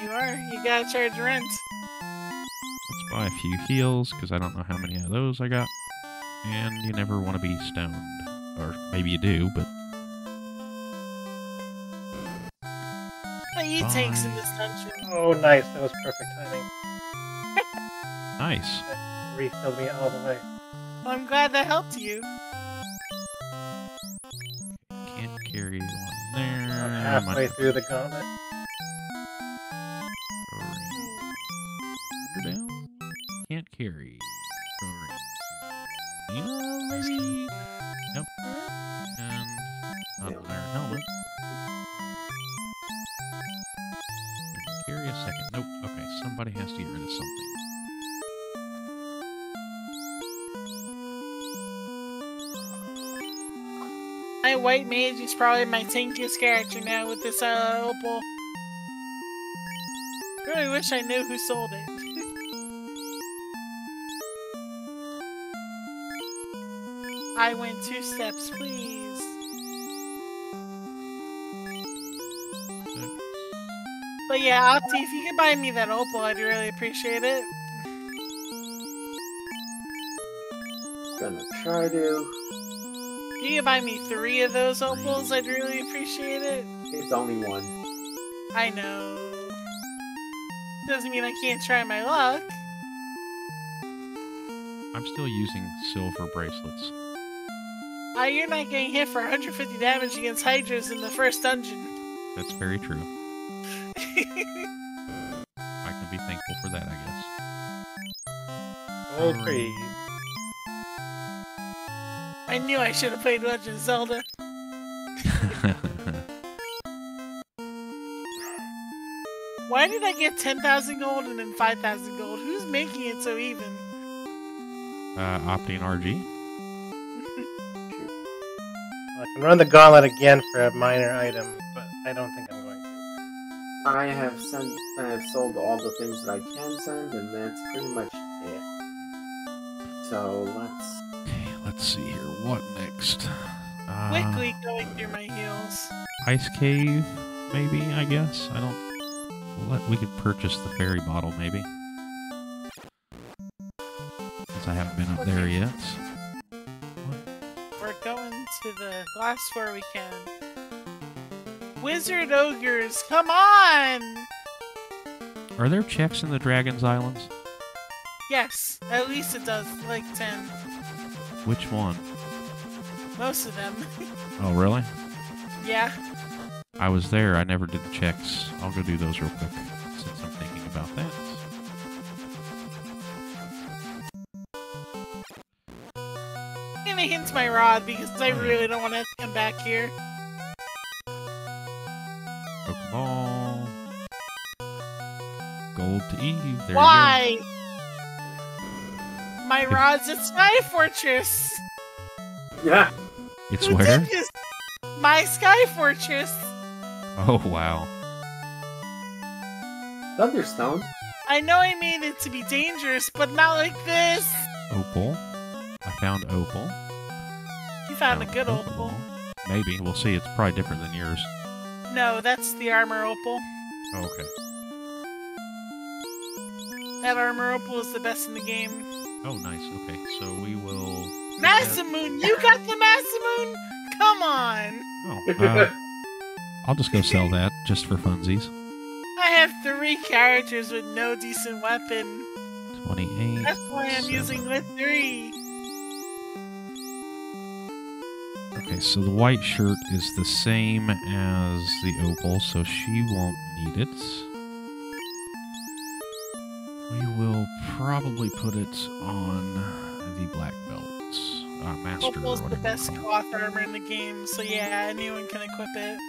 You are. You gotta charge rent. Let's buy a few heals, because I don't know how many of those I got. And you never want to be stoned. Or maybe you do, but What he takes in this dungeon. Oh, nice. That was perfect timing. nice. That refilled me all the way. Well, I'm glad that helped you. Halfway through the gauntlet. Is probably my tankiest character now with this uh, opal. Really wish I knew who sold it. [laughs] I went two steps, please. But yeah, Opty, if you could buy me that opal, I'd really appreciate it. Gonna try to. If you could buy me three of those opals, I'd really appreciate it. It's only one. I know. Doesn't mean I can't try my luck. I'm still using silver bracelets. Ah, you're not getting hit for 150 damage against Hydras in the first dungeon. That's very true. [laughs] I can be thankful for that, I guess. Gold Alright. trees. I knew I should have played Legend of Zelda. [laughs] Why did I get 10,000 gold and then 5,000 gold? Who's making it so even? uh, Opting RG. I can run the gauntlet again for a minor item, but I don't think I'm going to. I have sent, I have sold all the things that I can send, and that's pretty much it. So let's. Okay, let's see here. What next? Uh, Quickly going through my heals. Ice cave, maybe. I guess. I don't. Let we could purchase the fairy bottle, maybe. Since I haven't been up there yet. We're going to the last floor we can. Wizard ogres, come on! Are there checks in the Dragon's Islands? Yes, at least it does, like 10. Which one? Most of them. Oh, really? yeah. I was there. I never did the checks. I'll go do those real quick since I'm thinking about that. I'm gonna hint my rod because I oh, really don't want to come back here. Pokeball. Gold to Eve. There Why? My rod's at Sky Fortress! Yeah! You go. It's Who where? did? My Sky Fortress! Oh, wow. Thunderstone? I know I made it to be dangerous, but not like this! Opal. I found Opal. You found a good opal. Maybe. We'll see. It's probably different than yours. No, that's the armor opal. Oh, okay. That armor opal is the best in the game. Oh, nice. Okay, so we will. Masamune! You got the Masamune? Come on! Oh, uh, I'll just go sell that just for funsies. I have three characters with no decent weapon. 28. That's why I'm seven. using the three. Okay, so the white shirt is the same as the opal, so she won't need it. We will probably put it on the black belt. Uh, master. Opal's the best cloth armor in the game, so yeah, anyone can equip it.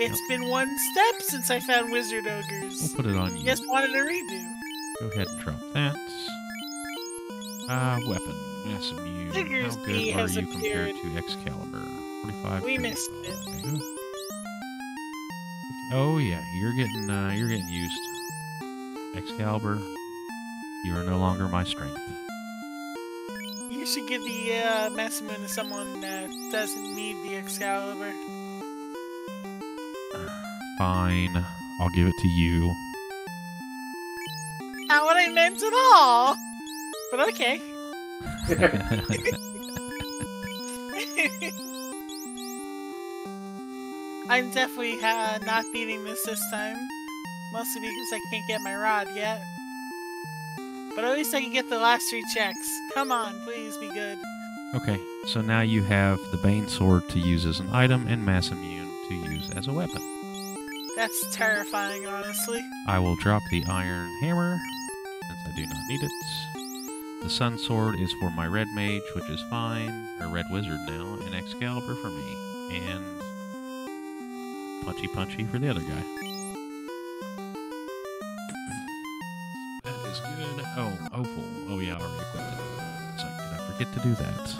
It's been one step since I found wizard ogres. We'll put it on you. Just wanted a redo. Go ahead and drop that. Uh, weapon. Masamune. Figures How B good are has you compared to Excalibur? 45. We missed 55. Oh yeah, you're getting uh, you're getting used. Excalibur, you are no longer my strength. You should give the uh, to someone that doesn't need the Excalibur. [sighs] Fine, I'll give it to you. Not what I meant at all! But okay. [laughs] I'm definitely uh, not beating this this time. Mostly because I can't get my rod yet. But at least I can get the last three checks. Come on, please be good. Okay, so now you have the Bane Sword to use as an item and Masamune to use as a weapon. That's terrifying, honestly. I will drop the Iron Hammer, since I do not need it. The Sun Sword is for my Red Mage, which is fine, or Red Wizard now, and Excalibur for me, and Punchy Punchy for the other guy. Oh, Opal. Oh yeah, I already equipped it. It's like, did I forget to do that?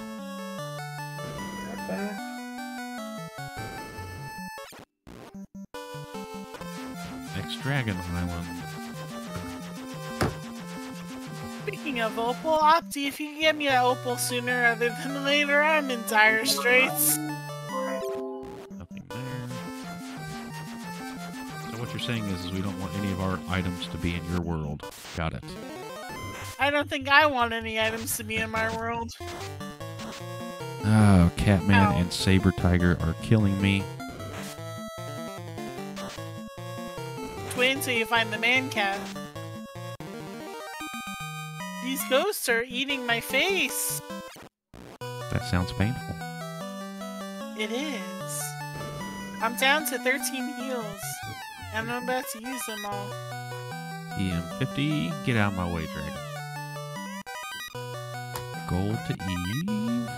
Next Dragon Island. Speaking of Opal, Opty, if you can get me that Opal sooner rather than later, I'm in dire straits. Nothing there. So what you're saying is, is we don't want any of our items to be in your world. Got it. I don't think I want any items to be in my world. Oh, Catman Ow. and Saber Tiger are killing me. Wait until you find the man cat. These ghosts are eating my face. That sounds painful. It is. I'm down to 13 heals, and I'm about to use them all. TM50, get out of my way, dragon. Gold to Eve.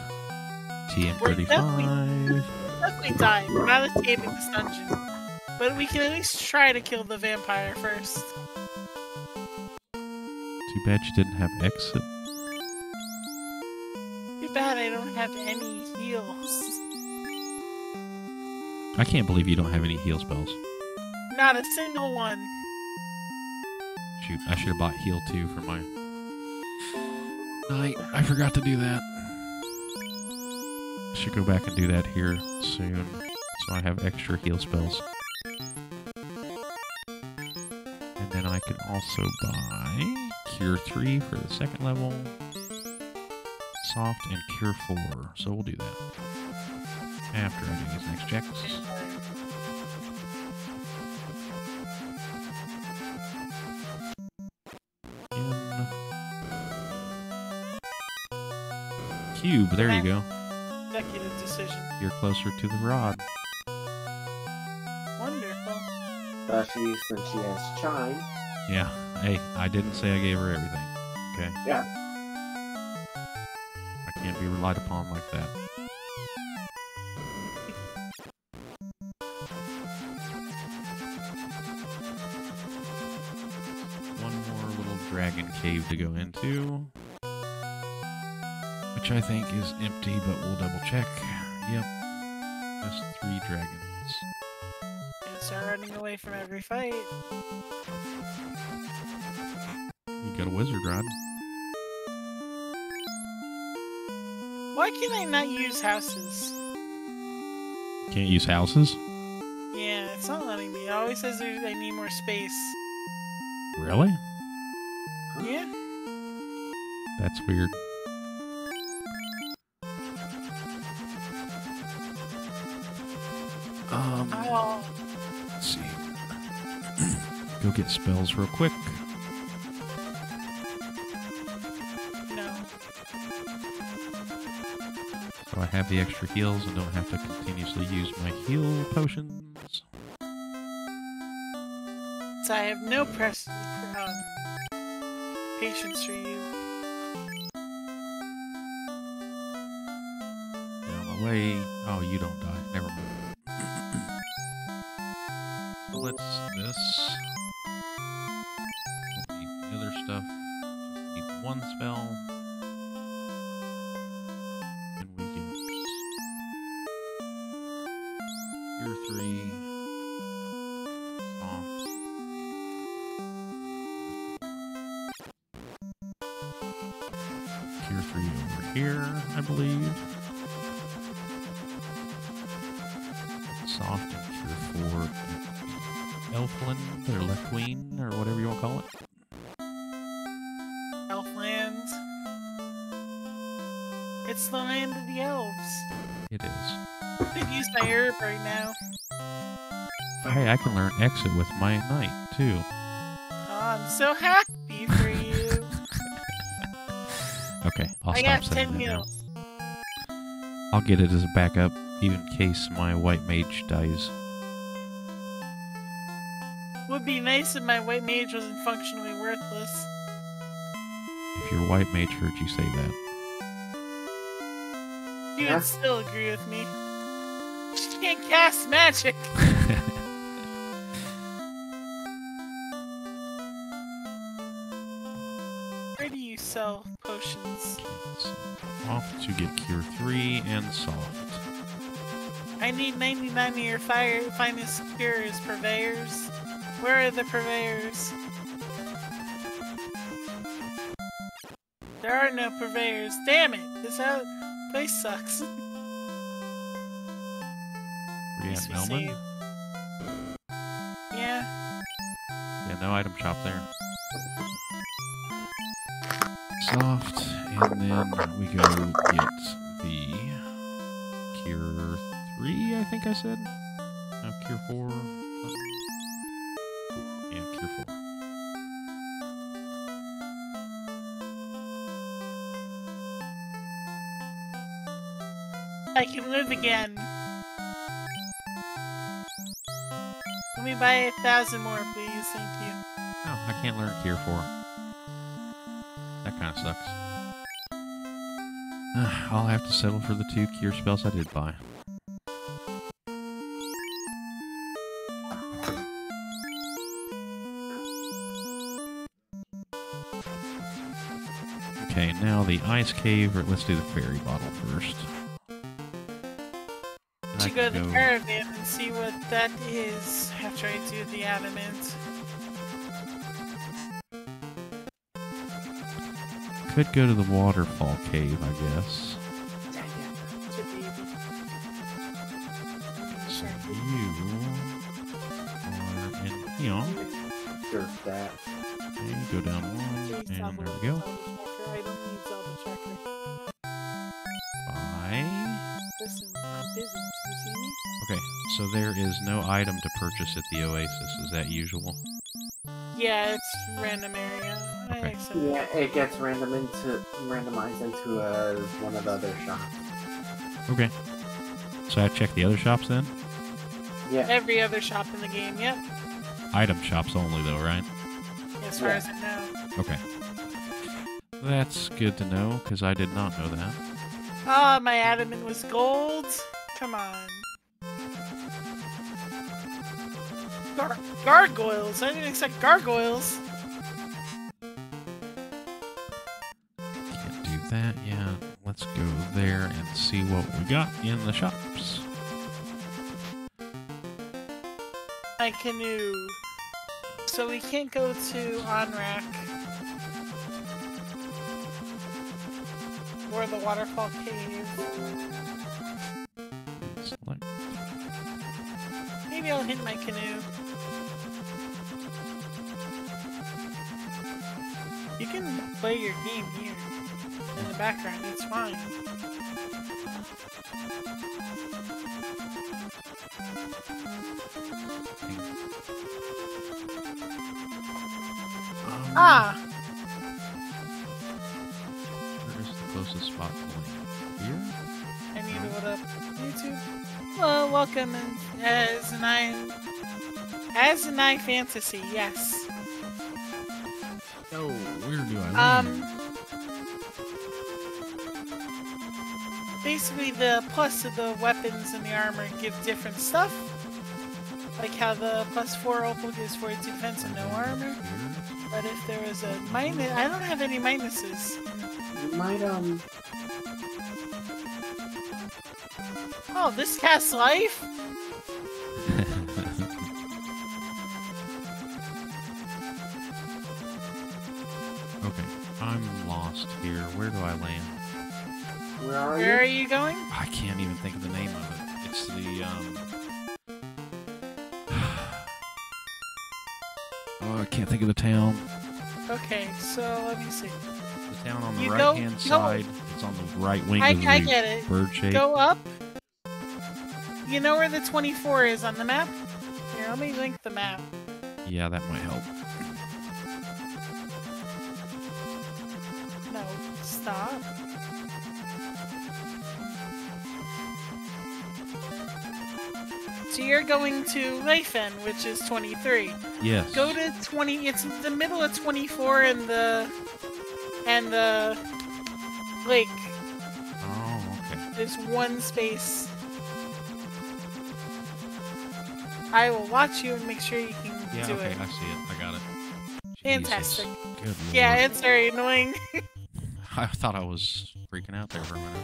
TM35. Definitely dying. We're not escaping this dungeon. But we can at least try to kill the vampire first. Too bad you didn't have exit. Too bad I don't have any heals. I can't believe you don't have any heal spells. Not a single one. Shoot, I should have bought heal 2 for my knight. I forgot to do that. Should go back and do that here soon. So I have extra heal spells. And then I can also buy Cure 3 for the second level. Soft and Cure 4. So we'll do that. After I do these next checks. Cube, there you go. Executive decision. You're closer to the rod. Wonderful. Especially since she has Chime. Yeah. Hey, I didn't say I gave her everything. Okay? Yeah. I can't be relied upon like that. One more little dragon cave to go into. Which I think is empty, but we'll double check. Yep. Just three dragons. Gonna start running away from every fight. You got a wizard rod. Why can I not use houses? Can't use houses? Yeah, it's not letting me. It always says there's, I need more space. Really? Yeah? That's weird. Get spells real quick. no. So I have the extra heals and don't have to continuously use my heal potions. So I have no press, um, patience for you. that way. Oh, you don't die. Never mind. Right now. Hey, I can learn exit with my knight too. Oh, I'm so happy for you. [laughs] Okay, I'll I stop got saying 10 that now. meals. I'll get it as a backup, even in case my white mage dies. Would be nice if my white mage wasn't functionally worthless. If your white mage heard you say that. You Yeah. would still agree with me. She can't cast magic. [laughs] Where do you sell potions? Off to get Cure 3 and Soft. I need 99 of your fire finest cures, purveyors. Where are the purveyors? There are no purveyors. Damn it! This out place sucks. [laughs] Were you we Melmond? Yeah. Yeah, no item shop there. Soft, and then we go get the Cure 3, I think I said? No, Cure 4. Yeah, Cure 4. I can live again. Me buy a thousand more, please. Thank you. Oh, I can't learn Cure 4. That kind of sucks. [sighs] I'll have to settle for the two Cure spells I did buy. Okay, now the ice cave, let's do the fairy bottle first. And I should go to the caravan and see what that is after I do the adamant. Could go to the waterfall cave, I guess. To baby. So you are in here. Sure that. And go down one, and there we go. Item to purchase at the Oasis. Is that usual? Yeah, it's random area. Okay. Yeah, it. it gets random into randomized into uh, one of the other shops. Okay. So I check the other shops then? Yeah, Every other shop in the game, yep. Item shops only, though, right? As far Yeah. as I know. Okay. That's good to know, because I did not know that. Ah, my adamant was gold. Come on. Gar- gargoyles. I didn't expect gargoyles. Can't do that yet. Let's go there and see what we got in the shops. My canoe. So we can't go to Onrac. Or the waterfall cave. Maybe I'll hit my canoe. You can play your game here. In the background, it's fine. Um, Ah! Where's the closest spot to land? Here? I need to load up YouTube. Well, welcome in as an I as an I fantasy, yes. Oh, where do I land? Um basically the plus of the weapons and the armor give different stuff. Like how the plus four opal gives 42 defense and no armor. But if there was a minus, I don't have any minuses. You might, um... Oh, this cast life? [laughs] okay, I'm lost here. Where do I land? Where are Where are you? you going? I can't even think of the name of it. It's the um. [sighs] oh, I can't think of the town. Okay, so let me see. The town on the right go- hand go- side. It's on the right wing I, of the I get it. bird shape. Go up. You know where the 24 is on the map? Here, let me link the map. Yeah, that might help. Stop. So you're going to Lathan, which is 23. Yes. Go to 20. It's the middle of 24 and the and the lake. Oh, okay. There's one space. I will watch you and make sure you can Yeah, do okay, it. I see it. I got it. Fantastic. Good Yeah, it's very annoying. [laughs] I thought I was freaking out there for a minute.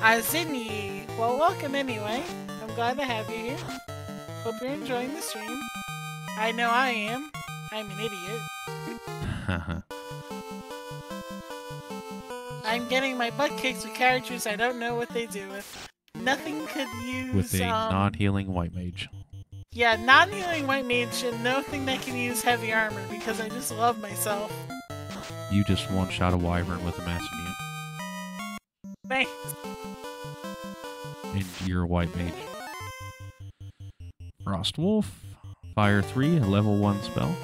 Azini, well, welcome anyway. I'm glad to have you here. Hope you're enjoying the stream. I know I am. I'm an idiot. [laughs] I'm getting my butt kicked with characters I don't know what they do with. Nothing could use. With a um, non-healing white mage. Yeah, non-healing white mage and nothing that can use heavy armor because I just love myself. You just one-shot a wyvern with a mass immune. Thanks. And you're a white mage. Frost Wolf. Fire 3, a level 1 spell.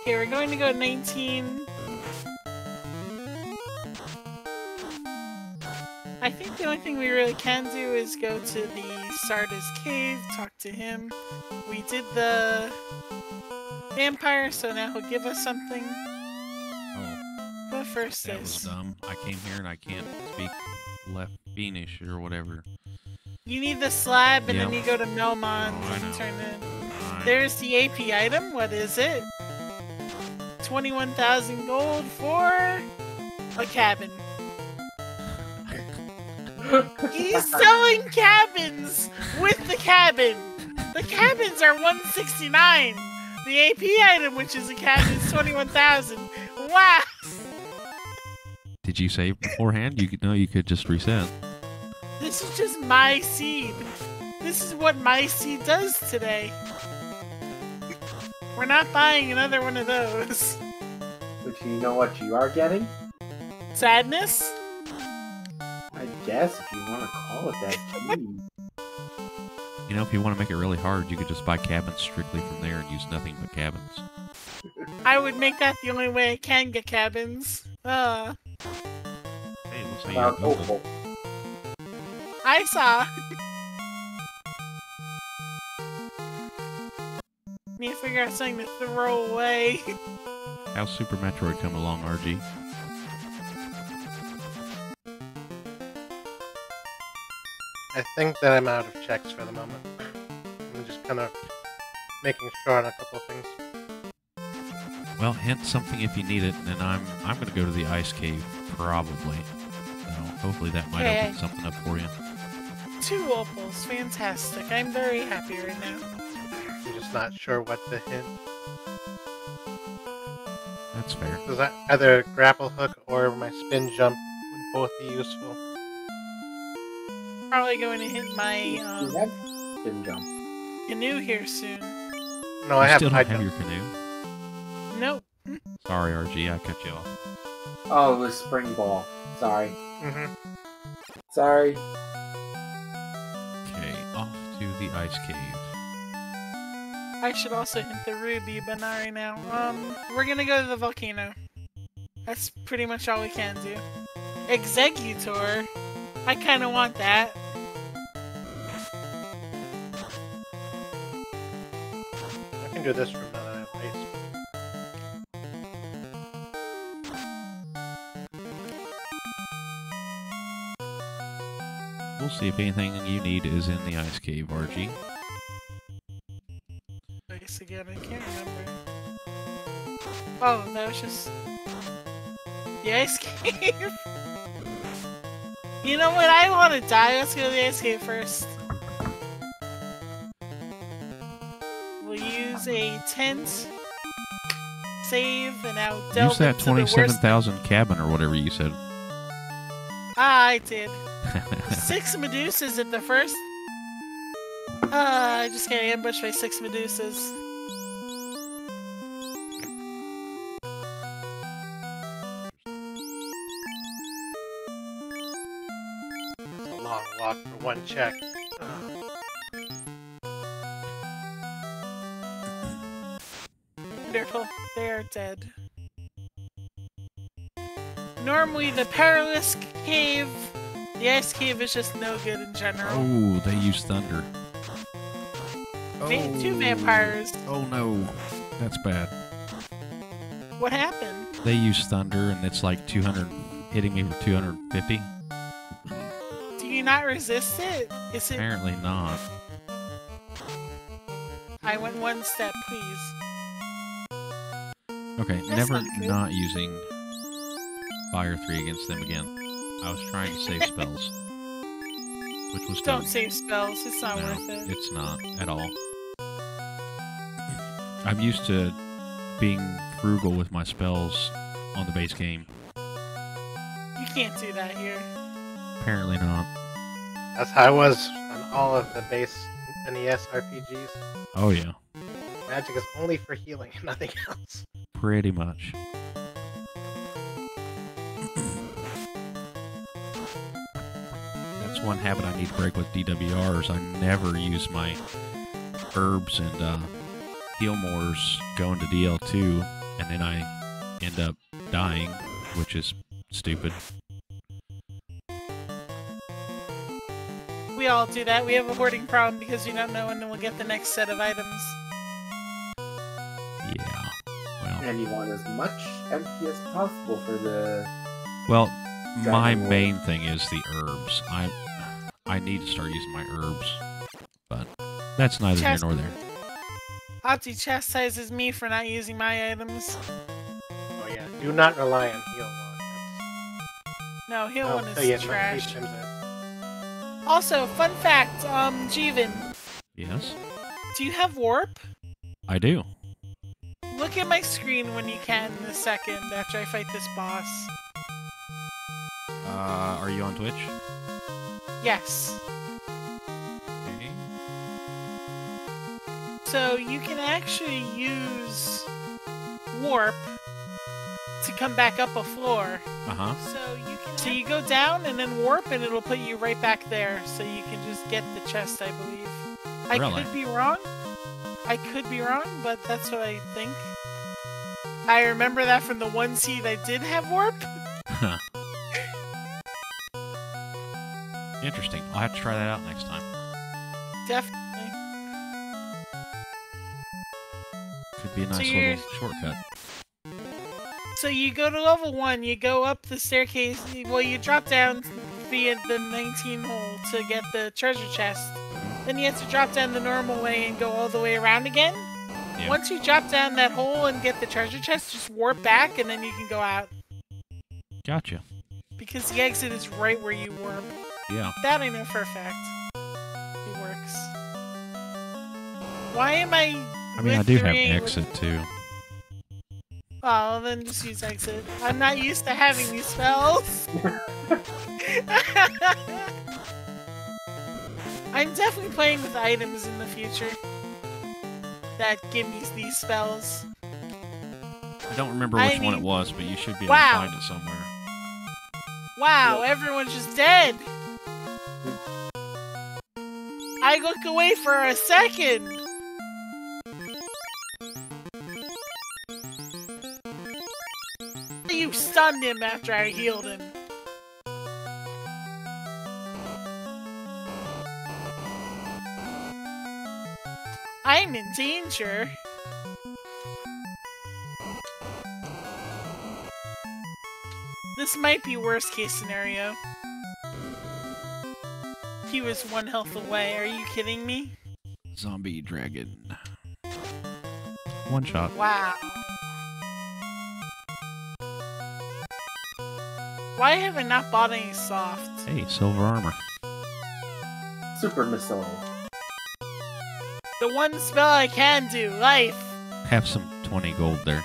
Okay, we're going to go 19. I think the only thing we really can do is go to the Sarda's cave, talk to him. We did the vampire, so now he'll give us something. Oh, But first that was dumb. I came here and I can't speak left Beanish or whatever. you need the slab, and then you go to Melmond Oh, and turn it. There's the AP item. What is it? 21,000 gold for a cabin. He's selling cabins with the cabin. The cabins are 169. The AP item, which is a cabin, is 21,000. Wow. Did you save beforehand? You could no, you could just reset. This is just my seed. This is what my seed does today. We're not buying another one of those. But you know what you are getting? Sadness? I guess if you want to call it that. Gee. You know, if you want to make it really hard, you could just buy cabins strictly from there and use nothing but cabins. I would make that the only way I can get cabins. Uh, Hey, looks like About you have opal. I saw. Need to figure out something to throw away. How's Super Metroid come along, RG? I think that I'm out of checks for the moment. I'm just kind of making sure on a couple of things. Well, hint something if you need it, and then I'm I'm gonna go to the ice cave probably. So hopefully that might Okay. open something up for you. Two opals, fantastic. I'm very happy right now. I'm just not sure what to hint. That's fair. Because either grapple hook or my spin jump would both be useful. Probably going to hit my um, have spin jump. canoe here soon. No, you I have still don't have jump. your canoe. Nope. Sorry, RG, I cut you off. Oh, it was spring ball. Sorry. hmm Sorry. Okay, off to the ice cave. I should also hit the ruby, but not right now. Um, we're gonna go to the volcano. That's pretty much all we can do. Executor? I kind of want that. I can do this from now that I have. We'll see if anything you need is in the ice cave, RG. Ice again, I can't remember. Oh, that was just... The ice [laughs] cave! You know what? I want to die. Let's go to the ice first. We'll use a tent. Save and out. Use that into the worst- 27,000 cabin or whatever you said. [laughs] Ah, I did. Six Medusas at the first. Uh, I just got ambushed by six Medusas. One check. Wonderful. They are dead. Normally, the perilous cave, the ice cave is just no good in general. oh, they use thunder. Va- Two vampires. Oh, oh no, that's bad. What happened? They use thunder and it's like 200, hitting me for 250. Not resist it? Is it? Apparently not. I went one step, please. Okay, That's never not not using Fire 3 against them again. I was trying to save spells. Which was Don't dumb. save spells. It's not no, worth it. it's not at all. I'm used to being frugal with my spells on the base game. You can't do that here. Apparently not. That's how I was on all of the base NES RPGs. Oh yeah, Magic is only for healing and [laughs] nothing else. pretty much. That's one habit I need to break with DWRs. I never use my herbs and uh, heal mores going to DL2, and then I end up dying, which is stupid. We all do that. We have a hoarding problem because you don't know when we'll get the next set of items. Yeah. Well, And you want as much empty as possible for the. well, my Dragon main thing is the herbs. I I need to start using my herbs, but that's neither here nor there. Opty chastises me for not using my items. Oh yeah, do not rely on heal one. No, heal That's- one I'll is tell you it trash. three times a- Also, fun fact, um, Jeevan, Yes, do you have warp? I do. Look at my screen when you can in a second after I fight this boss. Uh, are you on Twitch? Yes. Okay. So you can actually use warp to come back up a floor. Uh huh. So you can So you go down and then warp and it'll put you right back there so you can just get the chest, I believe. I Really? could be wrong. I could be wrong, but that's what I think. I remember that from the one seed I did have warp. [laughs] Interesting. I'll have to try that out next time. Definitely. Could be a nice you're- little shortcut. So you go to level one, you go up the staircase, well, you drop down via the 19 hole to get the treasure chest. Then you have to drop down the normal way and go all the way around again. Yeah. Once you drop down that hole and get the treasure chest, just warp back and then you can go out. Gotcha. Because the exit is right where you warp. Yeah. That I know for a fact. It works. Why am I. I mean, I do have withdrawing- exit too. Oh, then just use exit. I'm not used to having these spells. [laughs] I'm definitely playing with items in the future that give me these spells. I don't remember I which one it was, but you should be able Wow. to find it somewhere. Wow, everyone's just dead. I look away for a second. You stunned him after I healed him. I'm in danger. This might be worst case scenario. He was one health away. Are you kidding me? Zombie dragon. One shot. Wow. Why have I not bought any soft? Hey, silver armor. Super missile. The one spell I can do, life. Have some 20 gold there.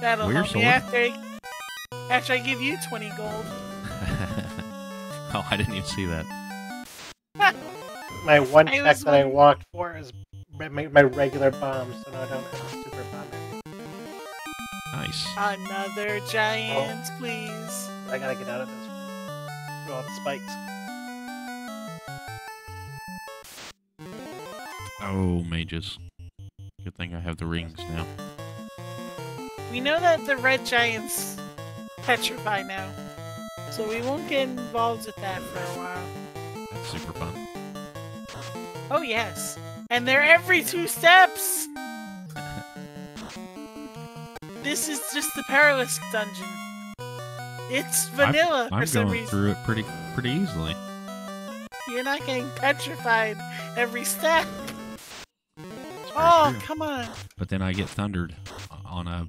That'll Weird help me sword. after I, after I give you 20 gold. [laughs] oh, I didn't even see that. [laughs] My one I check that I walked for is my, my regular bomb, so now I don't have a super bomb. Nice. Another giant, please. I gotta get out of this. Through all the spikes. Oh, mages. Good thing I have the rings now. We know that the red giants petrify now. So we won't get involved with that for a while. That's super fun. Oh, yes. And they're every two steps! This is just the perilous dungeon. It's vanilla I'm for some going through it pretty pretty easily. You're not getting petrified every step. Oh, true. come on. But then I get thundered on a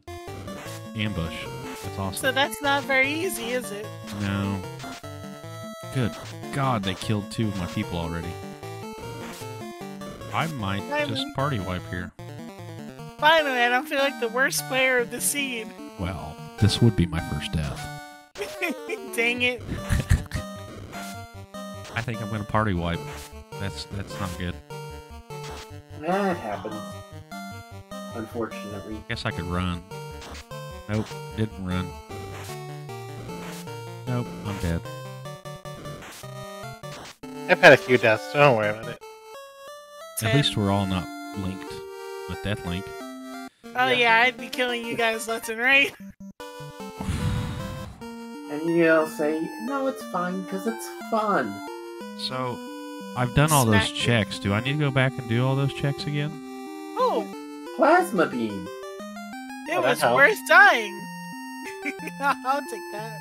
ambush. That's awesome. So that's not very easy, is it? No. Good God, they killed two of my people already. I might I'm- just party wipe here. Finally, I don't feel like the worst player of the scene. Well, this would be my first death. [laughs] Dang it. [laughs] I think I'm gonna party wipe. That's that's not good. That happens. Unfortunately. Guess I could run. Nope, didn't run. Nope, I'm dead. I've had a few deaths, so don't worry about it. At least we're all not linked with Deathlink. Oh yeah, I'd be killing you guys left and right. [laughs] And you'll say, no, it's fine, because it's fun. So, I've done all those Smack you. checks. Do I need to go back and do all those checks again? Oh, Plasma beam. it Oh, was worth dying. [laughs] I'll take that.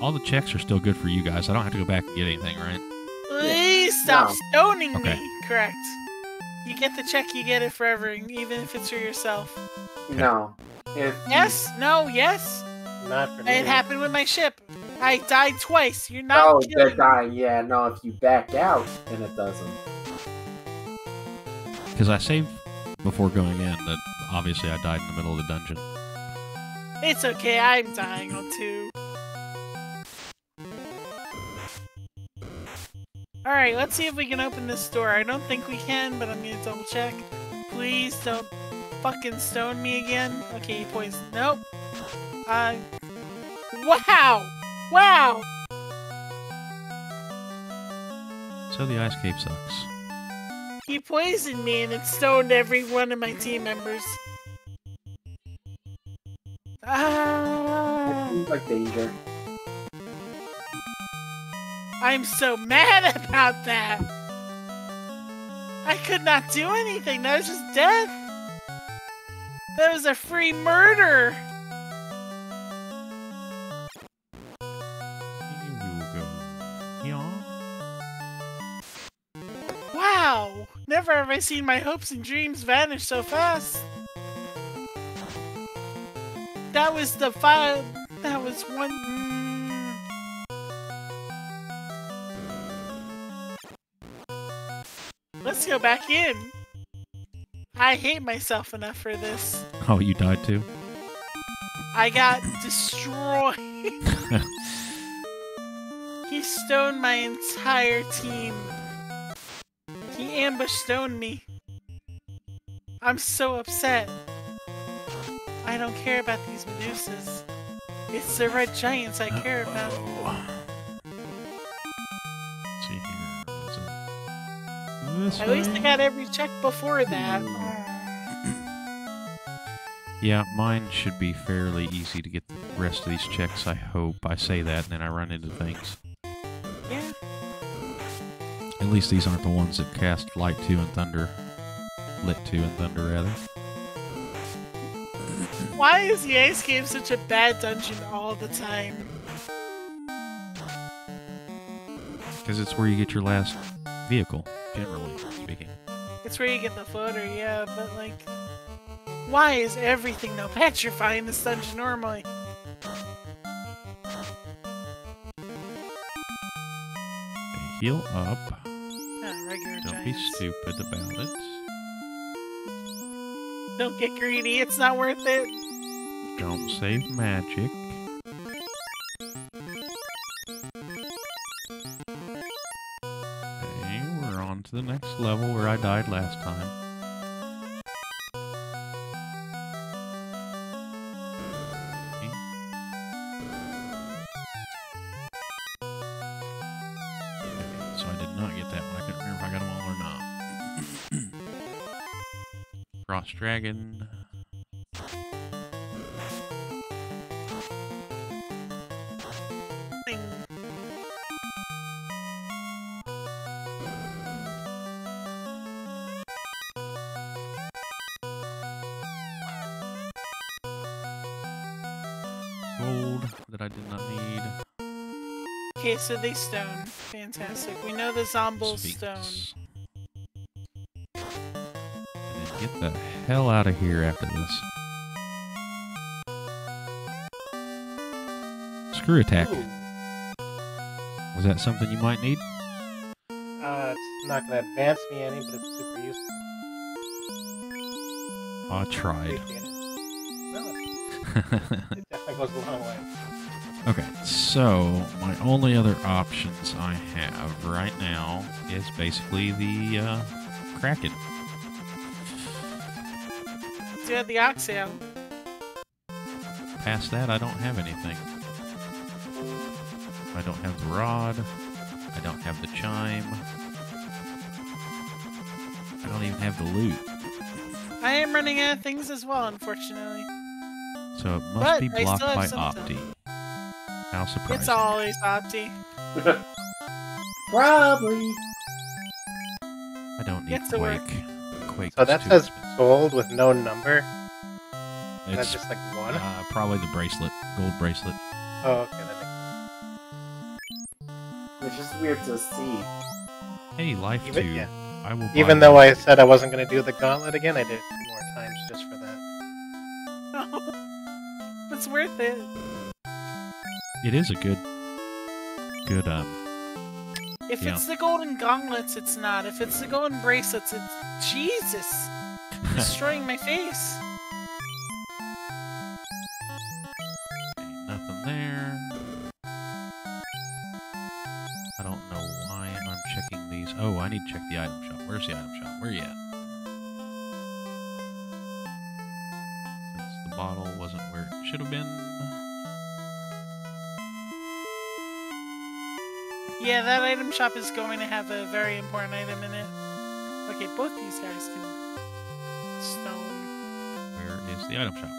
All the checks are still good for you guys. I don't have to go back and get anything, right? Please stop No. stoning Okay. me. Correct. You get the check, you get it forever, even if it's for yourself. No. If Yes? No? Yes? Not for me. It happened with my ship. I died twice. You're not Oh, killing the die. Yeah, no, if you back out, then it doesn't. Because I saved before going in that obviously I died in the middle of the dungeon. It's okay, I'm dying on two. Alright, let's see if we can open this door. I don't think we can, but I'm gonna double check. Please don't fucking stone me again. Okay, you poisoned. Nope. Uh. Wow! Wow! So the ice cave sucks. He poisoned me and it stoned every one of my team members. It Ah! seems like danger. I'm so mad [laughs] about that. I could not do anything. That was just death. That was a free murder. Wow. Never have I seen my hopes and dreams vanish so fast. That was the five. That was one. Let's go back in. I hate myself enough for this. Oh, you died too? I got destroyed. [laughs] he stoned my entire team. He ambush stoned me. I'm so upset. I don't care about these Medusas. It's the red giants I care about. Let's Is it this At least I got every check before that. [clears throat] Yeah, mine should be fairly easy to get the rest of these checks, I hope. I say that and then I run into things. Yeah. At least these aren't the ones that cast Light 2 and Thunder. Lit 2 and Thunder, rather. Why is the ice cave such a bad dungeon all the time? Because it's where you get your last vehicle, generally speaking. It's where you get the Floater, yeah, but like, why is everything now petrify in this dungeon normally? Heal up. Ah, regular Don't be stupid about it. Don't get greedy, it's not worth it. Don't save magic. The next level where I died last time. Okay. Okay, so they stone. Fantastic. We know the Zombo stone. Sphinx. And then get the hell out of here after this. Screw attack. Ooh. Was that something you might need? Uh, it's not going to advance me any, but it's super useful. I tried. It. No, [laughs] it definitely goes a long way. Okay, so my only other options I have right now is basically the uh, Kraken. Had the Oxyale. Past that, I don't have anything. I don't have the rod. I don't have the chime. I don't even have the lute. I am running out of things as well, unfortunately. So it must But be blocked by some Opty. How surprising. It's always Opty. [laughs] Probably. I don't need Gets to work. Quake. Quake So that says expensive. sold with no number. And that's just like one. uh, probably the bracelet, gold bracelet. Oh, okay, that makes sense. It's just weird to see. Hey, life sense. Even, two. yeah. I will. Even though one. I said I wasn't going to do the gauntlet again, I did it is a good, good um. If it's the golden gauntlets, it's not. If it's the golden bracelets, it's Jesus [laughs] destroying my face. Item shop is going to have a very important item in it. Okay, both these guys can stone. Where is the item shop?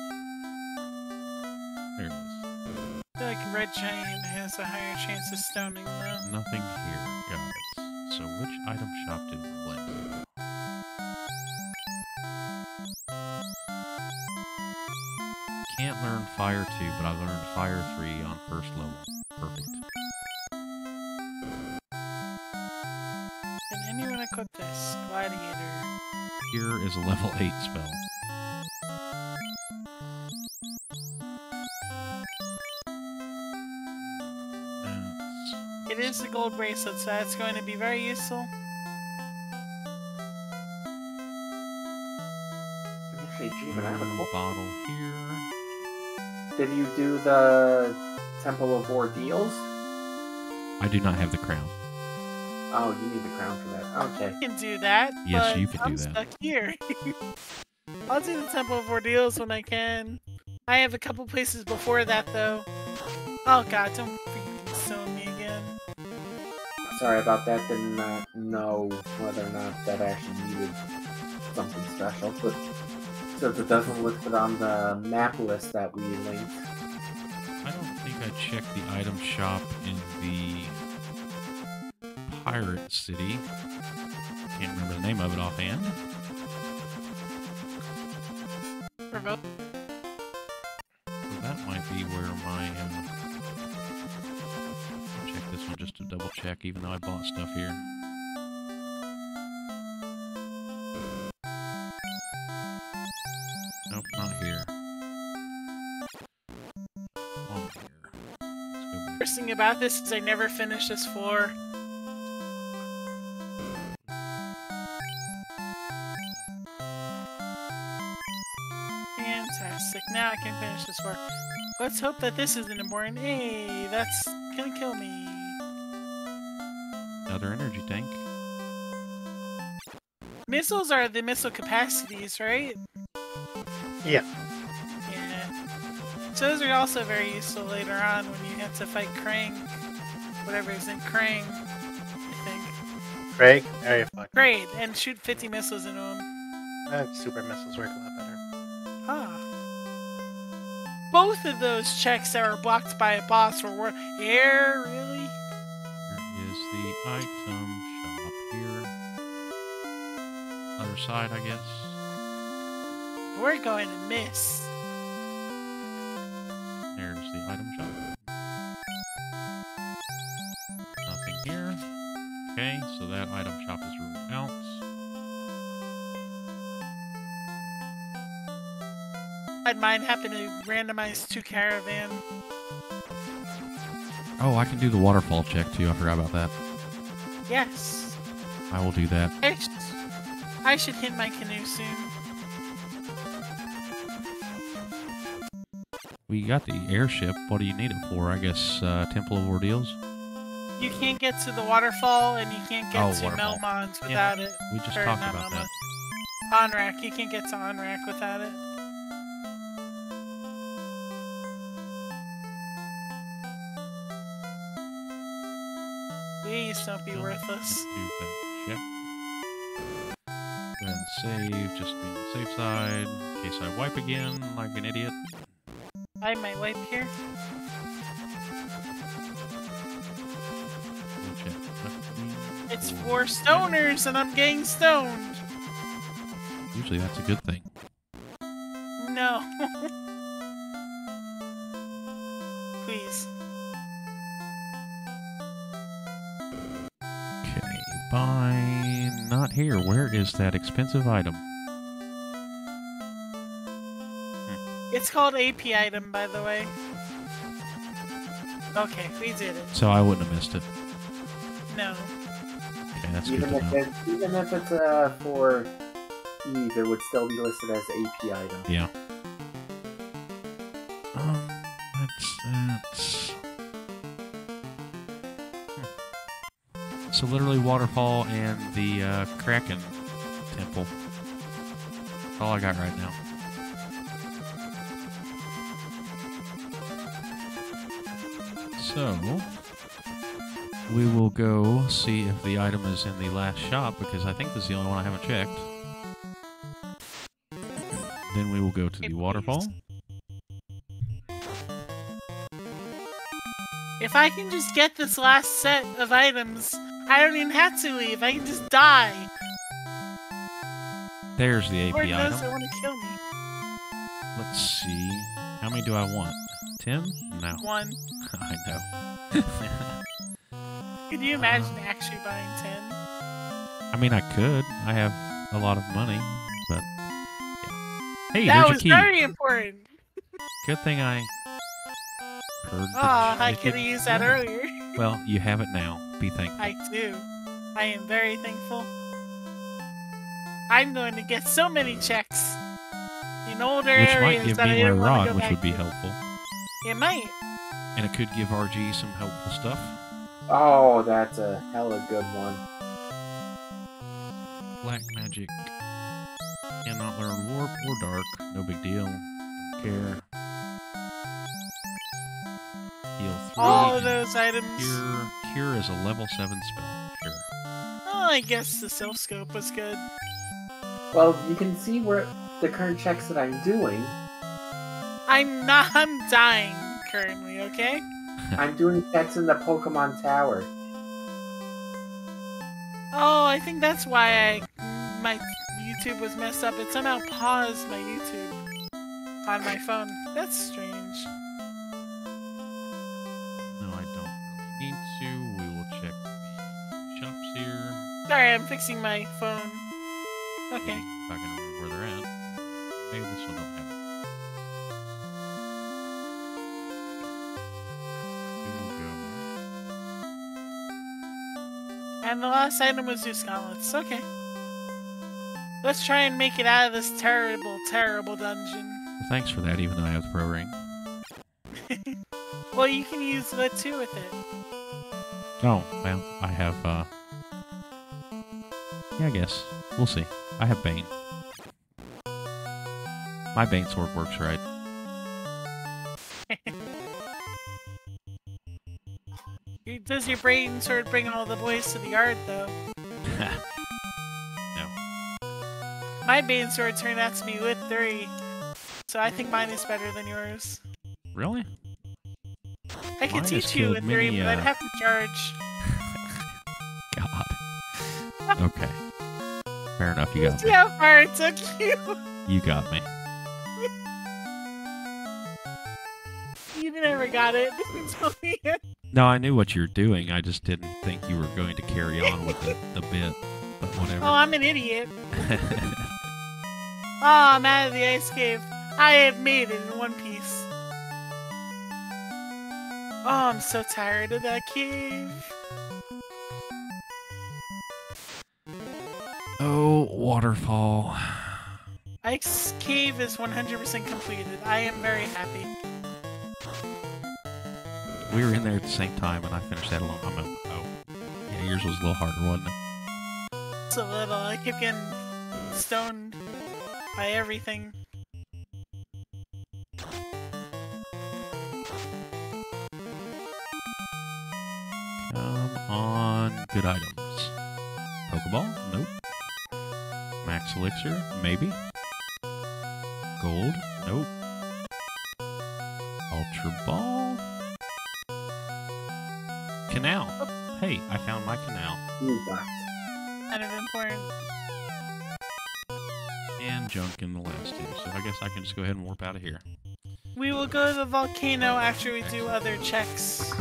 There it is. I feel like Red Giant has a higher chance of stoning though. Nothing here. Got it. So which item shop did we link? Can't learn Fire 2, but I learned Fire 3 on first level. Perfect. Here is a level [laughs] 8 spell. It is the gold bracelet, so that's going to be very useful. Actually, gee, but I have a one cool- bottle here. Did you do the Temple of Ordeals? I do not have the crown. Oh, you need the crown for that. Okay. I can do that. Yes, but you can do that. I'm that. stuck here. [laughs] I'll do the Temple of Ordeals when I can. I have a couple places before that though. Oh god, don't freaking stone me again. Sorry about that. Did not know whether or not that actually needed something special, but since it doesn't list it on the map list that we linked. I don't think I checked the item shop in the pirate city. Can't remember the name of it offhand. So that might be where my... Um, check this one just to double check, even though I bought stuff here. Nope, not here. Worst thing about this is I never finished this floor. Can finish this floor. Let's hope that this isn't important. Hey, that's gonna kill me. Another energy tank. Missiles are the missile capacities, right? Yeah. Yeah. So those are also very useful later on when you have to fight Krang. Whatever is in Krang, I think. Craig, area fuck. Great, and shoot 50 missiles into him. Uh, super missiles work Both of those checks that were blocked by a boss were worth. Air, really? Here is the item shop here. Other side, I guess. We're going to miss. I'd mind happen to randomize two caravan. Oh, I can do the waterfall check too. I forgot about that. Yes. I will do that. I should, I should hit my canoe soon. We got the airship. What do you need it for? I guess uh, Temple of Ordeals. You can't get to the waterfall and you can't get Oh, to waterfall. Melmond Yeah. without it. We just Or talked about that. Melmond. Onrac, you can't get to Onrac without it. Be worthless. Do that check. And save, just be on the safe side, in case I wipe again like an idiot. I might wipe here. We'll check. Nothing. It's Four. for stoners and I'm getting stoned. Usually that's a good thing. Is that expensive item? It's called AP item, by the way. Okay, we did it. So I wouldn't have missed it. No. Okay, that's good Even to if know. it's even if it's uh, for Eve, it would still be listed as AP item. Yeah. Um, that's that's. Hmm. So literally, waterfall and the uh, Kraken temple. That's all I got right now. So we will go see if the item is in the last shop because I think this is the only one I haven't checked. Then we will go to the waterfall. If I can just get this last set of items, I don't even have to leave. I can just die. There's the AP Or does item. it want to kill me? Let's see. How many do I want? Ten? No. One. [laughs] I know. [laughs] Could you imagine uh-huh. actually buying ten? I mean, I could. I have a lot of money, but yeah. Hey, that there's was your key. very important. [laughs] Good thing I heard. Oh, I could have used that earlier. Well, you have it now. Be thankful. I do. I am very thankful. I'm going to get so many checks in older Which areas might give that I me my didn't want to rod, go which back would be to. helpful, It might. and it could give RG some helpful stuff. Oh, that's a hella good one. Black magic. Cannot learn warp or dark. No big deal. Don't care. Heal three. All of those items. Cure. Cure is a level seven spell. Sure. Oh, I guess the self scope was good. Well, you can see where the current checks that I'm doing. I'm not. I'm dying currently. Okay. [laughs] I'm doing checks in the Pokemon Tower. Oh, I think that's why I my YouTube was messed up. It somehow paused my YouTube on my phone. That's strange. No, I don't really need to. We will check the shops here. Sorry, I'm fixing my phone. Okay. If I can remember where they're at. Maybe this one don't have it. Here we go. And the last item was Zeus gauntlets. Okay. Let's try and make it out of this terrible, terrible dungeon. Well, thanks for that, even though I have the pro ring. [laughs] Well, you can use the two with it. Oh, well, I have, uh... Yeah, I guess. We'll see. I have Bane. My Bane sword works right. [laughs] Does your brain sword bring all the boys to the yard, though? [laughs] no. My Bane sword turned out to be with three, so I think mine is better than yours. Really? I could teach you with three, many, but I'd uh, have to charge. [laughs] God. Okay. Fair enough, you got me. how far it took you? You got me. You never got it until the end. No, I knew what you were doing. I just didn't think you were going to carry on with the, [laughs] the bit. But whatever. Oh, I'm an idiot. [laughs] Oh, I'm out of the ice cave. I have made it in one piece. Oh, I'm so tired of that cave. Oh, waterfall. Ike's cave is 100% completed. I am very happy. We were in there at the same time, and I finished that alone. I'm a, oh, yeah, yours was a little harder, wasn't it? It's a little. I keep getting stoned by everything. Come on, good items. Pokeball? Nope. Max Elixir? Maybe. Gold? Nope. Ultra Ball? Canal. Oh. Hey, I found my canal. Ooh, what? Kind of important. And junk in the last two, so I guess I can just go ahead and warp out of here. We will go to the volcano after we do other checks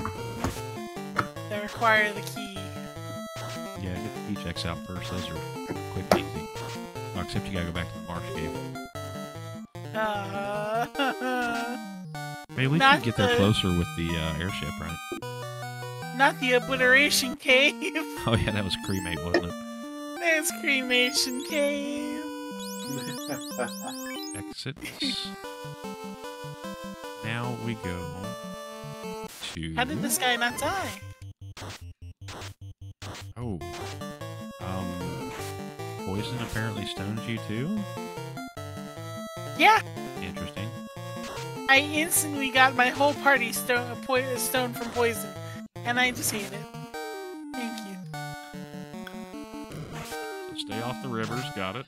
that require the key. Yeah, get the key checks out first. Those are quick and easy. Oh, except you gotta go back to the marsh cave. Uh, Maybe we can get there closer with the uh, airship, right? not the obliteration cave. [laughs] Oh yeah, that was cremate, wasn't it? There's cremation cave. [laughs] Exits. now we go to. How did this guy not die? Oh. Poison apparently stones you too? Yeah, Interesting. I instantly got my whole party stone, po- stone from poison, and I just hate it. Thank you. So stay off the rivers, got it.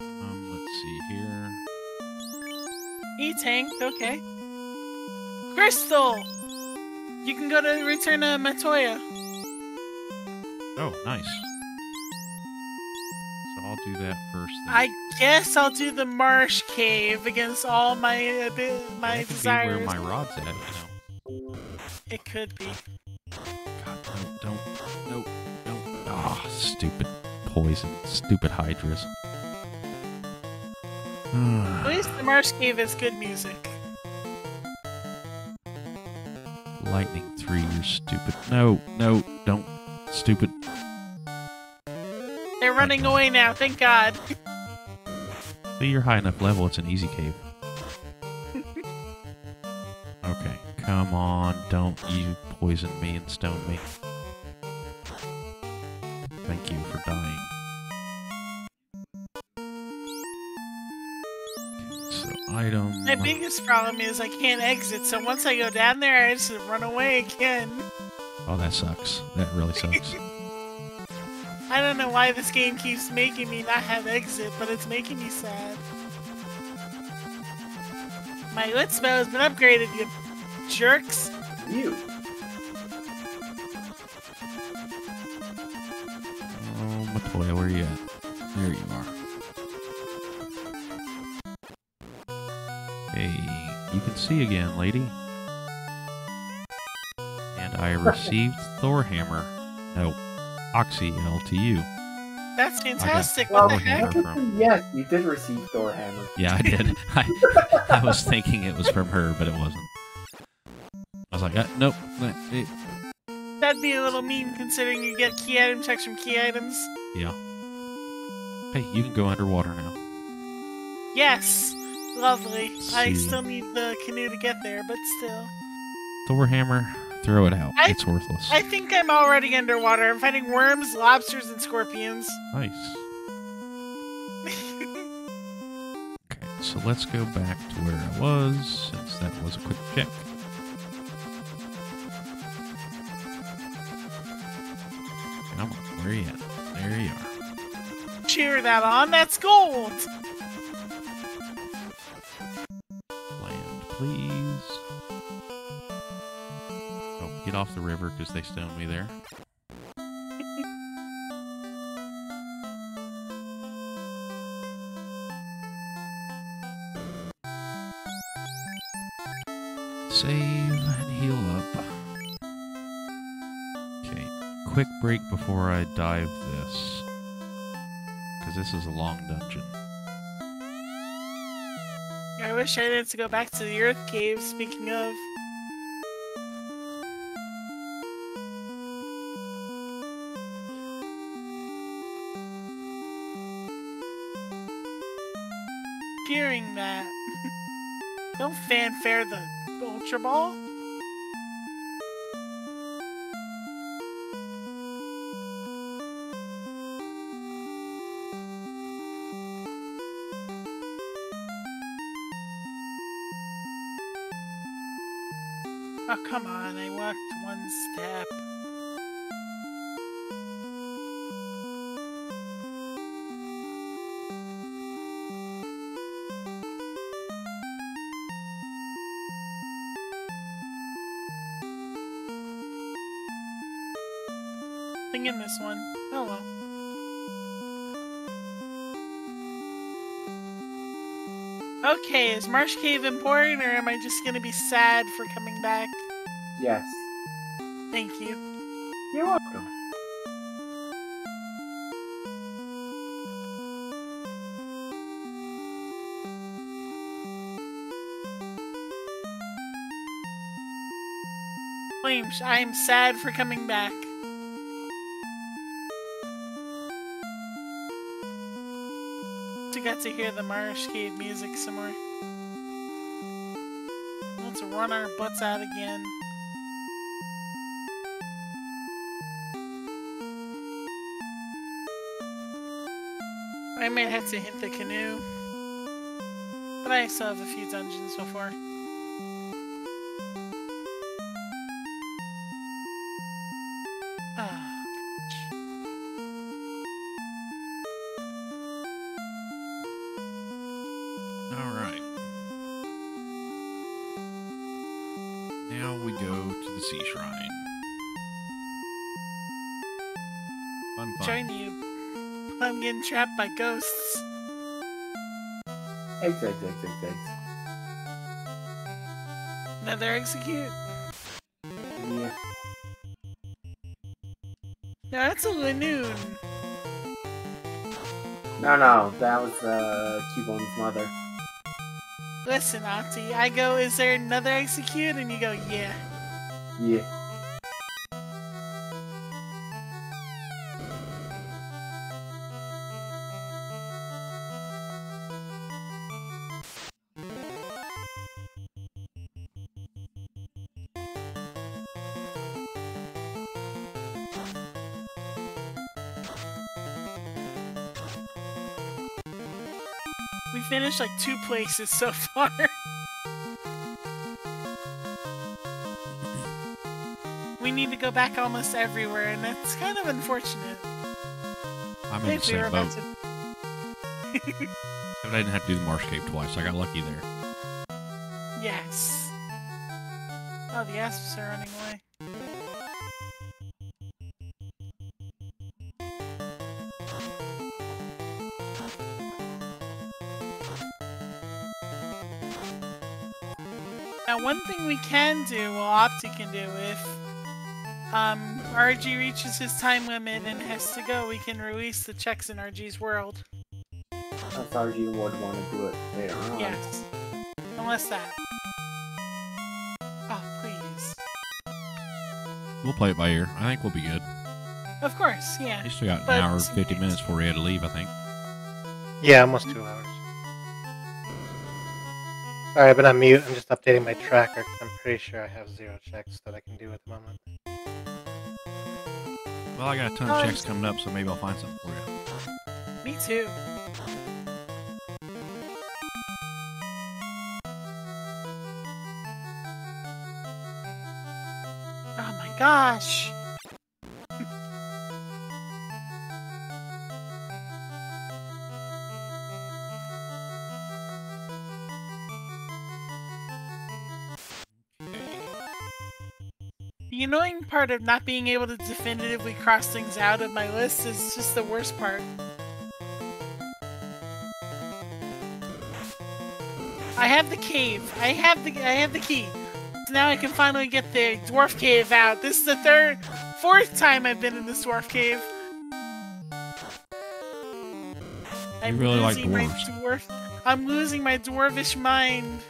Um, let's see here. E tank, okay. Crystal! You can go to return to Matoya. Oh, nice. So I'll do that first then. I guess I'll do the marsh cave against all my uh, my that could be desires. where my rod's at, you know. It could be. God, no, don't, no, no. Ah, stupid poison, stupid hydras. At least the marsh cave is good music. Lightning 3, you're stupid. No, no, don't. Stupid. They're running away now, thank God. See, you're high enough level, it's an easy cave. okay, come on, don't you poison me and stone me. Thank you for dying. So, item. My biggest problem is I can't exit, so once I go down there, I just run away again. Oh, that sucks. That really sucks. [laughs] I don't know why this game keeps making me not have exit, but it's making me sad. My lit spell has been upgraded, you jerks. You. Oh, Matoya, where are you at? There you are. Hey, you can see again, lady. And I received Thor Hammer. No, Oxy LTU. That's fantastic. Well, What the heck? from- yes, you did receive Thor Hammer. Yeah, I did. [laughs] I, I was thinking it was from her, but it wasn't. I was like, uh, nope. it- That'd be a little mean considering you get key item checks from key items. yeah. Hey, you can go underwater now. Yes. Lovely. I still need the canoe to get there, but still. Thor Hammer, throw it out. I- it's worthless. I think I'm already underwater. I'm fighting worms, lobsters, and scorpions. Nice. Okay, so let's go back to where I was, since that was a quick check. Come on, where you at? There you are. Cheer that on. That's gold. Land, please. Off the river because they stoned me there. Save and heal up. Okay, quick break before I dive this. Because this is a long dungeon. I wish I didn't have to go back to the Earth Cave, speaking of. Fanfare the Ultra Ball. Oh, come on, I walked one step. This one. Oh well. Okay, is Marsh Cave important, or am I just gonna be sad for coming back? Yes. Thank you. You're welcome. I am sad for coming back. To hear the Marsh Cave music some more. Let's run our butts out again. I might have to hit the canoe. But I still have a few dungeons so trapped by ghosts. Eggs, eggs, eggs, eggs, eggs. Another execute. Yeah. No, that's a Lanoon. No, no, that was uh, Cubone's mother. Listen, Auntie, I go, is there another execute? And you go, yeah. Yeah. Finished like two places so far. we need to go back almost everywhere, and that's kind of unfortunate. I'm in the If same boat. to. But I didn't have to do the marsh cave twice. I got lucky there. Yes. Oh, the asps are running away. We can do, well, Opty can do, if um, RG reaches his time limit and has to go, we can release the checks in RG's world. I thought you would want to do it later on. Yes. Unless that. Oh, please. We'll play it by ear. I think we'll be good. Of course, yeah. You still got an hour and 50 minutes before we had to leave, I think. Yeah, almost two hours. Sorry, I've been on mute. I'm just updating my tracker because I'm pretty sure I have zero checks that I can do at the moment. Well, I got a ton Um, of checks coming up, so maybe I'll find something for you. Me too. Oh my gosh. Part of not being able to definitively cross things out of my list is just the worst part. I have the cave. I have the I have the key. So now I can finally get the dwarf cave out. This is the third, fourth time I've been in this dwarf cave. I'm really like losing my dwarves. dwarf. I'm losing my dwarvish mind.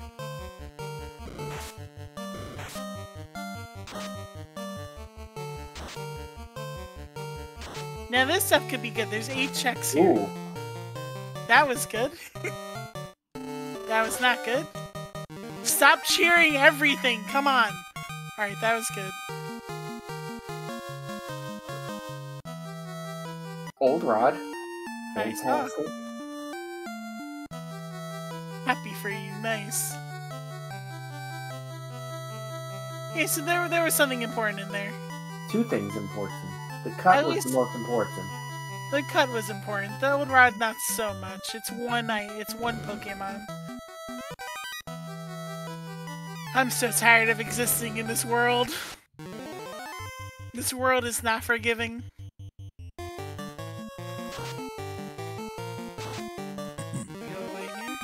Now this stuff could be good. There's eight checks here. Ooh. That was good. that was not good. Stop cheering everything. Come on. Alright, that was good. Old Rod. Nice. Fantastic. Happy for you. Nice. Okay, so there, there was something important in there. Two things important. The cut was the most important. The cut was important. The old rod, not so much. It's one night. It's one Pokemon. I'm so tired of existing in this world. This world is not forgiving. Go away here.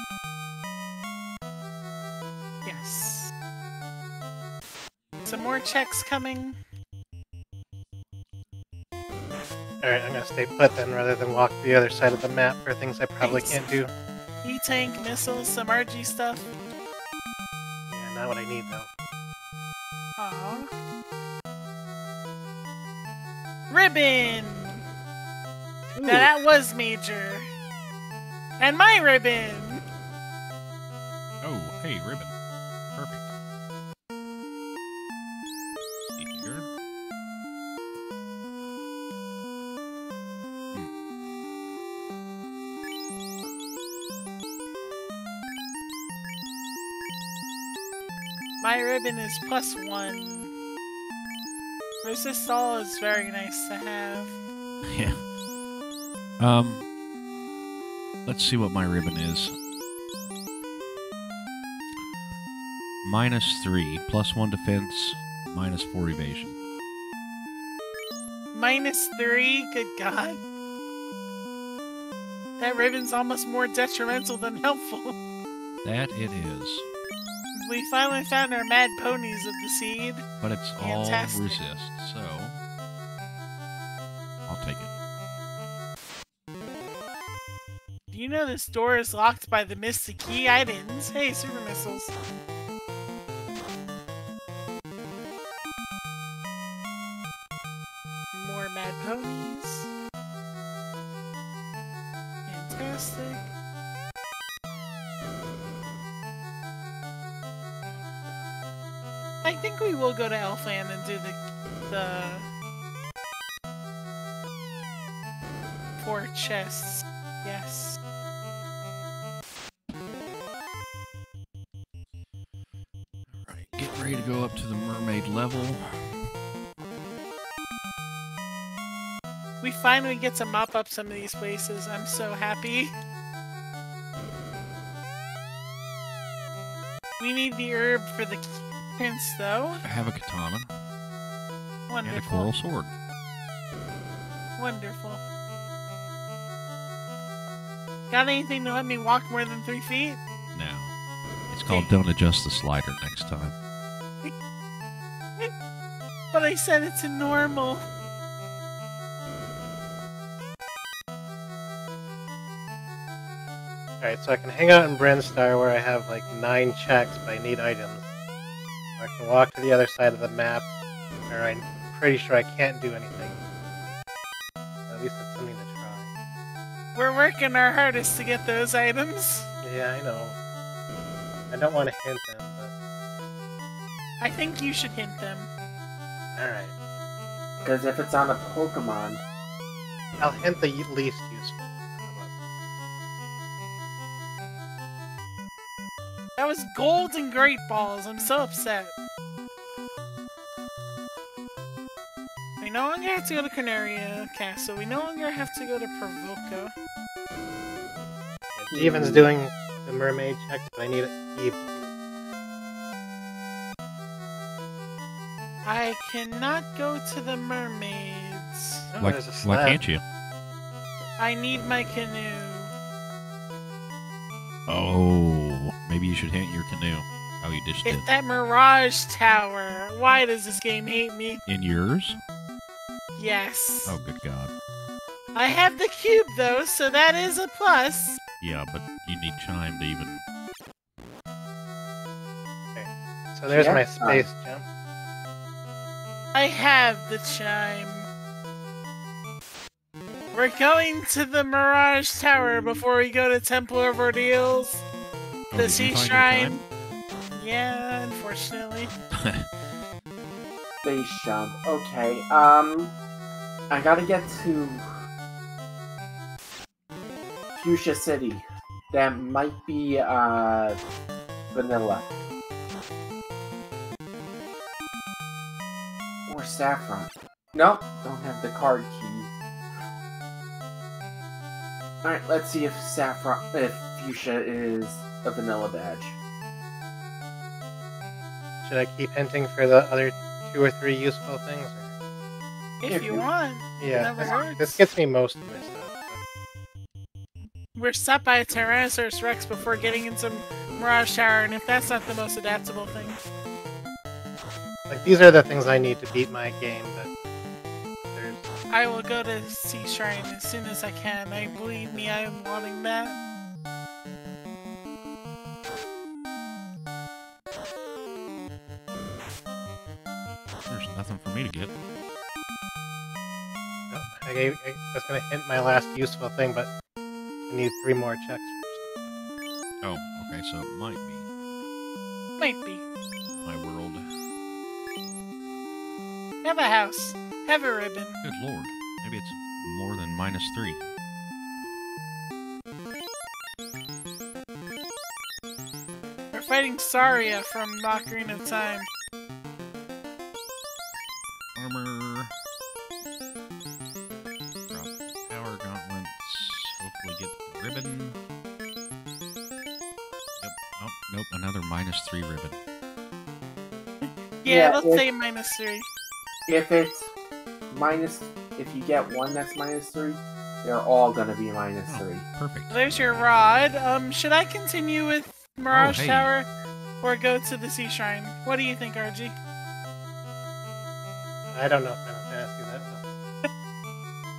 Yes. Some more checks coming. Alright, I'm gonna stay put then rather than walk the other side of the map for things I probably Thanks. can't do. E-tank, missiles, some RG stuff. Yeah, not what I need though. Aww. Ribbon! Ooh. Now that was major. And my ribbon! Oh, hey, ribbon. 11 is plus 1. Resist all is very nice to have. [laughs] Yeah. Um, let's see what my ribbon is. Minus 3, plus 1 defense, minus 4 evasion. Minus 3? Good god. That ribbon's almost more detrimental than helpful. [laughs] That it is. We finally found our mad ponies of the seed. But it's Fantastic. all resist, so I'll take it. Do you know this door is locked by the Mystic Key? I didn't. Hey, super missiles. Will go to Elfland and do the the four chests. Yes. Alright, get ready to go up to the mermaid level. We finally get to mop up some of these places. I'm so happy. We need the herb for the prince, though. I have a katana Wonderful. and a coral sword. Wonderful. Got anything to let me walk more than three feet? No. it's called Don't Adjust the Slider next time. But I said it's to normal. Alright, so I can hang out in Brinstar where I have like nine checks, but I need items. Or walk to the other side of the map where I'm pretty sure I can't do anything. At least it's something to try. We're working our hardest to get those items. Yeah, I know. I don't want to hint them, but I think you should hint them. alright. Because if it's on a Pokemon, I'll hint the least useful. That was golden great balls. I'm so upset. Have to go to Canaria Castle. We no longer have to go to Provoca. that? Jeevan's doing the mermaid check, but I need Eve it. I cannot go to the mermaids. Oh, Why, there's why can't you? I need my canoe. Oh, maybe you should hint your canoe. Oh, you just did. It's that Mirage Tower. Why does this game hate me? In yours? Yes. Oh, good God. I have the cube though, so that is a plus. Yeah, but you need Chime to even. So there's Yeah. my space jump. I have the chime. We're going to the Mirage Tower before we go to Temple of Ordeals. Oh, the Sea Shrine. Yeah, unfortunately. [laughs] Space jump. Okay, um... I gotta get to... Fuchsia City. That might be, uh... Vanilla. Or Saffron. Nope, don't have the card key. Alright, let's see if Saffron... if Fuchsia is a vanilla badge. Should I keep hinting for the other two or three useful things? Or... If If you you- want. Yeah, Never this, hurts. this gets me most of my stuff. We're stopped by a Tyrannosaurus Rex before getting in some Mirage Tower, and if that's not the most adaptable thing. Like these are the things I need to beat my game. But there's I will go to Sea Shrine as soon as I can. I believe me, I am wanting that. There's nothing for me to get. I, gave, I was gonna hint my last useful thing, but I need three more checks first. Oh, okay, so it might be Might be. my world. Have a house. Have a ribbon. Good lord. Maybe it's more than minus three. We're fighting Saria from Ocarina of Time. Yeah, Yeah, let's it- say minus three. If it's minus... If you get one that's minus three, they're all gonna be minus Oh. three. Perfect. There's your rod. Um, should I continue with Mirage Oh, hey. Tower or go to the Sea Shrine? What do you think, RG? I don't know Final Fantasy that.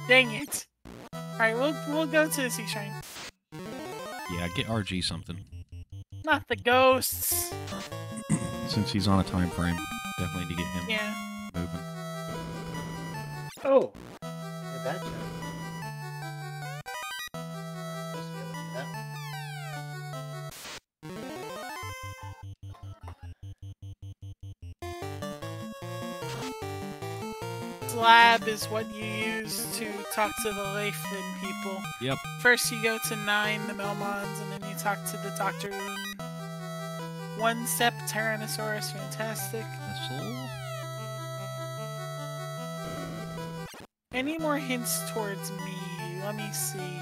[laughs] Dang it! All right, we'll we'll go to the Sea Shrine. Yeah, get RG something. Not the ghosts. Since he's on a time frame, definitely need to get him Yeah. moving. Oh, I did that check. Not supposed to be able to do that one. Slab is what you use to talk to the Lefein people. Yep. First, you go to nine, the Melmons, and then you talk to the Doctor Unne. One step Tyrannosaurus, fantastic. Missile. Any more hints towards me? Let me see.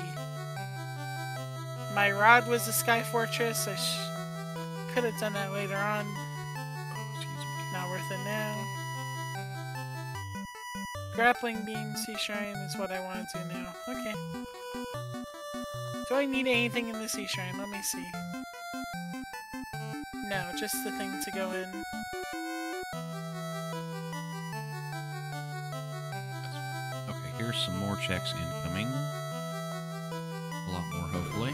My rod was a Sky Fortress. I sh- could have done that later on. Excuse me. Not worth it now. Grappling beam, sea shrine is what I want to do now. Okay. Do I need anything in the sea shrine? Let me see. No, just the thing to go in. Okay, here's some more checks incoming. A lot more, hopefully.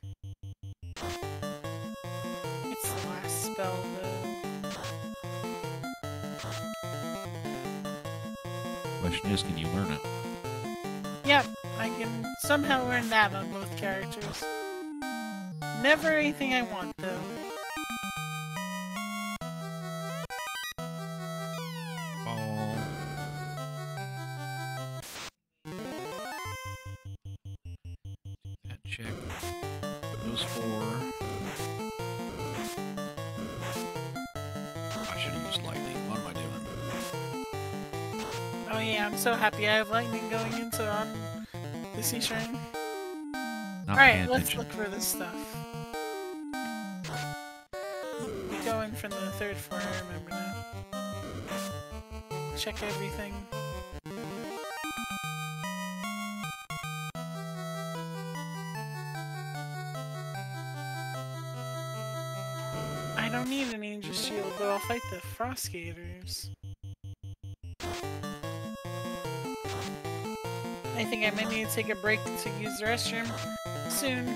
is, can you learn it? Yep, I can somehow learn that on both characters. Never anything I want, though. Happy I have lightning going into on the sea shrine. Alright, let's attention. look for this stuff. We go in from the third floor, I remember now. Check everything. I don't need an Angel Shield, but I'll fight the Frost Gators. I think I might need to take a break to use the restroom soon.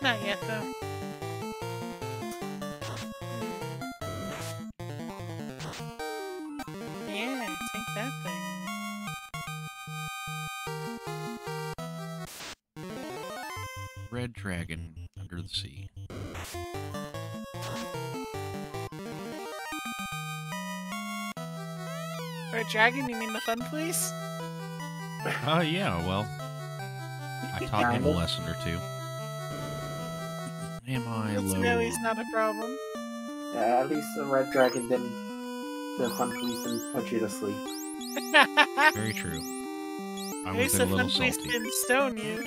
Not yet, though. Yeah, take that thing. Red dragon under the sea. Red Dragon, you mean the fun place? Oh yeah, well, I taught him a lesson or two. Am I It's low? really not a problem. Yeah, at least the red dragon didn't. The fun police didn't put you to sleep. Very true. I At [laughs] was least a the little fun place salty. didn't stone you.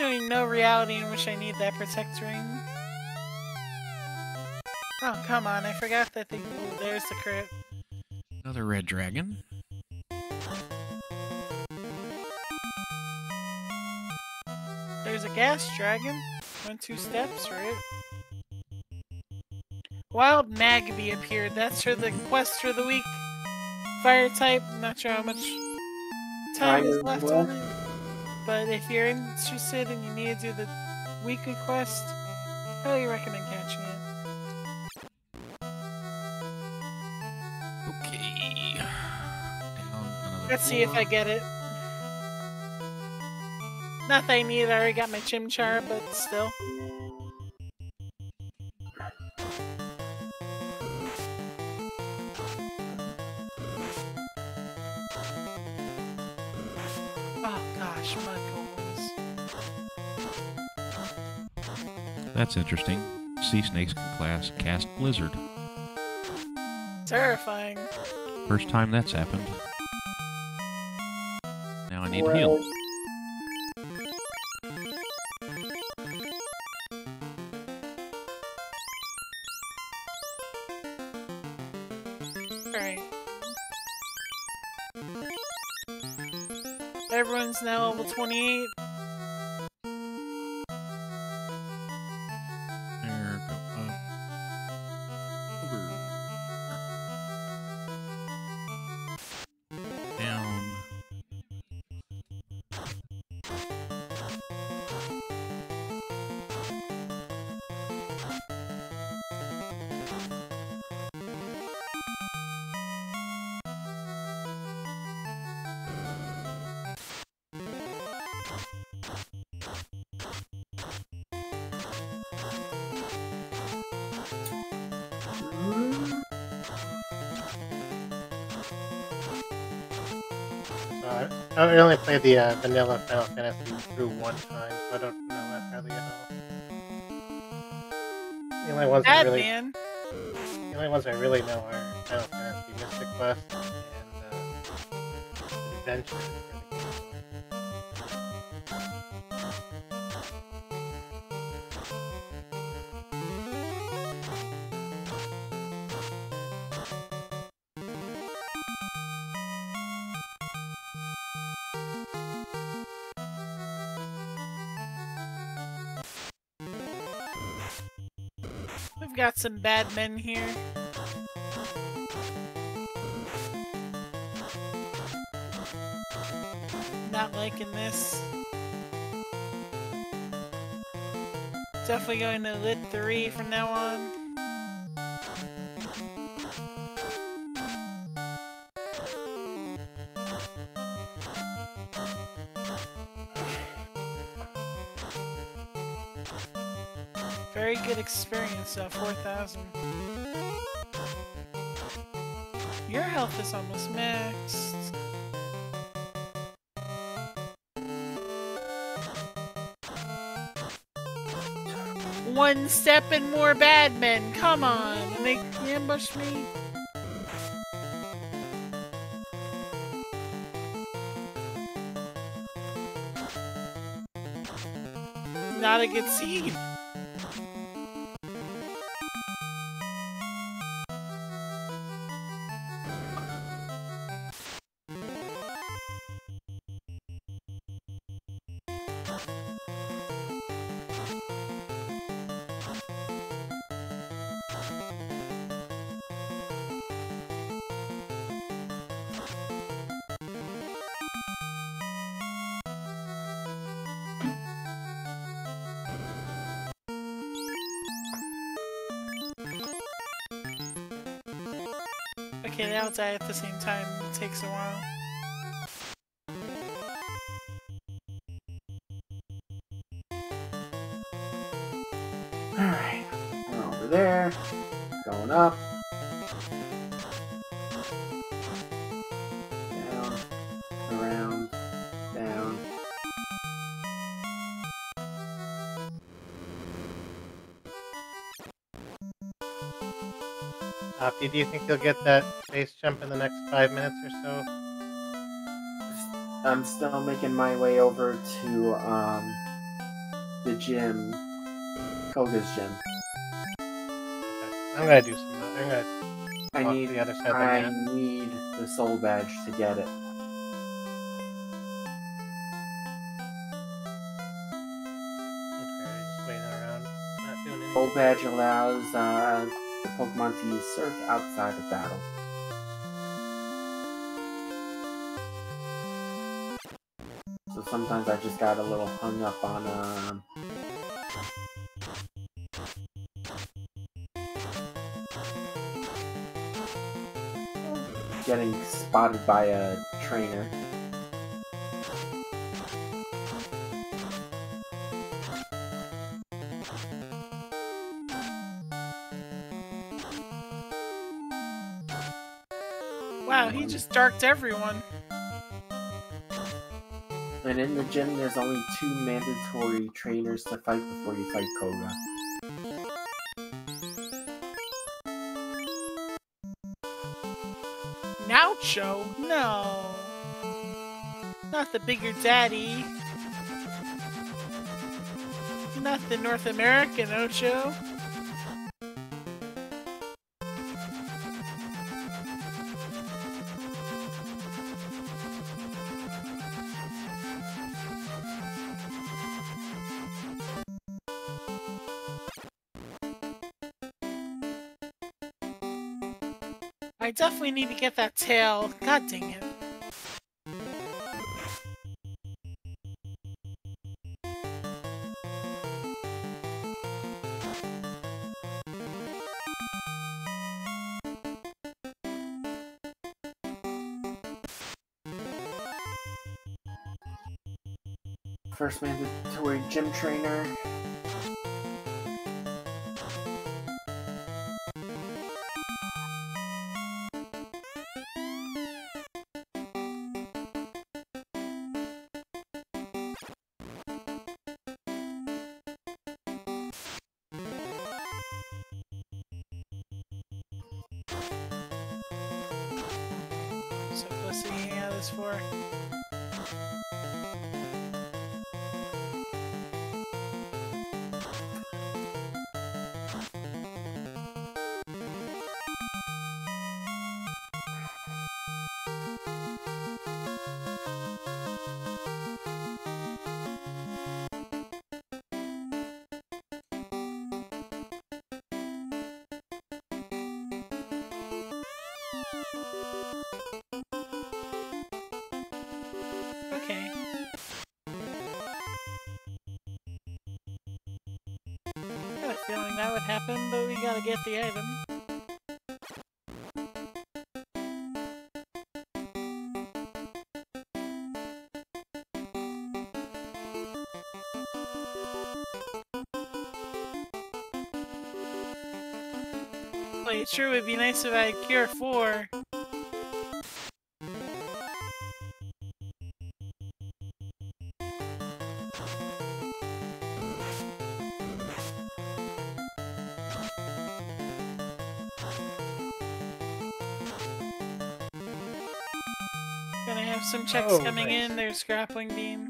Unfortunately, no reality in which I need that protect ring. Oh, come on, I forgot that thing. Ooh, there's the crit. Another red dragon. There's a gas dragon. Went two steps, right? Wild Magby appeared. That's for the quest for the week. Fire type. Not sure how much time Time is is left left. on it. But if you're interested and you need to do the weekly quest, highly recommend catching it. Okay. Let's see if I get it. Not that I need I already got my Chimchar, but still. That's interesting. Sea snakes can class cast blizzard. Terrifying. First time that's happened. Now I need to Well, heal. Alright. Everyone's now level 28. I, only played the uh, vanilla Final Fantasy through one time, so I don't know that hardly at all. The only ones I really, Batman. the only ones I really know are Final Fantasy Mystic Quest and uh, Adventure. Some bad men here. Not liking this. Definitely going to lit 3 from now on. Experience, uh, 4,000. Your health is almost maxed. One step and more bad men, come on! And they ambush me. Not a good scene. All die at the same time. It takes a while. Alright, we're over there. Going up. Down. Around. Down. Uh, Opty, do you think you'll get that jump in the next five minutes or so? I'm still making my way over to um the gym, Koga's gym. I'm gonna do some. I'm gonna I need the other side I need the soul badge to get it. okay, around, not doing anything. Soul badge allows uh, the Pokemon to use Surf outside of battle. Sometimes I just got a little hung up on um getting spotted by a trainer. Wow, he just darked everyone. And in the gym, there's only two mandatory trainers to fight before you fight Koga. Naocho? No. Not the bigger daddy. Not the North American Ocho. we need to get that tail. God dang it. First, mandatory gym trainer. Happen, but we gotta get the item. Well, it sure would be nice if I had Cure 4. Gonna have some checks Oh, coming nice. in. There's grappling beam.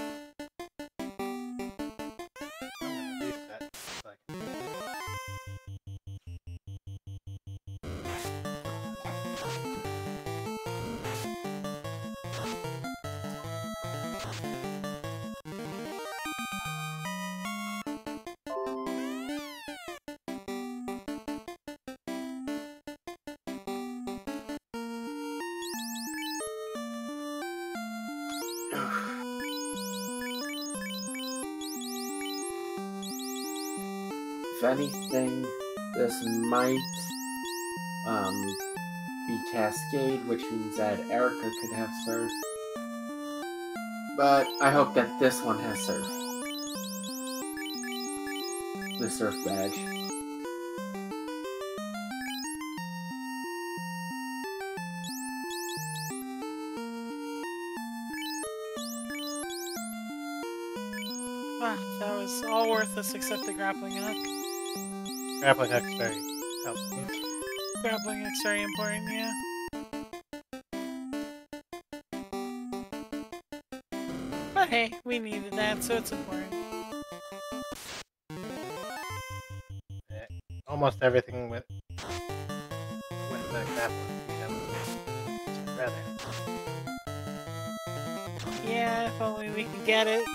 If anything, this might um, be Cascade, which means that Erica could have Surf. But I hope that this one has Surf. The Surf badge. Wow, that was all worthless except the grappling hook. Grappling hook's very helpful. Grappling hook's very important, yeah. But hey, we needed that, so it's important. Almost everything with with the grappling hook. You know, so I'd rather. Yeah, if only we could get it.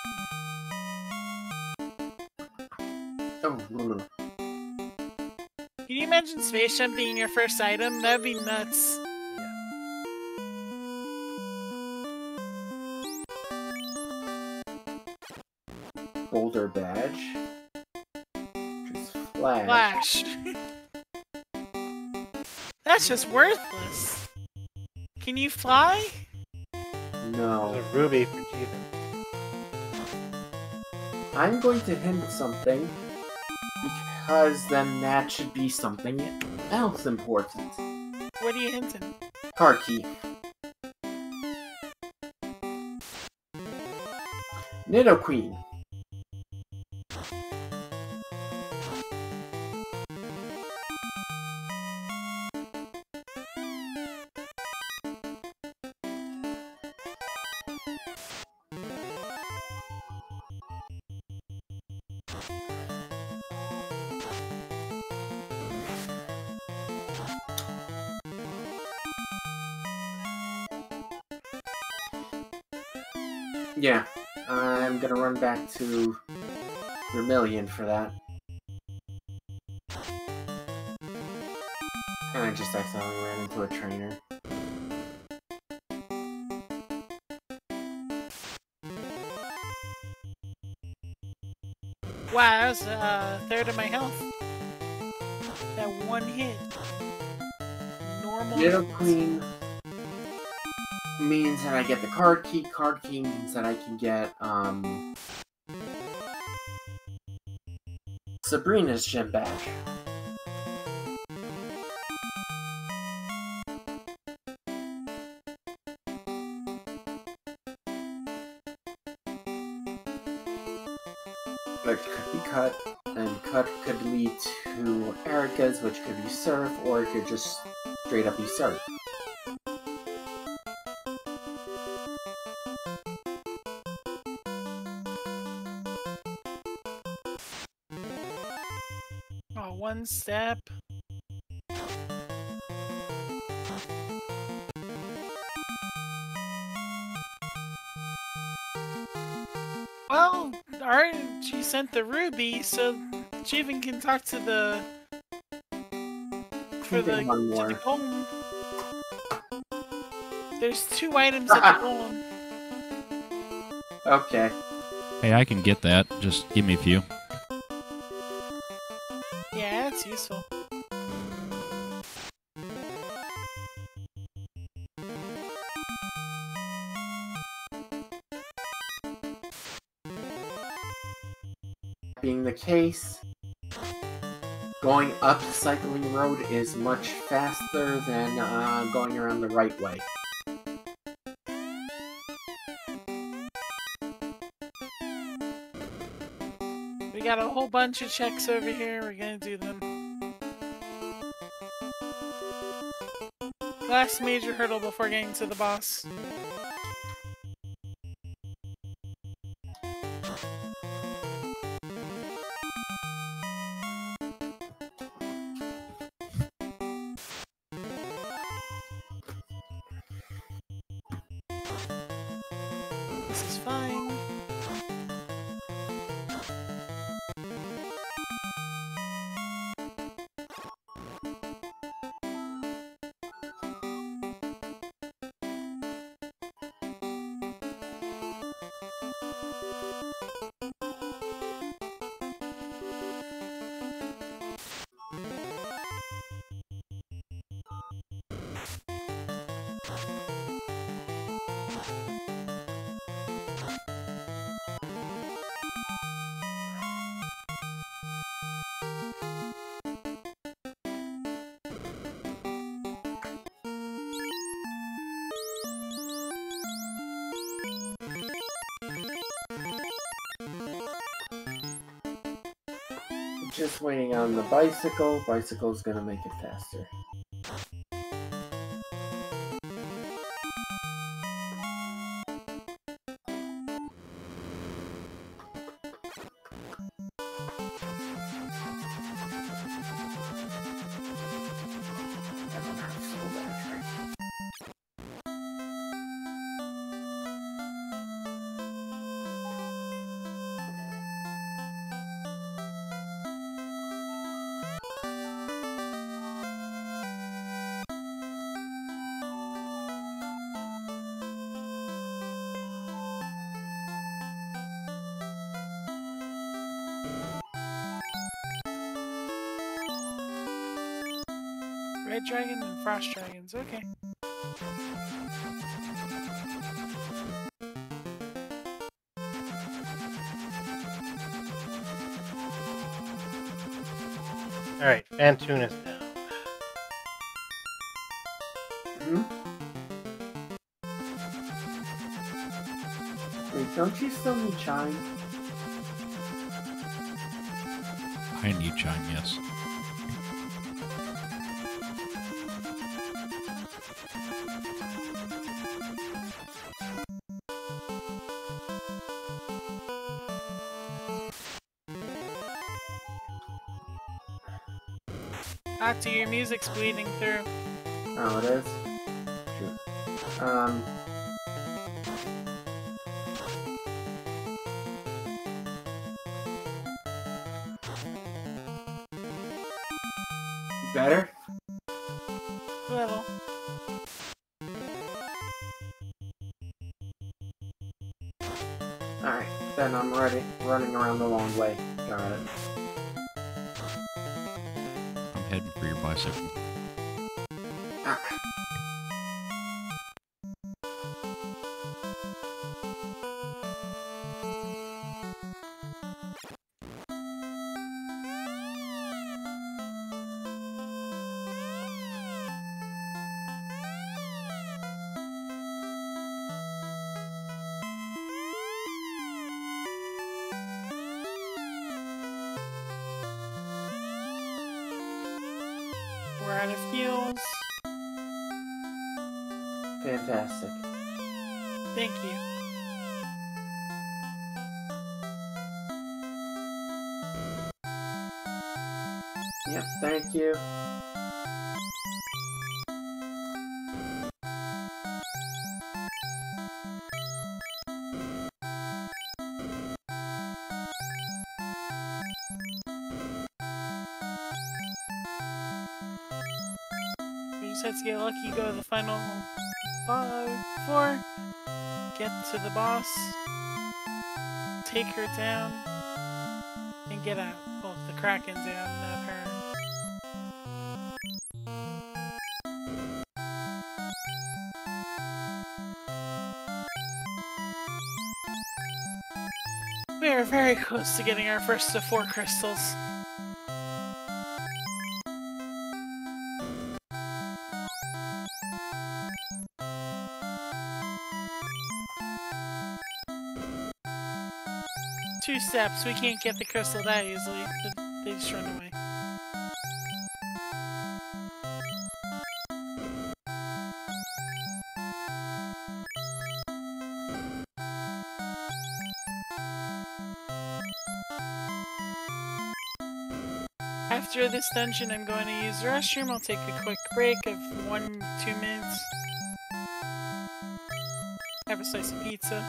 Oh. Can you imagine Space Jump being your first item? That'd be nuts. Boulder badge. Just flash. Flash. [laughs] That's just worthless. Can you fly? No. There's a ruby for Jeevan. I'm going to hint something because then that should be something else important. What are you hinting? Card key. Nidoqueen. To Vermilion for that. And I just accidentally ran into a trainer. Wow, that was uh, a third of my health. That one hit. Normal. Nidoqueen means that I get the card key. Card key means that I can get um Sabrina's gym badge. Which could be cut, and cut could lead to Erika's, which could be surf, or it could just straight up be surf. One step. Well, RNG sent the ruby, so she even can talk to the for the, Think to the more. golem. There's two items at the [laughs] golem. Okay. Hey, I can get that. Just give me a few. Case, going up the cycling road is much faster than uh, going around the right way. We got a whole bunch of checks over here. We're gonna do them. Last major hurdle before getting to the boss. On the bicycle. Bicycle's gonna make it faster. Dragon and frost dragons. Okay. Alright, Fantoon is down. Hmm? Wait, don't you still need chime? I need chime, yes. Opty, your music's bleeding through. Oh, it is? Sure. Um. Thank you. Just to get lucky, go to the final four, get to the boss, take her down, and get out. Well, the Kraken down, not close to getting our first of four crystals. Two steps, we can't get the crystal that easily. They just run away. This dungeon, I'm going to use the restroom. I'll take a quick break of one, two minutes. Have a slice of pizza.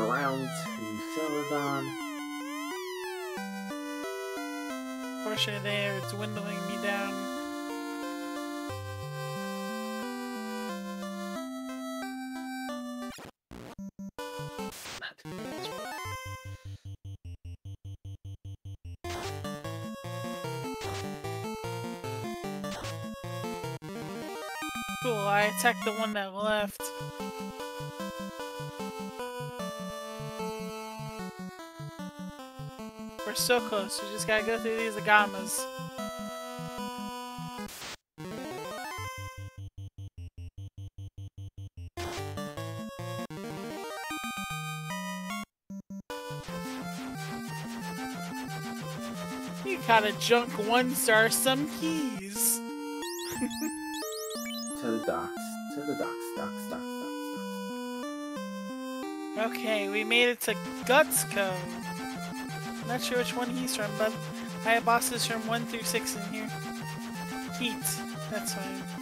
Around to Celadon. Fortunately, there, it's dwindling me down. Cool, I attacked the one that left. We're so close, we just gotta go through these agamas. You gotta junk one star some keys. To the docks. To the docks. Docks, docks, docks, Okay, we made it to Guts Cove. Not sure which one he's from, but I have bosses from 1 through 6 in here. Heat, that's fine.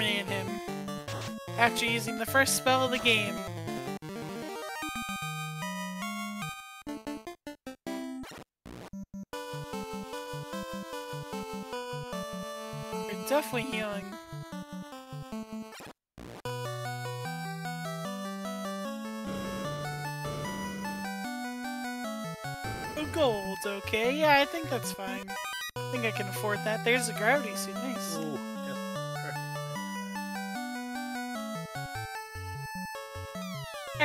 Him. After using the first spell of the game. We're definitely healing. Gold, okay. Yeah, I think that's fine. I think I can afford that. There's a gravity suit, nice. Ooh,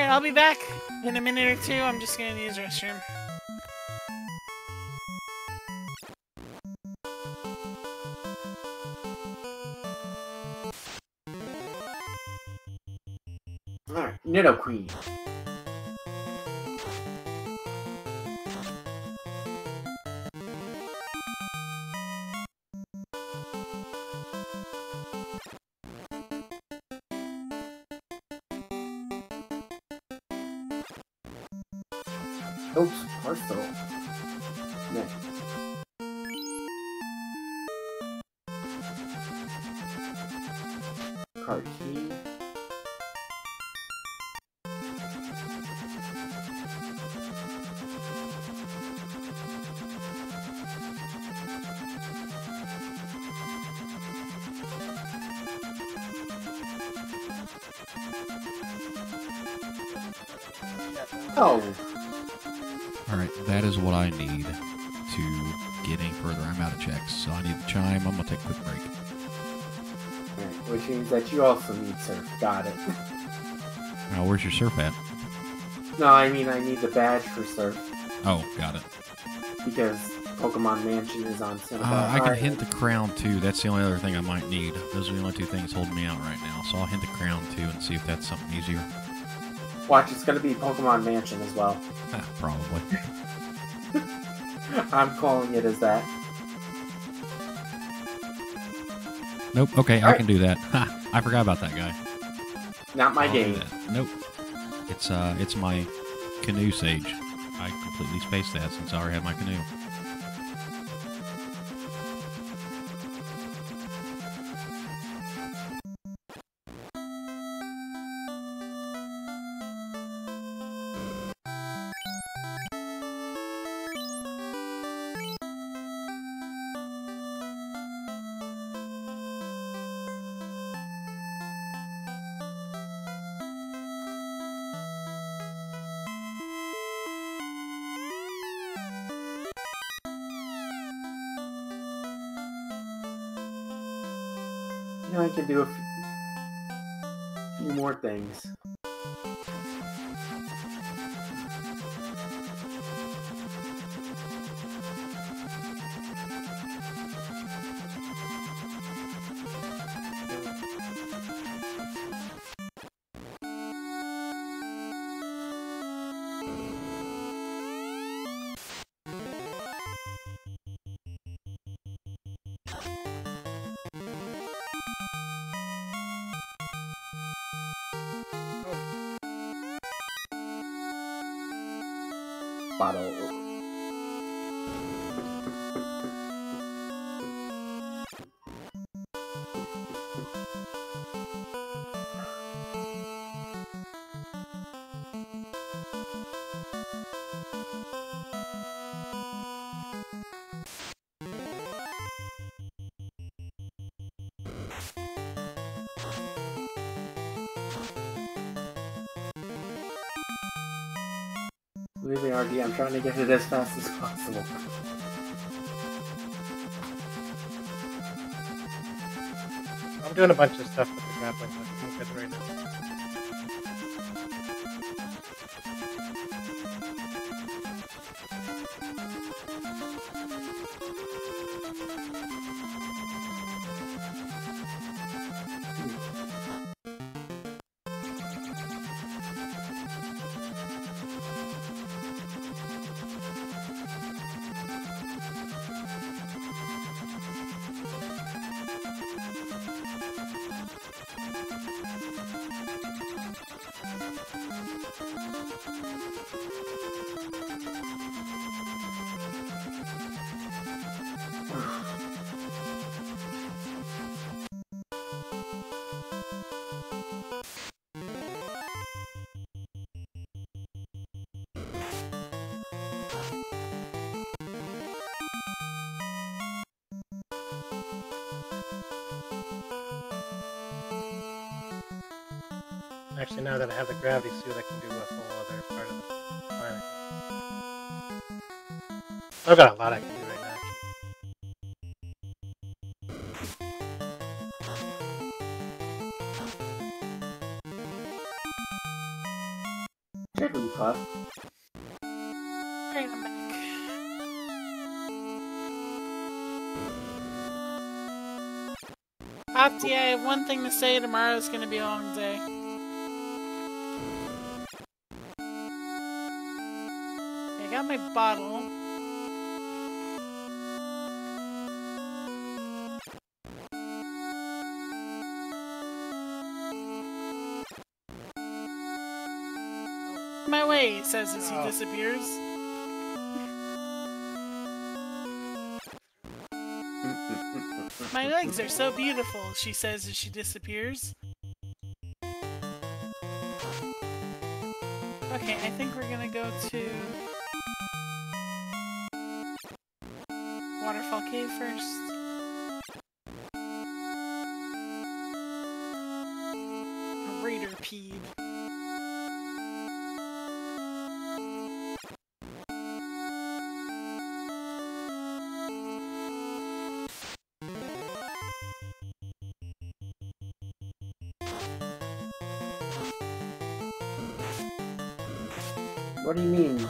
I'll be back in a minute or two. I'm just gonna use restroom. Alright, Nidoqueen. Surf. Got it. Now, where's your surf at? no, I mean I need the badge for surf Oh, got it. because Pokemon Mansion is on Cinnabar. Uh, I can Alright. hint the crown too. That's the only other thing I might need. Those are the only two things holding me out right now. So I'll hint the crown too and see if that's something easier. Watch, it's gonna be Pokemon Mansion as well. Ah, probably. [laughs] I'm calling it as that. Nope. Okay, I Alright. can do that. [laughs] I forgot about that guy. Not my I'll game. Nope. It's uh, it's my canoe sage. I completely spaced that since I already had my canoe. You know, trying to get it as fast as possible. I'm doing a bunch of stuff with the grappling hook. Right now. one thing to say, tomorrow's gonna be a long day. Okay, I got my bottle. My way, says as he oh. disappears. My legs are so beautiful, she says as she disappears. Okay, I think we're gonna go to Waterfall Cave first. Raider peed.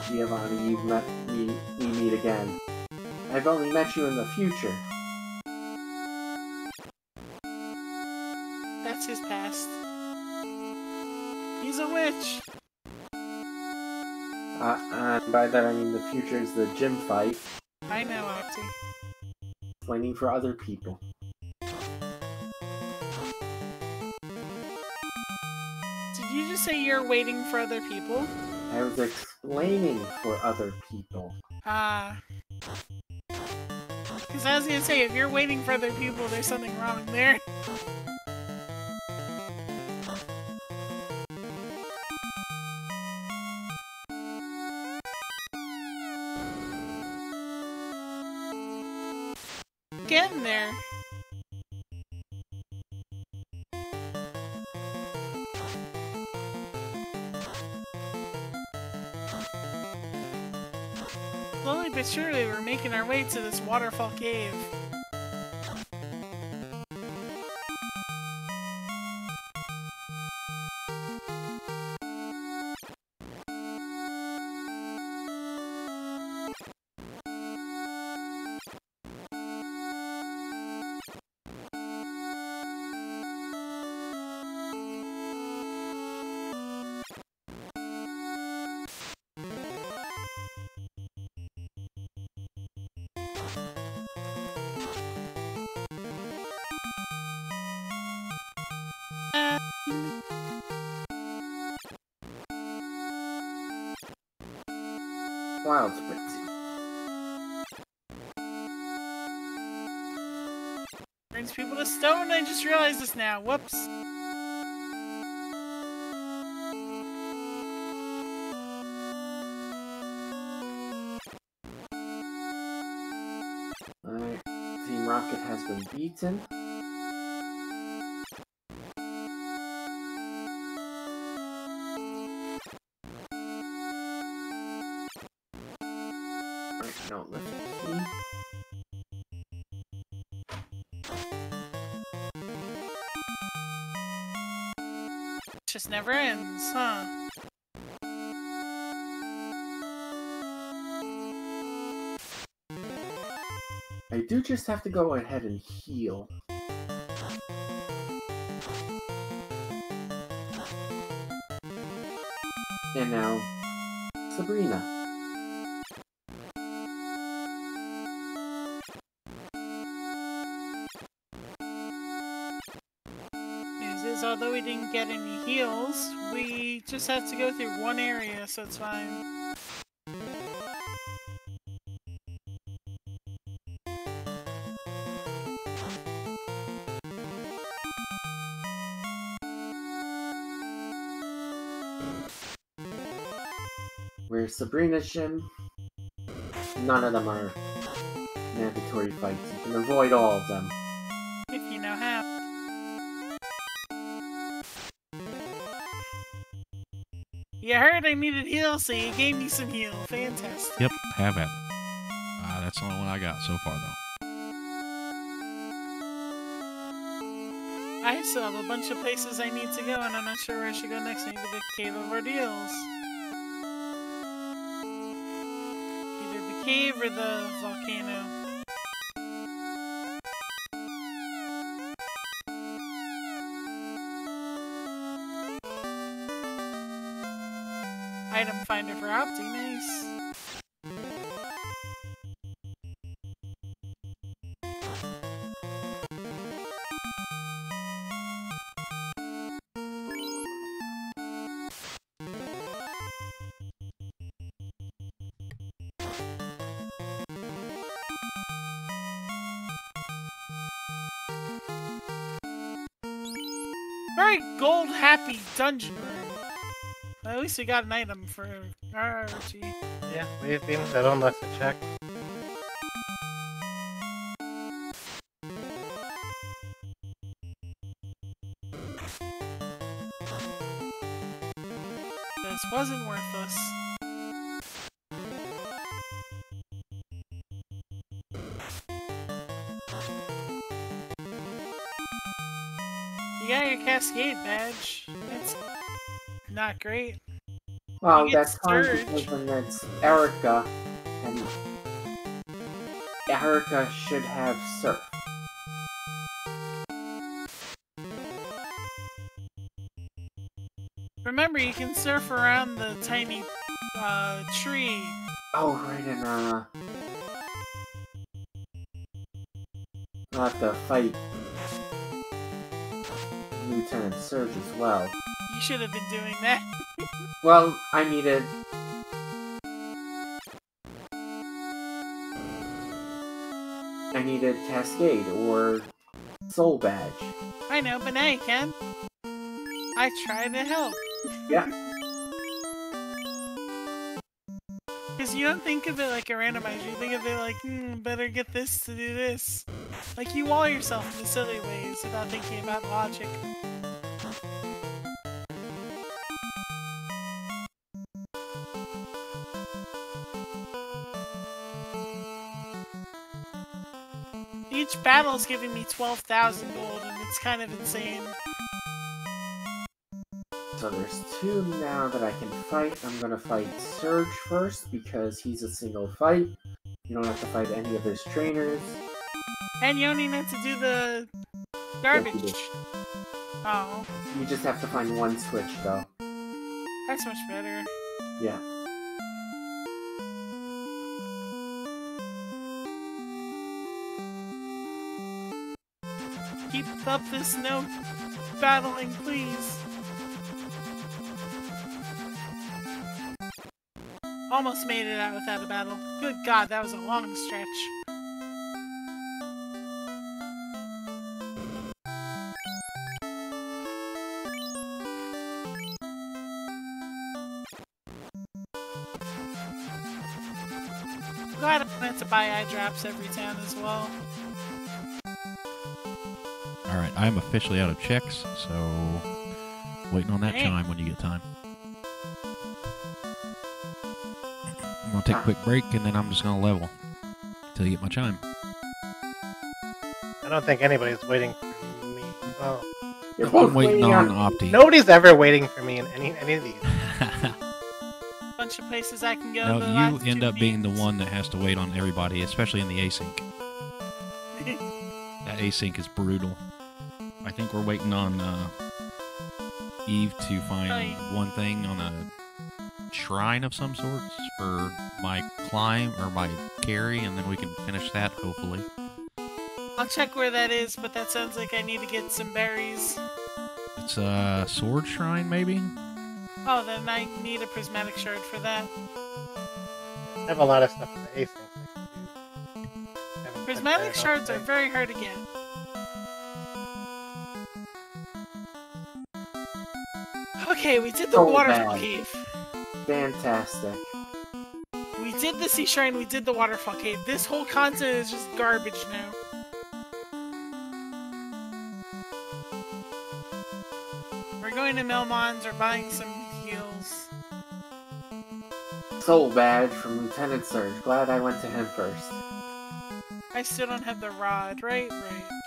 Giovanni, you've met me, we meet again? I've only met you in the future. That's his past. He's a witch. Uh, and by that I mean the future is the gym fight, I know, Opty. waiting for other people. Did you just say you're waiting for other people? I was explaining for other people. Ah. Because I was gonna say, if you're waiting for other people, there's something wrong there. [laughs] making our way to this waterfall cave. I just realized this now. Whoops. Alright, Team Rocket has been beaten. Never ends, huh? I do just have to go ahead and heal. And now, Sabrina. Although we didn't get any heals, we just have to go through one area, so it's fine. Where's Sabrina's gym? None of them are mandatory fights. You can avoid all of them. You heard I needed heal, so you gave me some heal. Fantastic. Yep, have at it. Uh, that's the only one I got so far, though. I still have a bunch of places I need to go, and I'm not sure where I should go next. I need Maybe the Cave of Ordeals. Either the cave or the volcano. Very gold happy dungeon room. At least we got an item for yeah, we've been that unless a check. This wasn't worthless. You got your Cascade badge. It's not great. Get that's because when it's Erika, and Erika should have Surf. Remember, you can surf around the tiny uh, tree. Oh, right, and uh, have to fight Lieutenant Surge as well. You should have been doing that. [laughs] Well, I needed. I needed Cascade or Soul Badge. I know, but now you can. I try to help. Yeah. Because you don't think of it like a randomizer. You think of it like, hmm, better get this to do this. Like you wall yourself in silly ways without thinking about logic. Each battle giving me 12,000 gold, and it's kind of insane. So there's two now that I can fight. I'm gonna fight Surge first because he's a single fight. You don't have to fight any of his trainers. And you only need to do the garbage. Oh, You just have to find one switch though. that's much better. Yeah. Keep up this no battling, please. Almost made it out without a battle. Good god, that was a long stretch. Glad I have to buy eye drops every town as well. All right, I am officially out of checks, so waiting on that Hey. chime when you get time. I'm gonna take a quick break and then I'm just gonna level until you get my chime. I don't think anybody's waiting for me. Well, You're I'm both waiting on on. Opty. nobody's ever waiting for me in any any of these. [laughs] Bunch of places I can go. no, you end up being the one that has to wait on everybody, especially in the async. [laughs] That async is brutal. I think we're waiting on uh, Eve to find Right. one thing on a shrine of some sorts for my climb or my carry, and then we can finish that hopefully. I'll check where that is, but that sounds like I need to get some berries. It's a sword shrine, maybe. Oh, then I need a prismatic shard for that. I have a lot of stuff in the async. I can do. Haven't touched Prismatic that shards are very hard to get. Okay, we did the So waterfall bad. cave. Fantastic. We did the sea shrine, we did the waterfall cave. This whole continent is just garbage now. We're going to Melmons or buying some heals. Soul Badge from Lieutenant Surge. Glad I went to him first. I still don't have the rod, right? Right.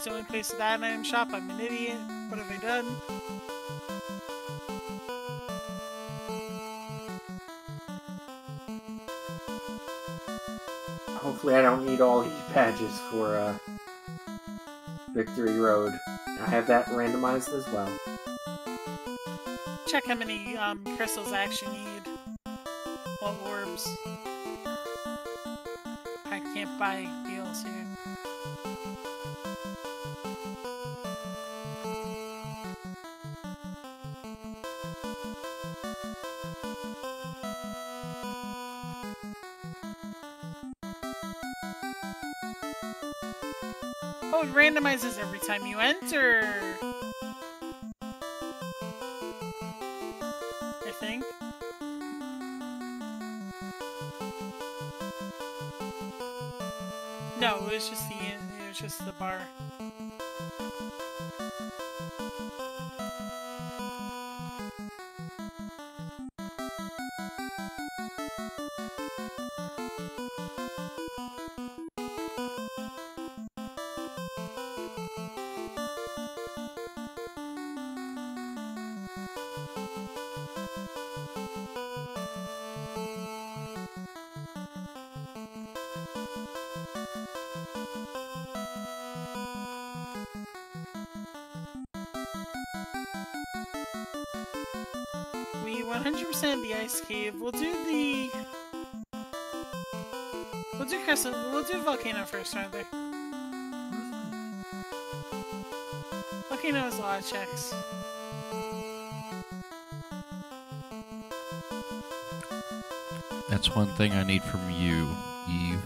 Is the only place with that item shop. I'm an idiot. What have I done? Hopefully I don't need all these badges for uh, Victory Road. I have that randomized as well. Check how many um, crystals I actually need. What orbs. I can't buy heals here. Randomizes every time you enter. I think. No, it was just the it was just the bar. Cave. We'll do the. We'll do Crystal. We'll do volcano first, rather. Volcano has a lot of checks. That's one thing I need from you, Eve.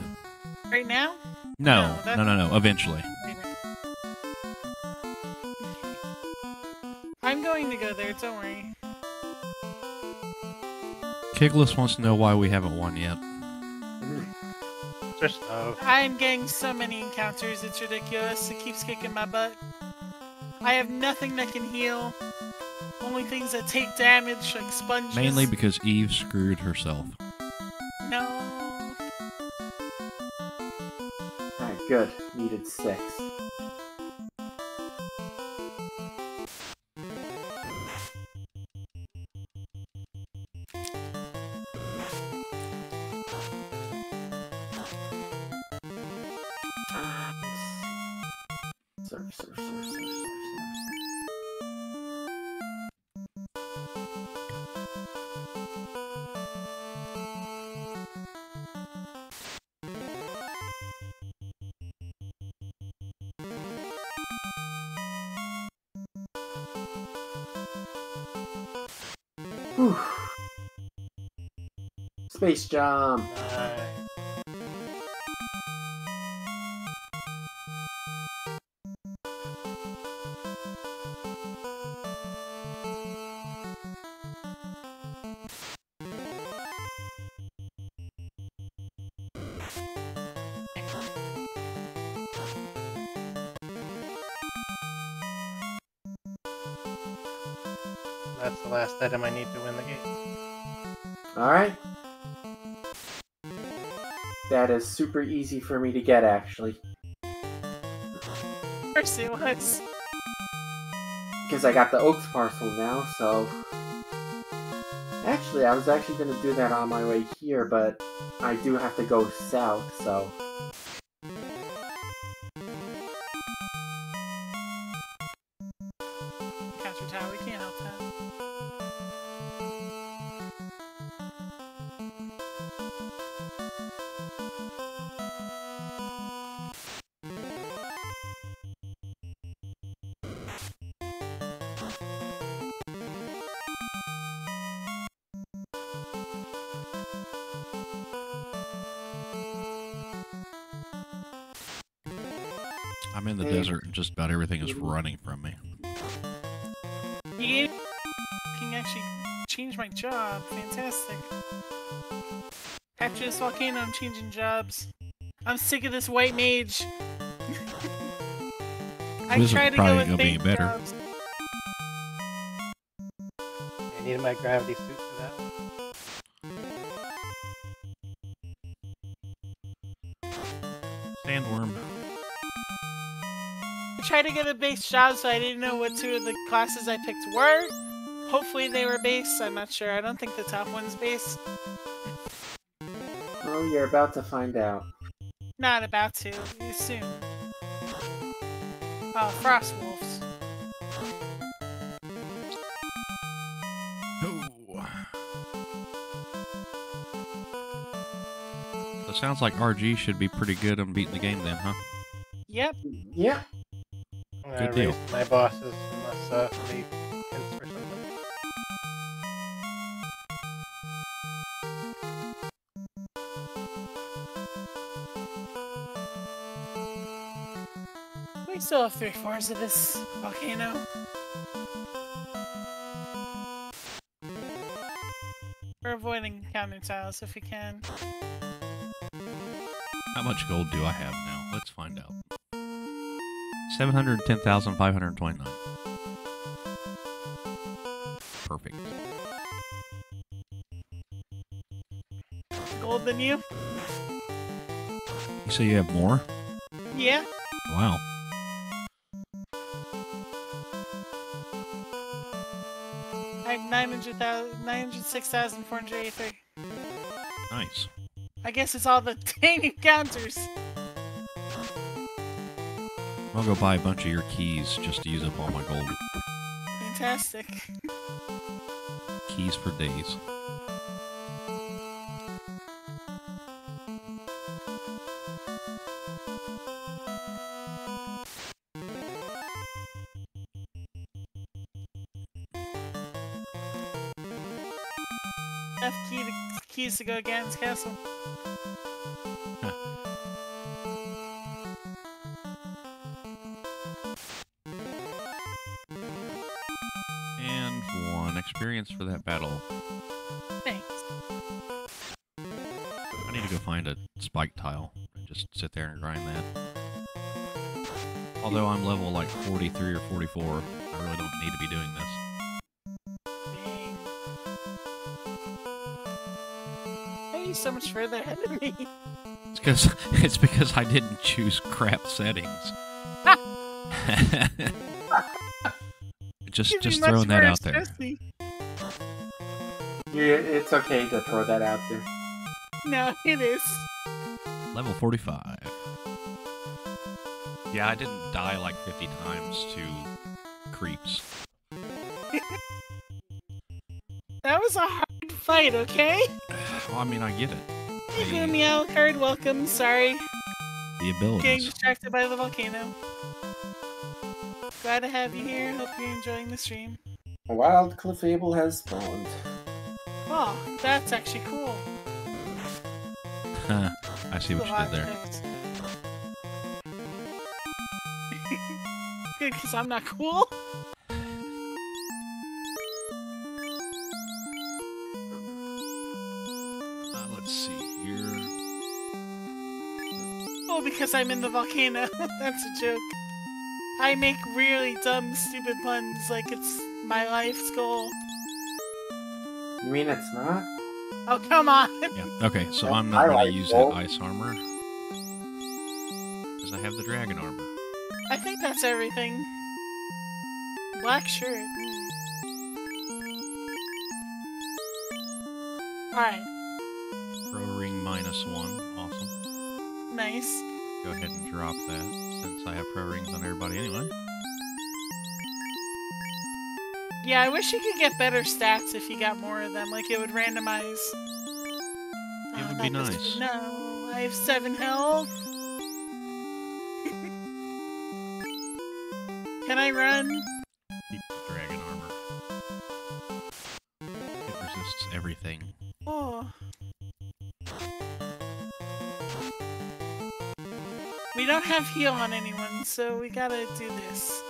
Right now? No, No, no, no, no. Eventually. Kiglis wants to know why we haven't won yet. They're. Uh, I'm getting so many encounters. It's ridiculous. It keeps kicking my butt. I have nothing that can heal. Only things that take damage, like sponges. Mainly because Eve screwed herself. No. Alright, good. Needed six. Space. Nice. That's the last item I need is super easy for me to get, actually. Of course it was. Because I got the Oaks parcel now, so... Actually, I was actually going to do that on my way here, but I do have to go south, so... running from me. You can actually change my job. Fantastic. After this volcano, I'm changing jobs. I'm sick of this white mage. [laughs] I Wizard try to probably go with gonna be fake better. jobs. I needed my gravity suit for that one. Sandworm. I tried to get a base job, so I didn't know what two of the classes I picked were. Hopefully they were base. I'm not sure. I don't think the top one's base. Oh, you're about to find out. Not about to. Soon. Oh, frost wolves. So it sounds like RG should be pretty good on beating the game then, huh? Yep. Yep. Yeah. I Good deal. my bosses unless uh, they hints or something. We still have three fours of this volcano. We're avoiding counter tiles if we can. How much gold do I have now? Let's find out. 710,529. Perfect. Gold than you? You say you have more? Yeah. Wow. I have 900,000 906,483. Nice. I guess it's all the [laughs] dang encounters. I'll go buy a bunch of your keys just to use up all my gold. Fantastic. Keys for days. F key to, keys to go against castle. Thanks. I need to go find a spike tile and just sit there and grind that. Although I'm level like 43 or 44, I really don't need to be doing this. So much further ahead [laughs] of me. It's because [laughs] it's because I didn't choose crap settings. [laughs] just just throwing that out there. Stressy. Yeah, it's okay to throw that out there. No, it is. Level 45. Yeah, I didn't die like 50 times to creeps. [laughs] That was a hard fight, okay? Well, I mean, I get it. Hey, The, meow card, welcome. Sorry, the abilities. getting abilities. distracted by the volcano. Glad to have you here. Hope you're enjoying the stream. Wild Clefable has spawned. Oh, that's actually cool. I see what you did there. [laughs] Good, because I'm not cool. Uh, let's see here. Oh, because I'm in the volcano. [laughs] That's a joke. I make really dumb, stupid puns like it's my life's goal. You mean it's not? Oh, come on! Yeah. Okay, so I'm not I going to like use gold. that ice armor. Because I have the dragon armor. I think that's everything. Black shirt. hmm. Alright, Pro ring minus one. Awesome. nice. Go ahead and drop that since I have pro rings on everybody anyway. Yeah, I wish you could get better stats if you got more of them. Like, it would randomize. It Oh, would be that was- nice. No, I have seven health. Can I run? Keep dragon armor. It resists everything. Oh. We don't have heal on anyone, so we gotta do this.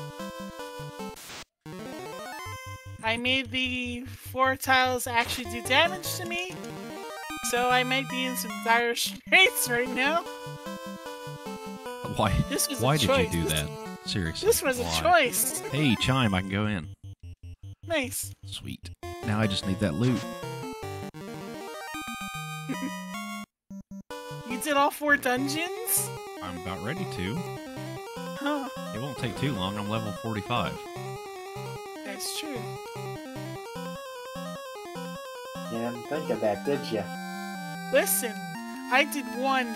I made the four tiles actually do damage to me, so I might be in some dire [laughs] straits right now. Why? This was Why did choice. you do that? Seriously. This was a choice. Hey, Chime, I can go in. Nice. Sweet. Now I just need that loot. [laughs] You did all four dungeons? I'm about ready to. Huh. It won't take too long. I'm level 45. That's true. You didn't think of that, did you? Listen, I did one.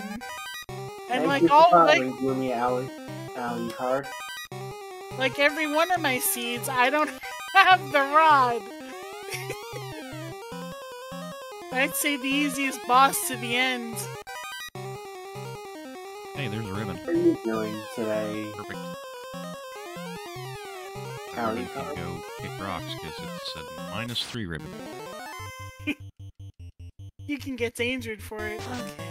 And Thank like you for all like Gloomy Alley, Alley card. like every one of my seeds, I don't [laughs] have the rod. [laughs] I'd say the easiest boss to the end. Hey, there's a ribbon. What are you doing today? Perfect. How Everybody you can go kick rocks because it's a minus three ribbon. You can get dangered for it. Okay.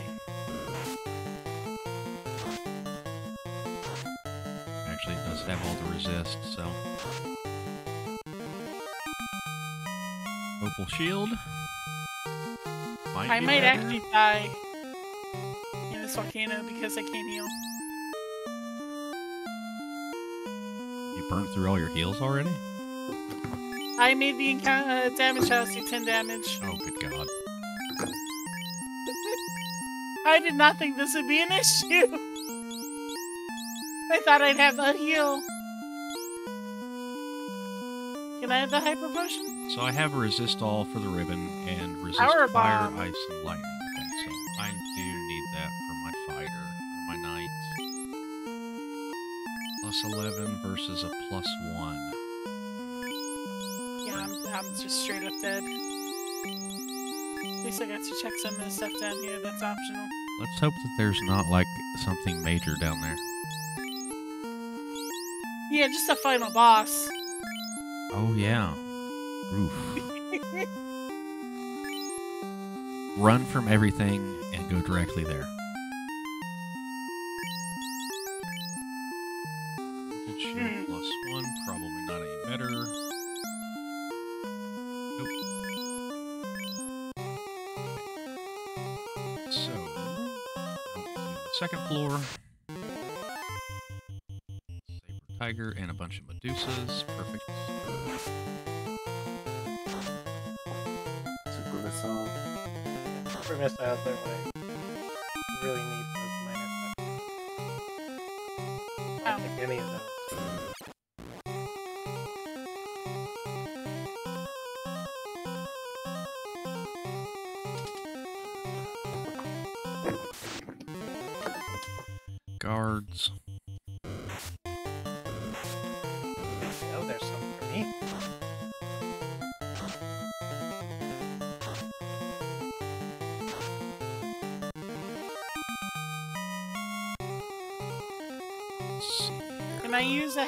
Actually, it to have all the resist, so. Opal shield. Might I might better. actually die in this volcano because I can't heal. Burnt through all your heals already? I made the encounter uh, damage house do 10 damage. Oh, good god. [laughs] I did not think this would be an [laughs] issue. I thought I'd have a heal. Can I have the hyper potion? So I have a resist all for the ribbon and resist Power fire, bomb. ice, and lightning. Plus 11 versus a plus 1. Yeah, I'm, I'm just straight up dead. At least I got to check some of the stuff down here that's optional. Let's hope that there's not like something major down there. Yeah, just a final boss. Oh yeah. Oof. [laughs] Run from everything and go directly there. Floor. Saber tiger and a bunch of Medusas. Perfect. Super missile. For missiles are what I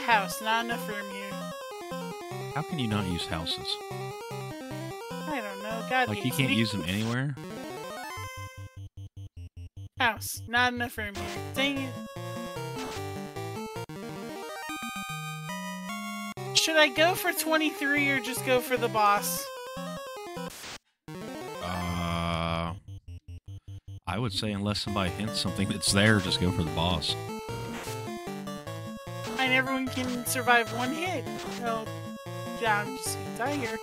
house? Not enough room here. How can you not use houses? I don't know. God, Like you can't use them anywhere? house. Not enough room here. Dang it. Should I go for 23 or just go for the boss? Uh, I would say unless somebody hints something that's there, just go for the boss. And everyone can survive one hit. Oh, yeah, I'm just gonna die here.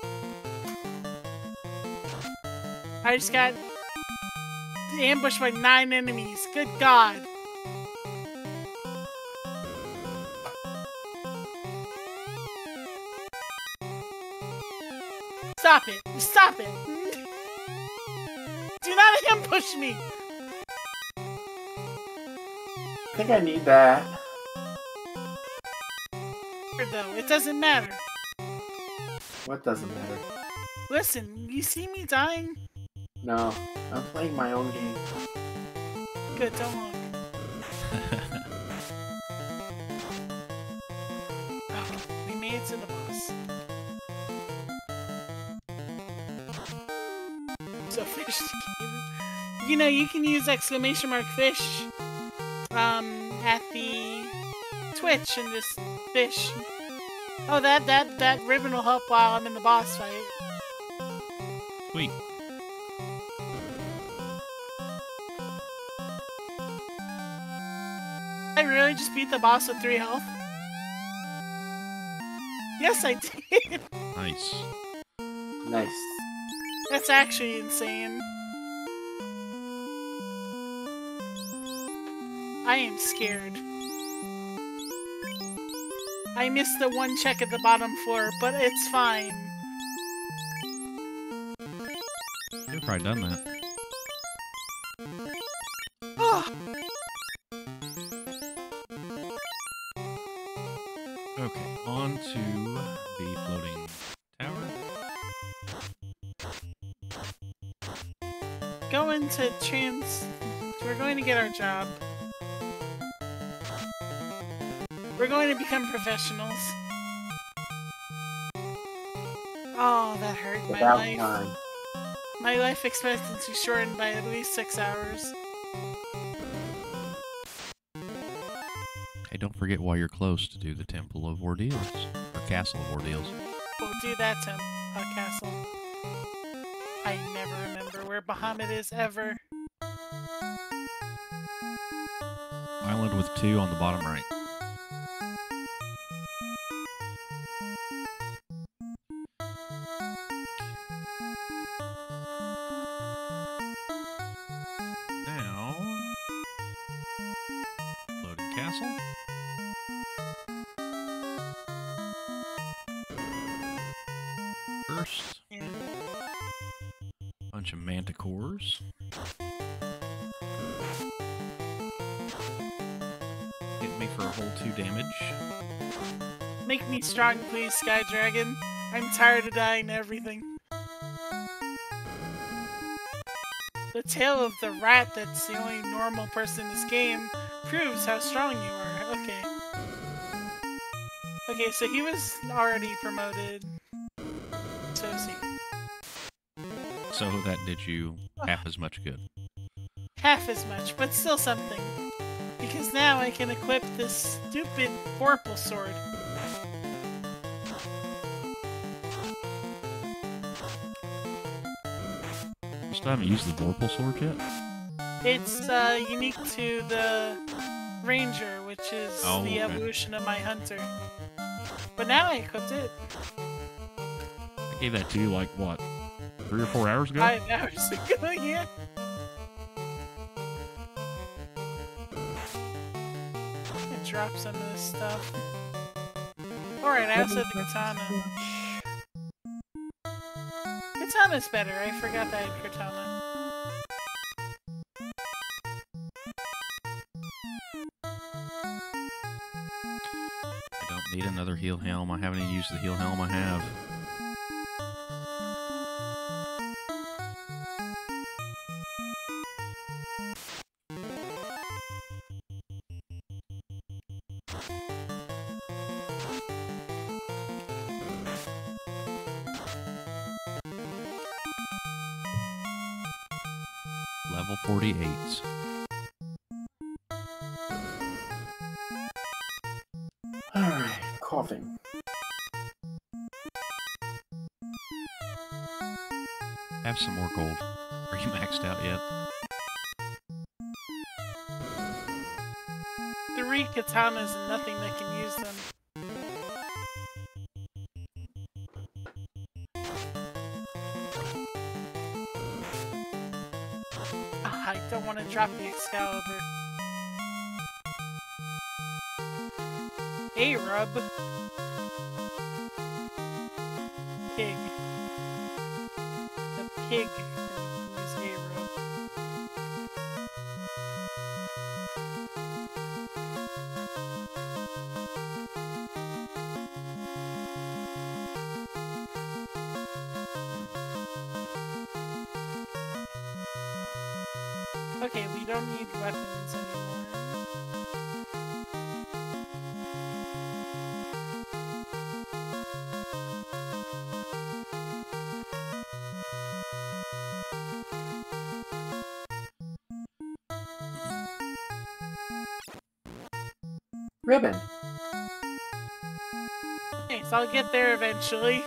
I just got ambushed by nine enemies. Good God. Stop it! Stop it! Do not ambush me! I think I need that. Though, it doesn't matter. What doesn't matter? Listen, you see me dying? No, I'm playing my own game. Good, don't look. Okay, we made it to the boss. So fish. You know, you can use exclamation mark fish um at the Twitch and just fish. Oh, that that that ribbon will help while I'm in the boss fight. Sweet. I really just beat the boss with three health. Yes, I did. [laughs] Nice. Nice. That's actually insane. I am scared. I missed the one check at the bottom floor, but it's fine. You've probably done that. Oh, [sighs] Okay, on to the floating tower. going to trans. We're going to get our job. We're going to become professionals. Oh, that hurt my Without life. time. My life expectancy shortened by at least six hours. Hey, don't forget while you're close to do the Temple of Ordeals or Castle of Ordeals. We'll do that, Tim. A uh, castle. I never remember where Bahamut is ever. Island with two on the bottom right. Please, Sky Dragon. I'm tired of dying to everything. The tale of the rat that's the only normal person in this game proves how strong you are. Okay. Okay, so he was already promoted. So is he. So that did you half as much good. Half as much, but still something. Because now I can equip this stupid Vorpal sword. Still haven't used the Vorpal sword yet. It's uh, unique to the Ranger, which is Oh, the okay. evolution of my Hunter. But now I equipped it I gave that to you like what, three or four hours ago? five [laughs] hours ago, yeah. I drop some of this stuff. Alright, I also have the katana. Katana's better, I forgot that I had katana. I don't need another heal helm. I haven't even used the heal helm I have. Three and nothing that can use them. Ah, I don't want to drop the Excalibur. Hey, Rub. Ribbon. So I'll get there eventually.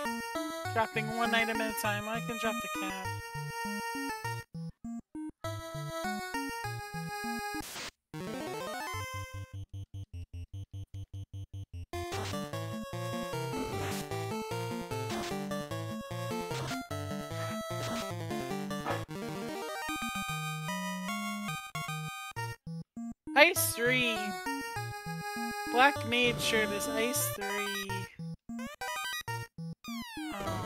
Dropping one item at a time. I can drop the cab. Ice 3. Black Mage shirt is Ice 3. Oh.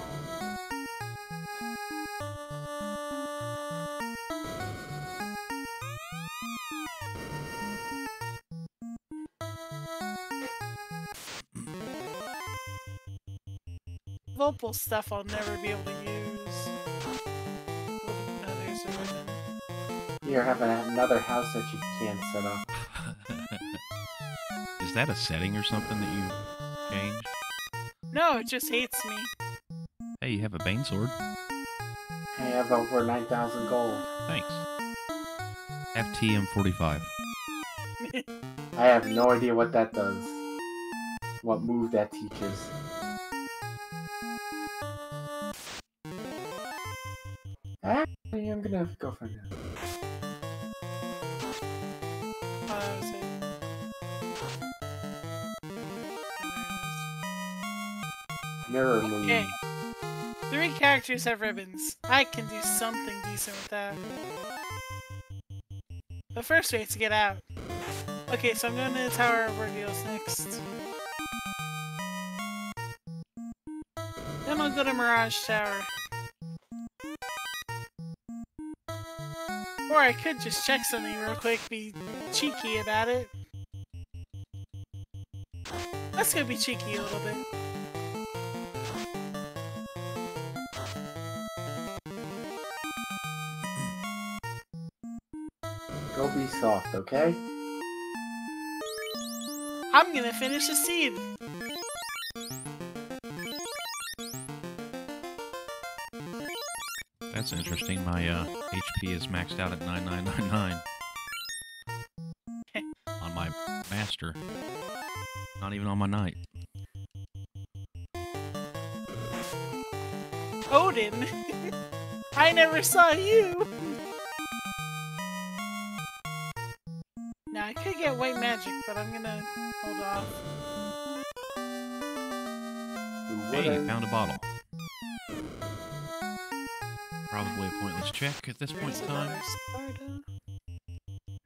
Vorpal stuff I'll never be able to use. Others are within. You have another house that you can't set up. Is that a setting or something that you changed? No, it just hates me. Hey, you have a Bane sword. I have over 9,000 gold. Thanks. FTM45. [laughs] I have no idea what that does. What move that teaches. Actually, I'm gonna have to go for now. Mirror move. Okay. Three characters have ribbons. I can do something decent with that. The first way to get out. Okay, so I'm going to the Tower of Ordeals next. Then I'll go to Mirage Tower. Or I could just check something real quick, be cheeky about it. Let's go be cheeky a little bit. Soft, okay? I'm gonna finish the seed. That's interesting. My uh, HP is maxed out at 9999 [laughs] on my master. Not even on my knight. Odin! [laughs] I never saw you! But I'm gonna hold off. Hey, wouldn't? found a bottle. Probably a pointless check at this point in time.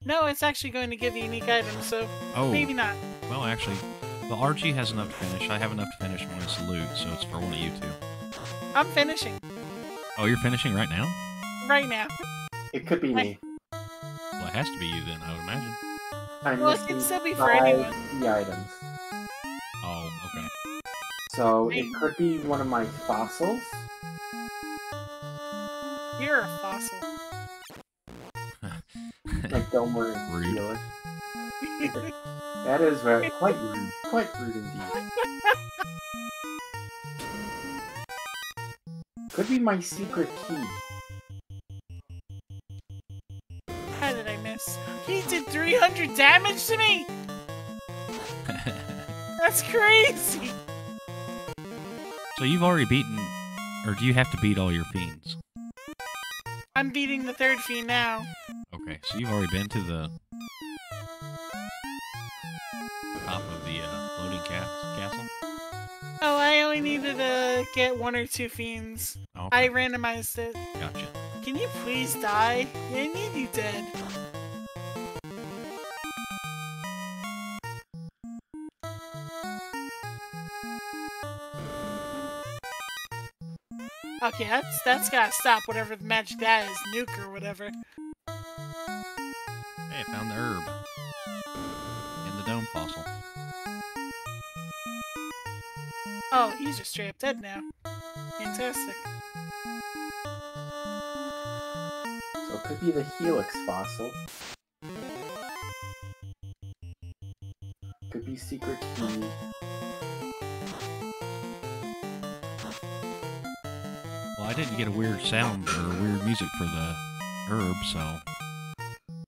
No, it's actually going to give you unique items, so Oh, maybe not. well, actually, the RG has enough to finish. I have enough to finish my salute, so it's for one of you two. I'm finishing. Oh, you're finishing right now? Right now. It could be me. Well, it has to be you then, I would imagine. I'm Well, it missing can still be for five anyone. key items. Oh, okay. So it could be one of my fossils. You're a fossil. [laughs] Like Delmore Rude. Healer. [laughs] That is very quite rude. Quite rude indeed. [laughs] Could be my secret key. He did 300 damage to me! [laughs] That's crazy! so you've already beaten, or do you have to beat all your fiends? I'm beating the third fiend now. Okay, so you've already been to the top of the uh, floating ca- castle. Oh, I only needed to get one or two fiends. Oh, I randomized it. gotcha. Can you please die? I need you dead. Okay, that's that's gotta stop. Whatever the magic that is, nuke or whatever. Hey, I found the herb in the dome fossil. Oh, he's just straight up dead now. Fantastic. So it could be the Helix fossil. Could be secret key. I didn't get a weird sound or weird music for the herb, so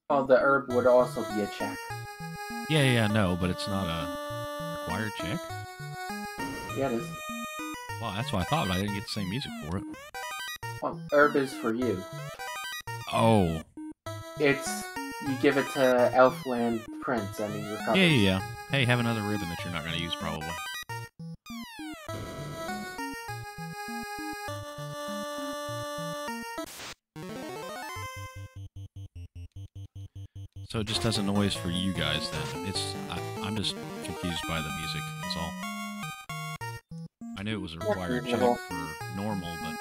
Oh, the herb would also be a check. yeah, yeah, no, but it's not a required check. Yeah, it is. Well, that's what I thought, but I didn't get the same music for it. Well, herb is for you. Oh, It's you give it to Elfland Prince and he recovers. yeah, yeah, yeah. Hey, have another ribbon that you're not going to use, probably. So it just does a noise for you guys then. It's I, I'm just confused by the music. Is all. I knew it was a required check for normal, but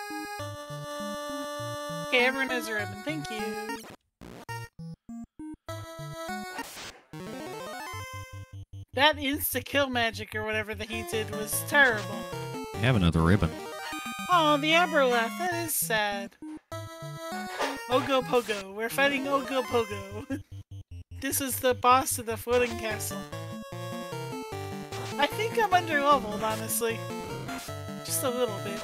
Okay, everyone has a ribbon. Thank you. That insta kill magic or whatever that he did was terrible. you have another ribbon. Oh, the Abro left. That is sad. Ogo Pogo. We're fighting Ogo Pogo. [laughs] this is the boss of the floating castle. I think I'm under leveled, honestly. Just a little bit.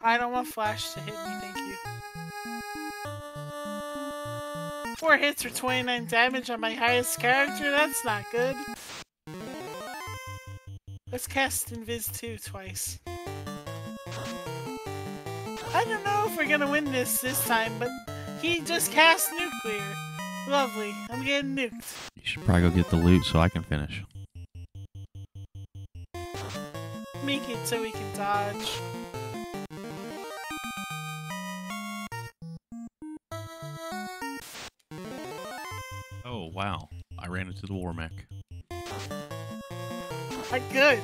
I don't want Flash to hit me, thank you. Four hits for 29 damage on my highest character? That's not good. Let's cast Invis 2 twice. I don't know if we're gonna win this this time, but he just cast Nuclear. Lovely. I'm getting nuked. You should probably go get the loot so I can finish. Make it so we can dodge. Oh, wow. I ran into the war mech. I good.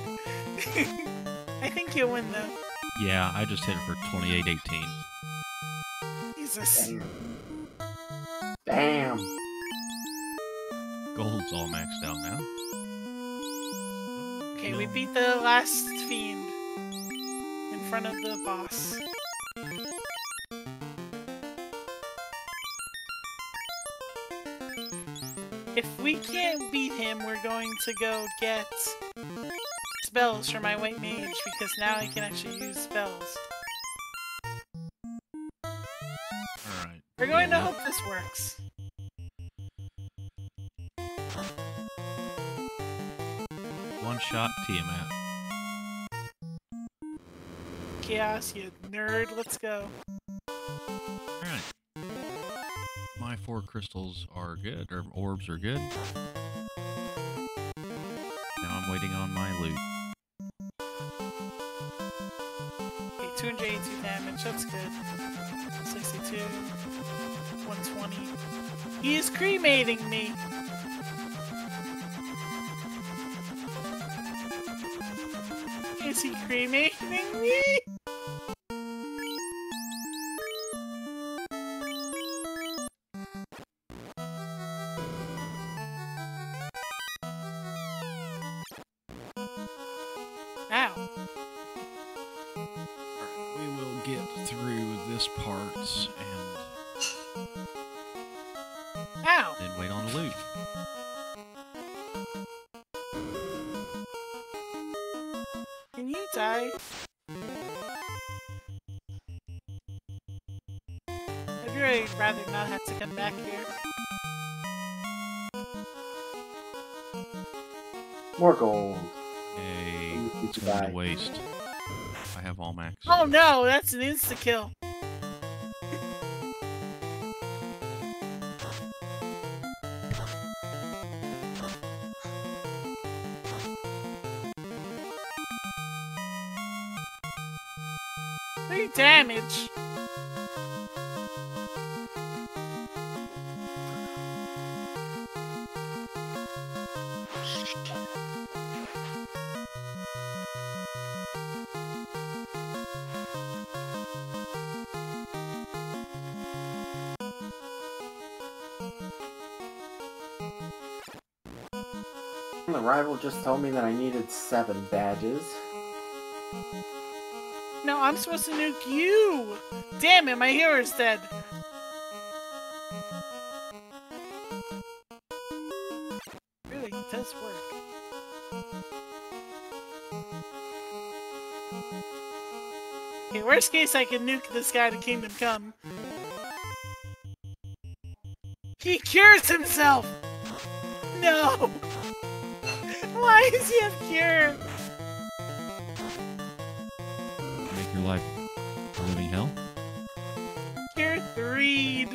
[laughs] I think you'll win though. Yeah, I just hit it for 2818. Jesus. Damn. Damn. Gold's all maxed out now. Okay, we beat the last fiend in front of the boss. If we can't beat him, we're going to go get spells for my white mage because now I can actually use spells. Alright. We're going to hope this works. One shot Tiamat. Chaos, you nerd. Let's go. Alright. My four crystals are good, or orbs are good. Now I'm waiting on my loot. 282. That's good. 62. 120. He is cremating me. Is he cremating me? More gold. Yay. You It's could going die. to waste. I have all max. Oh no, that's an insta Just told me that I needed seven badges. No, I'm supposed to nuke you. Damn it, my hero's dead. Really, it does work. Okay, worst case, I can nuke this guy to Kingdom Come. He cures himself! No! Why does he have cure? Make your life a living hell. Cure 3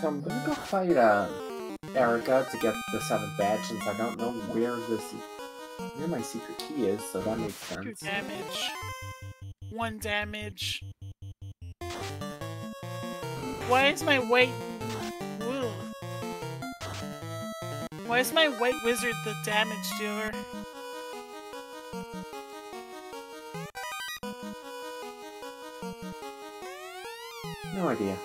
So I'm gonna go fight uh, Erika to get the seventh badge since I don't know where this where my secret key is, so that makes Two sense. damage. One damage. Why is my white... Why is my white wizard the damage dealer? No idea.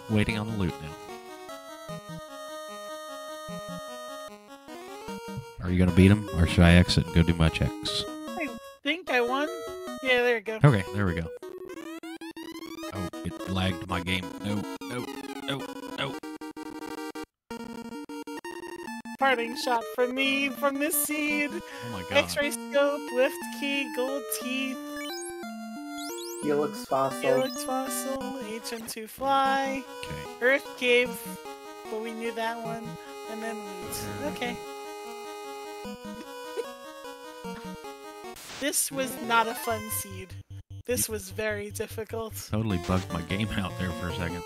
[sighs] Waiting on the loot now. Are you gonna beat him, or should I exit and go do my checks? I think I won. Yeah, there you go. Okay, there we go. Parting shot from me from this seed. Oh my god. X-ray scope, lift key, gold teeth, Helix fossil. helix fossil, HM2 fly, Okay. earth cave, but we knew that one, and then loot. Okay. [laughs] this was not a fun seed. This was very difficult. Totally bugged my game out there for a second.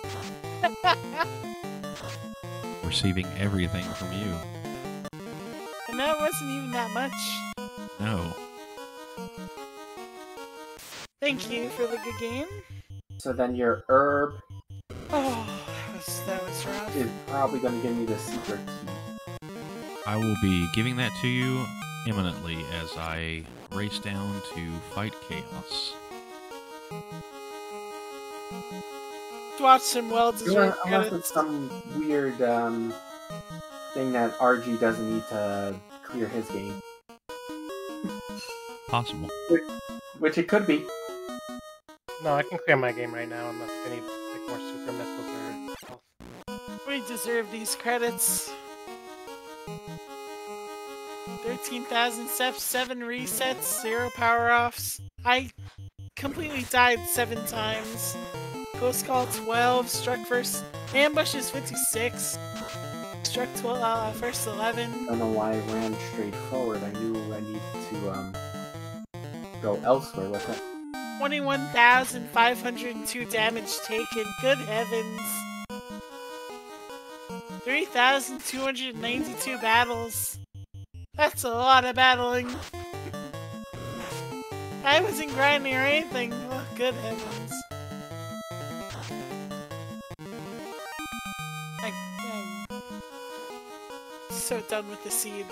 [laughs] Receiving everything from you. And that wasn't even that much. No. Thank you for the good game. So then your herb Oh, that was that was rough. is probably going to give me the secret key. I will be giving that to you imminently as I race down to fight chaos. Watch some well Unless deserved unless it's some weird um, thing that RG doesn't need to clear his game. Possible. Which it could be. No, I can clear my game right now unless I need like more super missiles or health. We deserve these credits. 13,000 steps, 7 resets, 0 power offs. I completely died 7 times. Ghost Call 12, struck first. Ambush is 56. Struck 12, uh, first 11. I don't know why I ran straight forward. I knew I needed to um, go elsewhere with it. 21,502 damage taken. Good heavens. 3,292 battles. That's a lot of battling. I wasn't grinding or anything. Oh, good heavens. So done with the seed.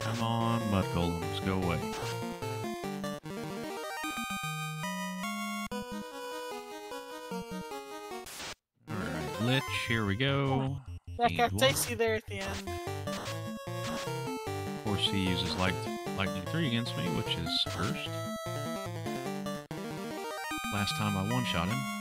Come on, mud golems, go away. Alright, Lich, here we go. That got dicey there at the end. Of course, he uses light, Lightning 3 against me, which is first. Last time I one-shot him.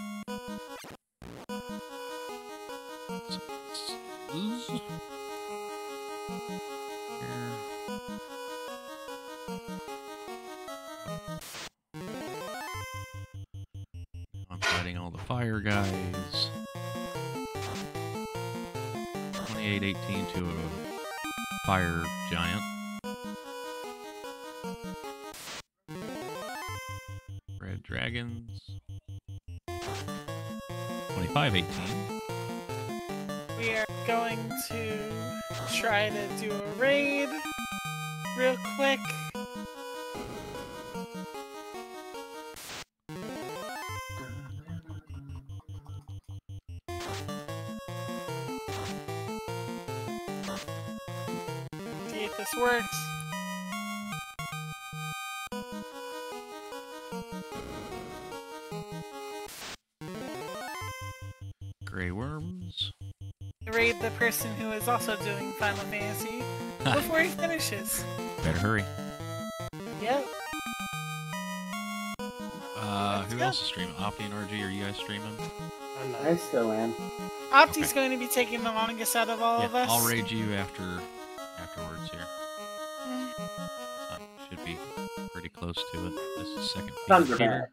Person who is also doing Final Fantasy [laughs] before he finishes. Better hurry. Yep. Uh, Let's who go. else is streaming? Opty and RG, are you guys streaming? I'm not. Still am. Opty's Okay. going to be taking the longest out of all yeah, of us. I'll raid you after afterwards here. Mm. Uh, should be pretty close to it. This is second Thunderbat.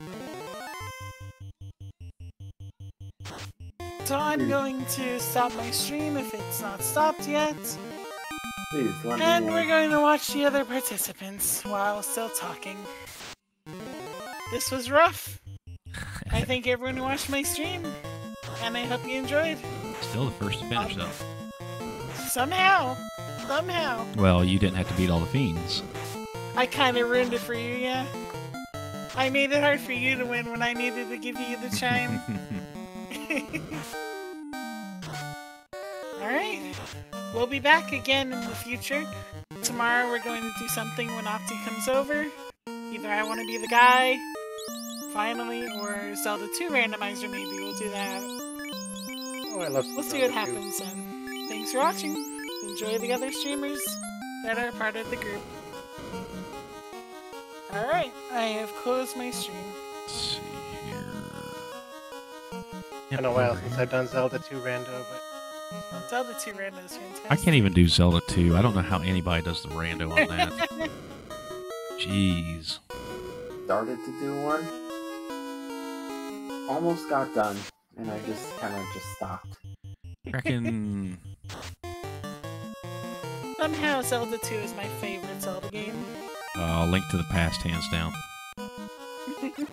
So I'm going to stop my stream if it's not stopped yet. Please let And know. we're going to watch the other participants while still talking. This was rough. I [laughs] thank everyone who watched my stream. And I hope you enjoyed. Still the first to finish though. Somehow. Somehow. Well, you didn't have to beat all the fiends. I kind of ruined it for you, yeah? I made it hard for you to win when I needed to give you the chime. [laughs] Alright. We'll be back again in the future. Tomorrow we're going to do something when Opty comes over. Either I want to be the guy, finally, or Zelda 2 randomizer maybe. We'll do that. Oh, I love We'll see what too. happens then. Thanks for watching. Enjoy the other streamers that are part of the group. Alright, I have closed my stream. Let's see here. Been a while since I've done Zelda 2 Rando, but Zelda 2 Rando is fantastic. I can't even do Zelda 2. I don't know how anybody does the rando on that. [laughs] Jeez. Started to do one. Almost got done, and I just kind of just stopped. Reckon [laughs] Somehow Zelda 2 is my favorite Zelda game. uh, Link to the Past, hands down. [laughs]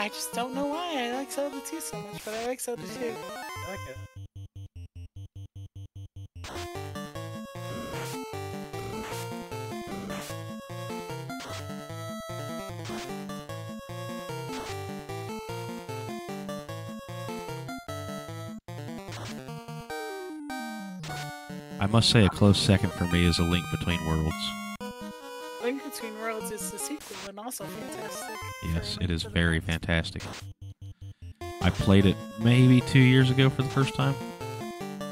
I just don't know why I like Zelda 2 so much, but I like Zelda 2. I like it. I must say a close second for me is A Link Between Worlds. Link Between Worlds is the sequel and also fantastic. Yes, it is Link to the very Past. fantastic. I played it maybe two years ago for the first time.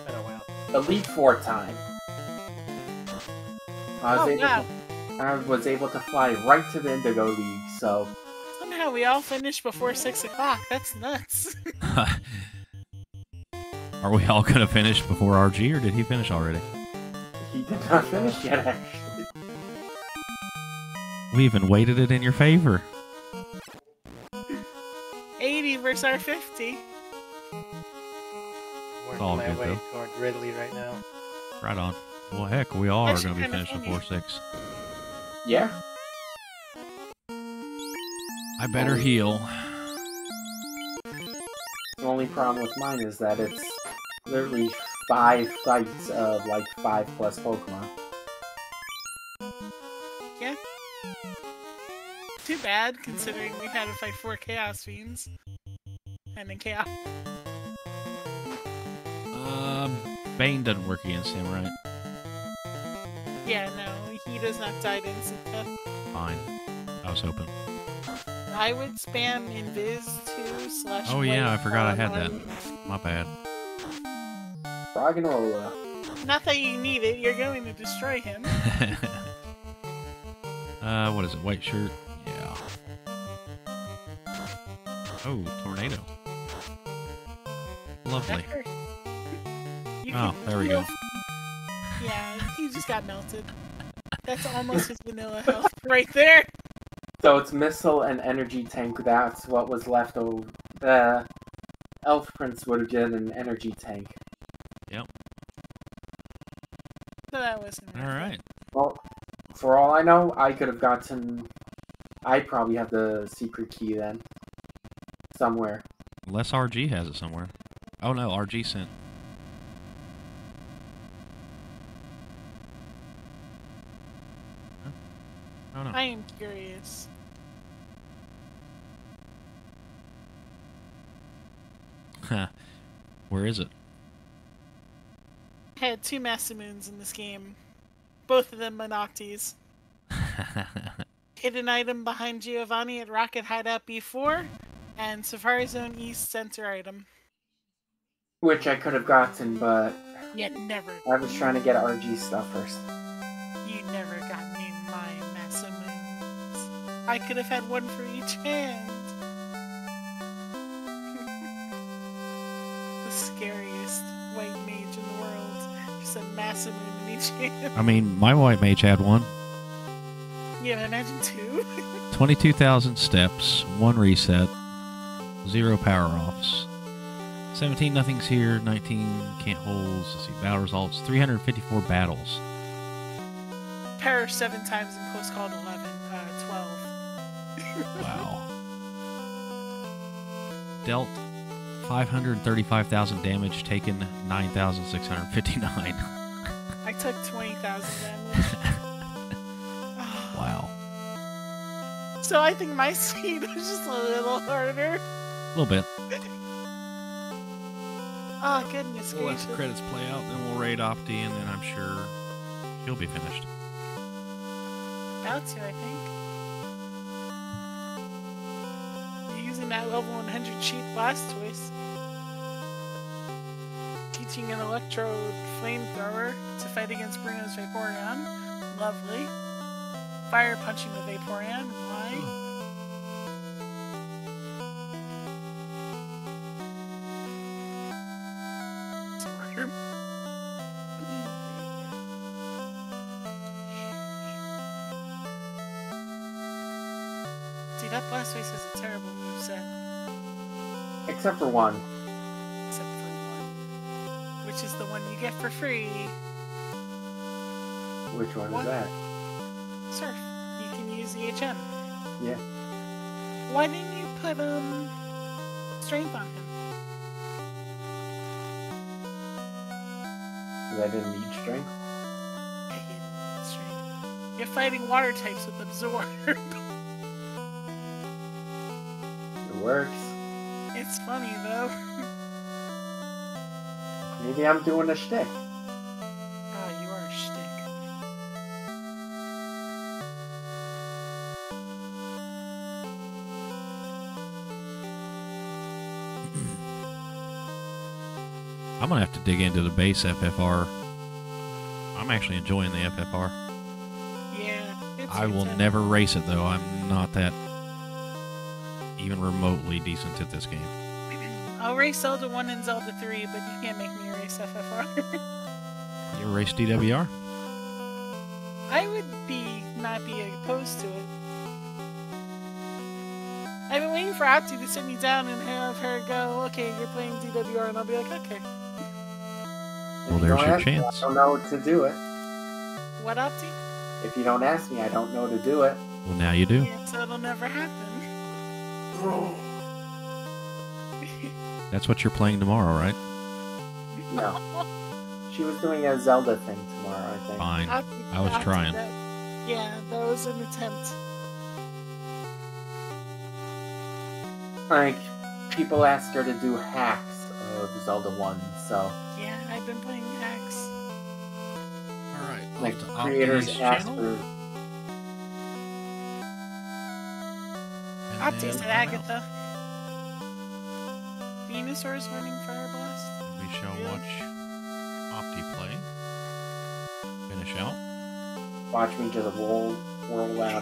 Been a. Elite Four time. I was, Oh, able wow. to, I was able to fly right to the Indigo League, so Somehow we all finished before 6 o'clock. That's nuts. [laughs] Are we all gonna finish before RG, or did he finish already? he did not finish yet, actually. We even weighted it in your favor. 80 versus our 50. Working all my good, way though. toward Ridley right now. Right on. Well, heck, we all are gonna be kinda finished funny. before six. Yeah. I better heal. The only problem with mine is that it's literally five fights of like five plus Pokemon. Too bad, considering we had to fight four Chaos Fiends. And then Chaos. Um, Bane doesn't work against him, right? Yeah, no, he does not die to instant death. Fine. I was hoping. I would spam Invis too, slash. Oh, yeah, I forgot I had that. My bad. Roggenrola. Not that you need it, you're going to destroy him. [laughs] uh, what is it? White shirt? Oh, tornado. Lovely. That [laughs] Oh, there we go. Yeah, he just got melted. That's almost his vanilla health [laughs] right there. So it's missile and energy tank. That's what was left over. The Elf Prince would have did an energy tank. Yep. So that wasn't. All worth it. right. Well, for all I know, I could have gotten. I probably have the secret key then. Somewhere. Unless RG has it somewhere. Oh no, RG sent. Huh? No. I am curious. Where is it? I had two Masamunes in this game. Both of them Monoctes. [laughs] Hidden item behind Giovanni at Rocket Hideout B4, and Safari Zone East sensor item. Which I could have gotten, but Yet never, I was trying to get RG stuff first. you never got me my Masamunes. I could have had one for each hand. [laughs] the scariest white mage in the world. Just a Masamune in each hand. I mean, my white mage had one. Yeah, imagine two. [laughs] 22,000 steps, one reset, zero power offs. 17 nothings here, 19 can't holds. Let's see, battle results, 354 battles. Power seven times in post called 11, uh, 12. [laughs] Wow. Dealt 535,000 damage, taken 9,659. I took 20,000 damage. [laughs] wow. [sighs] So I think my [laughs] speed was just a little harder. A little bit. Oh, goodness We'll let gracious. the credits play out, then we'll raid Opty, and then I'm sure he'll be finished. About to, I think. You're using that level 100 cheap Blastoise. Teaching an Electrode Flamethrower to fight against Bruno's Vaporeon. Lovely. fire punching the Vaporeon. Why? Hmm. That has a terrible moveset, Except for one. except for one, which is the one you get for free. Which one is that? Surf. You can use EHM. Yeah. Why didn't you put um strength on him? 'Cause I didn't need strength. I hate strength. You're fighting water types with absorb. [laughs] works. it's funny though. [laughs] Maybe I'm doing a shtick. Oh, you are a shtick. [clears throat] I'm gonna have to dig into the base FFR. I'm actually enjoying the FFR. Yeah. It's I will intense. never race it though. I'm not that even remotely decent at this game. I'll race Zelda 1 and Zelda 3, but you can't make me race FFR. You race DWR? I would be not be opposed to it. I've been waiting for Opty to sit me down and have her go, okay, you're playing DWR, and I'll be like, okay. Well, there's don't your ask me, chance. I don't know to do it. What, Opty? If you don't ask me, I don't know to do it. Well, now you do. Yeah, so it'll never happen. That's what you're playing tomorrow, right? No. She was doing a Zelda thing tomorrow, I think. Fine. Opty- I was Opty, trying. that- yeah, that was an attempt. Like, people ask her to do hacks of Zelda 1, so, Yeah, I've been playing hacks. All right. like, creators ask her. Opty said Agatha. Venusaur's running Fire Blast. We shall Yeah. watch Opty play. Finish out. Watch me just roll, roll out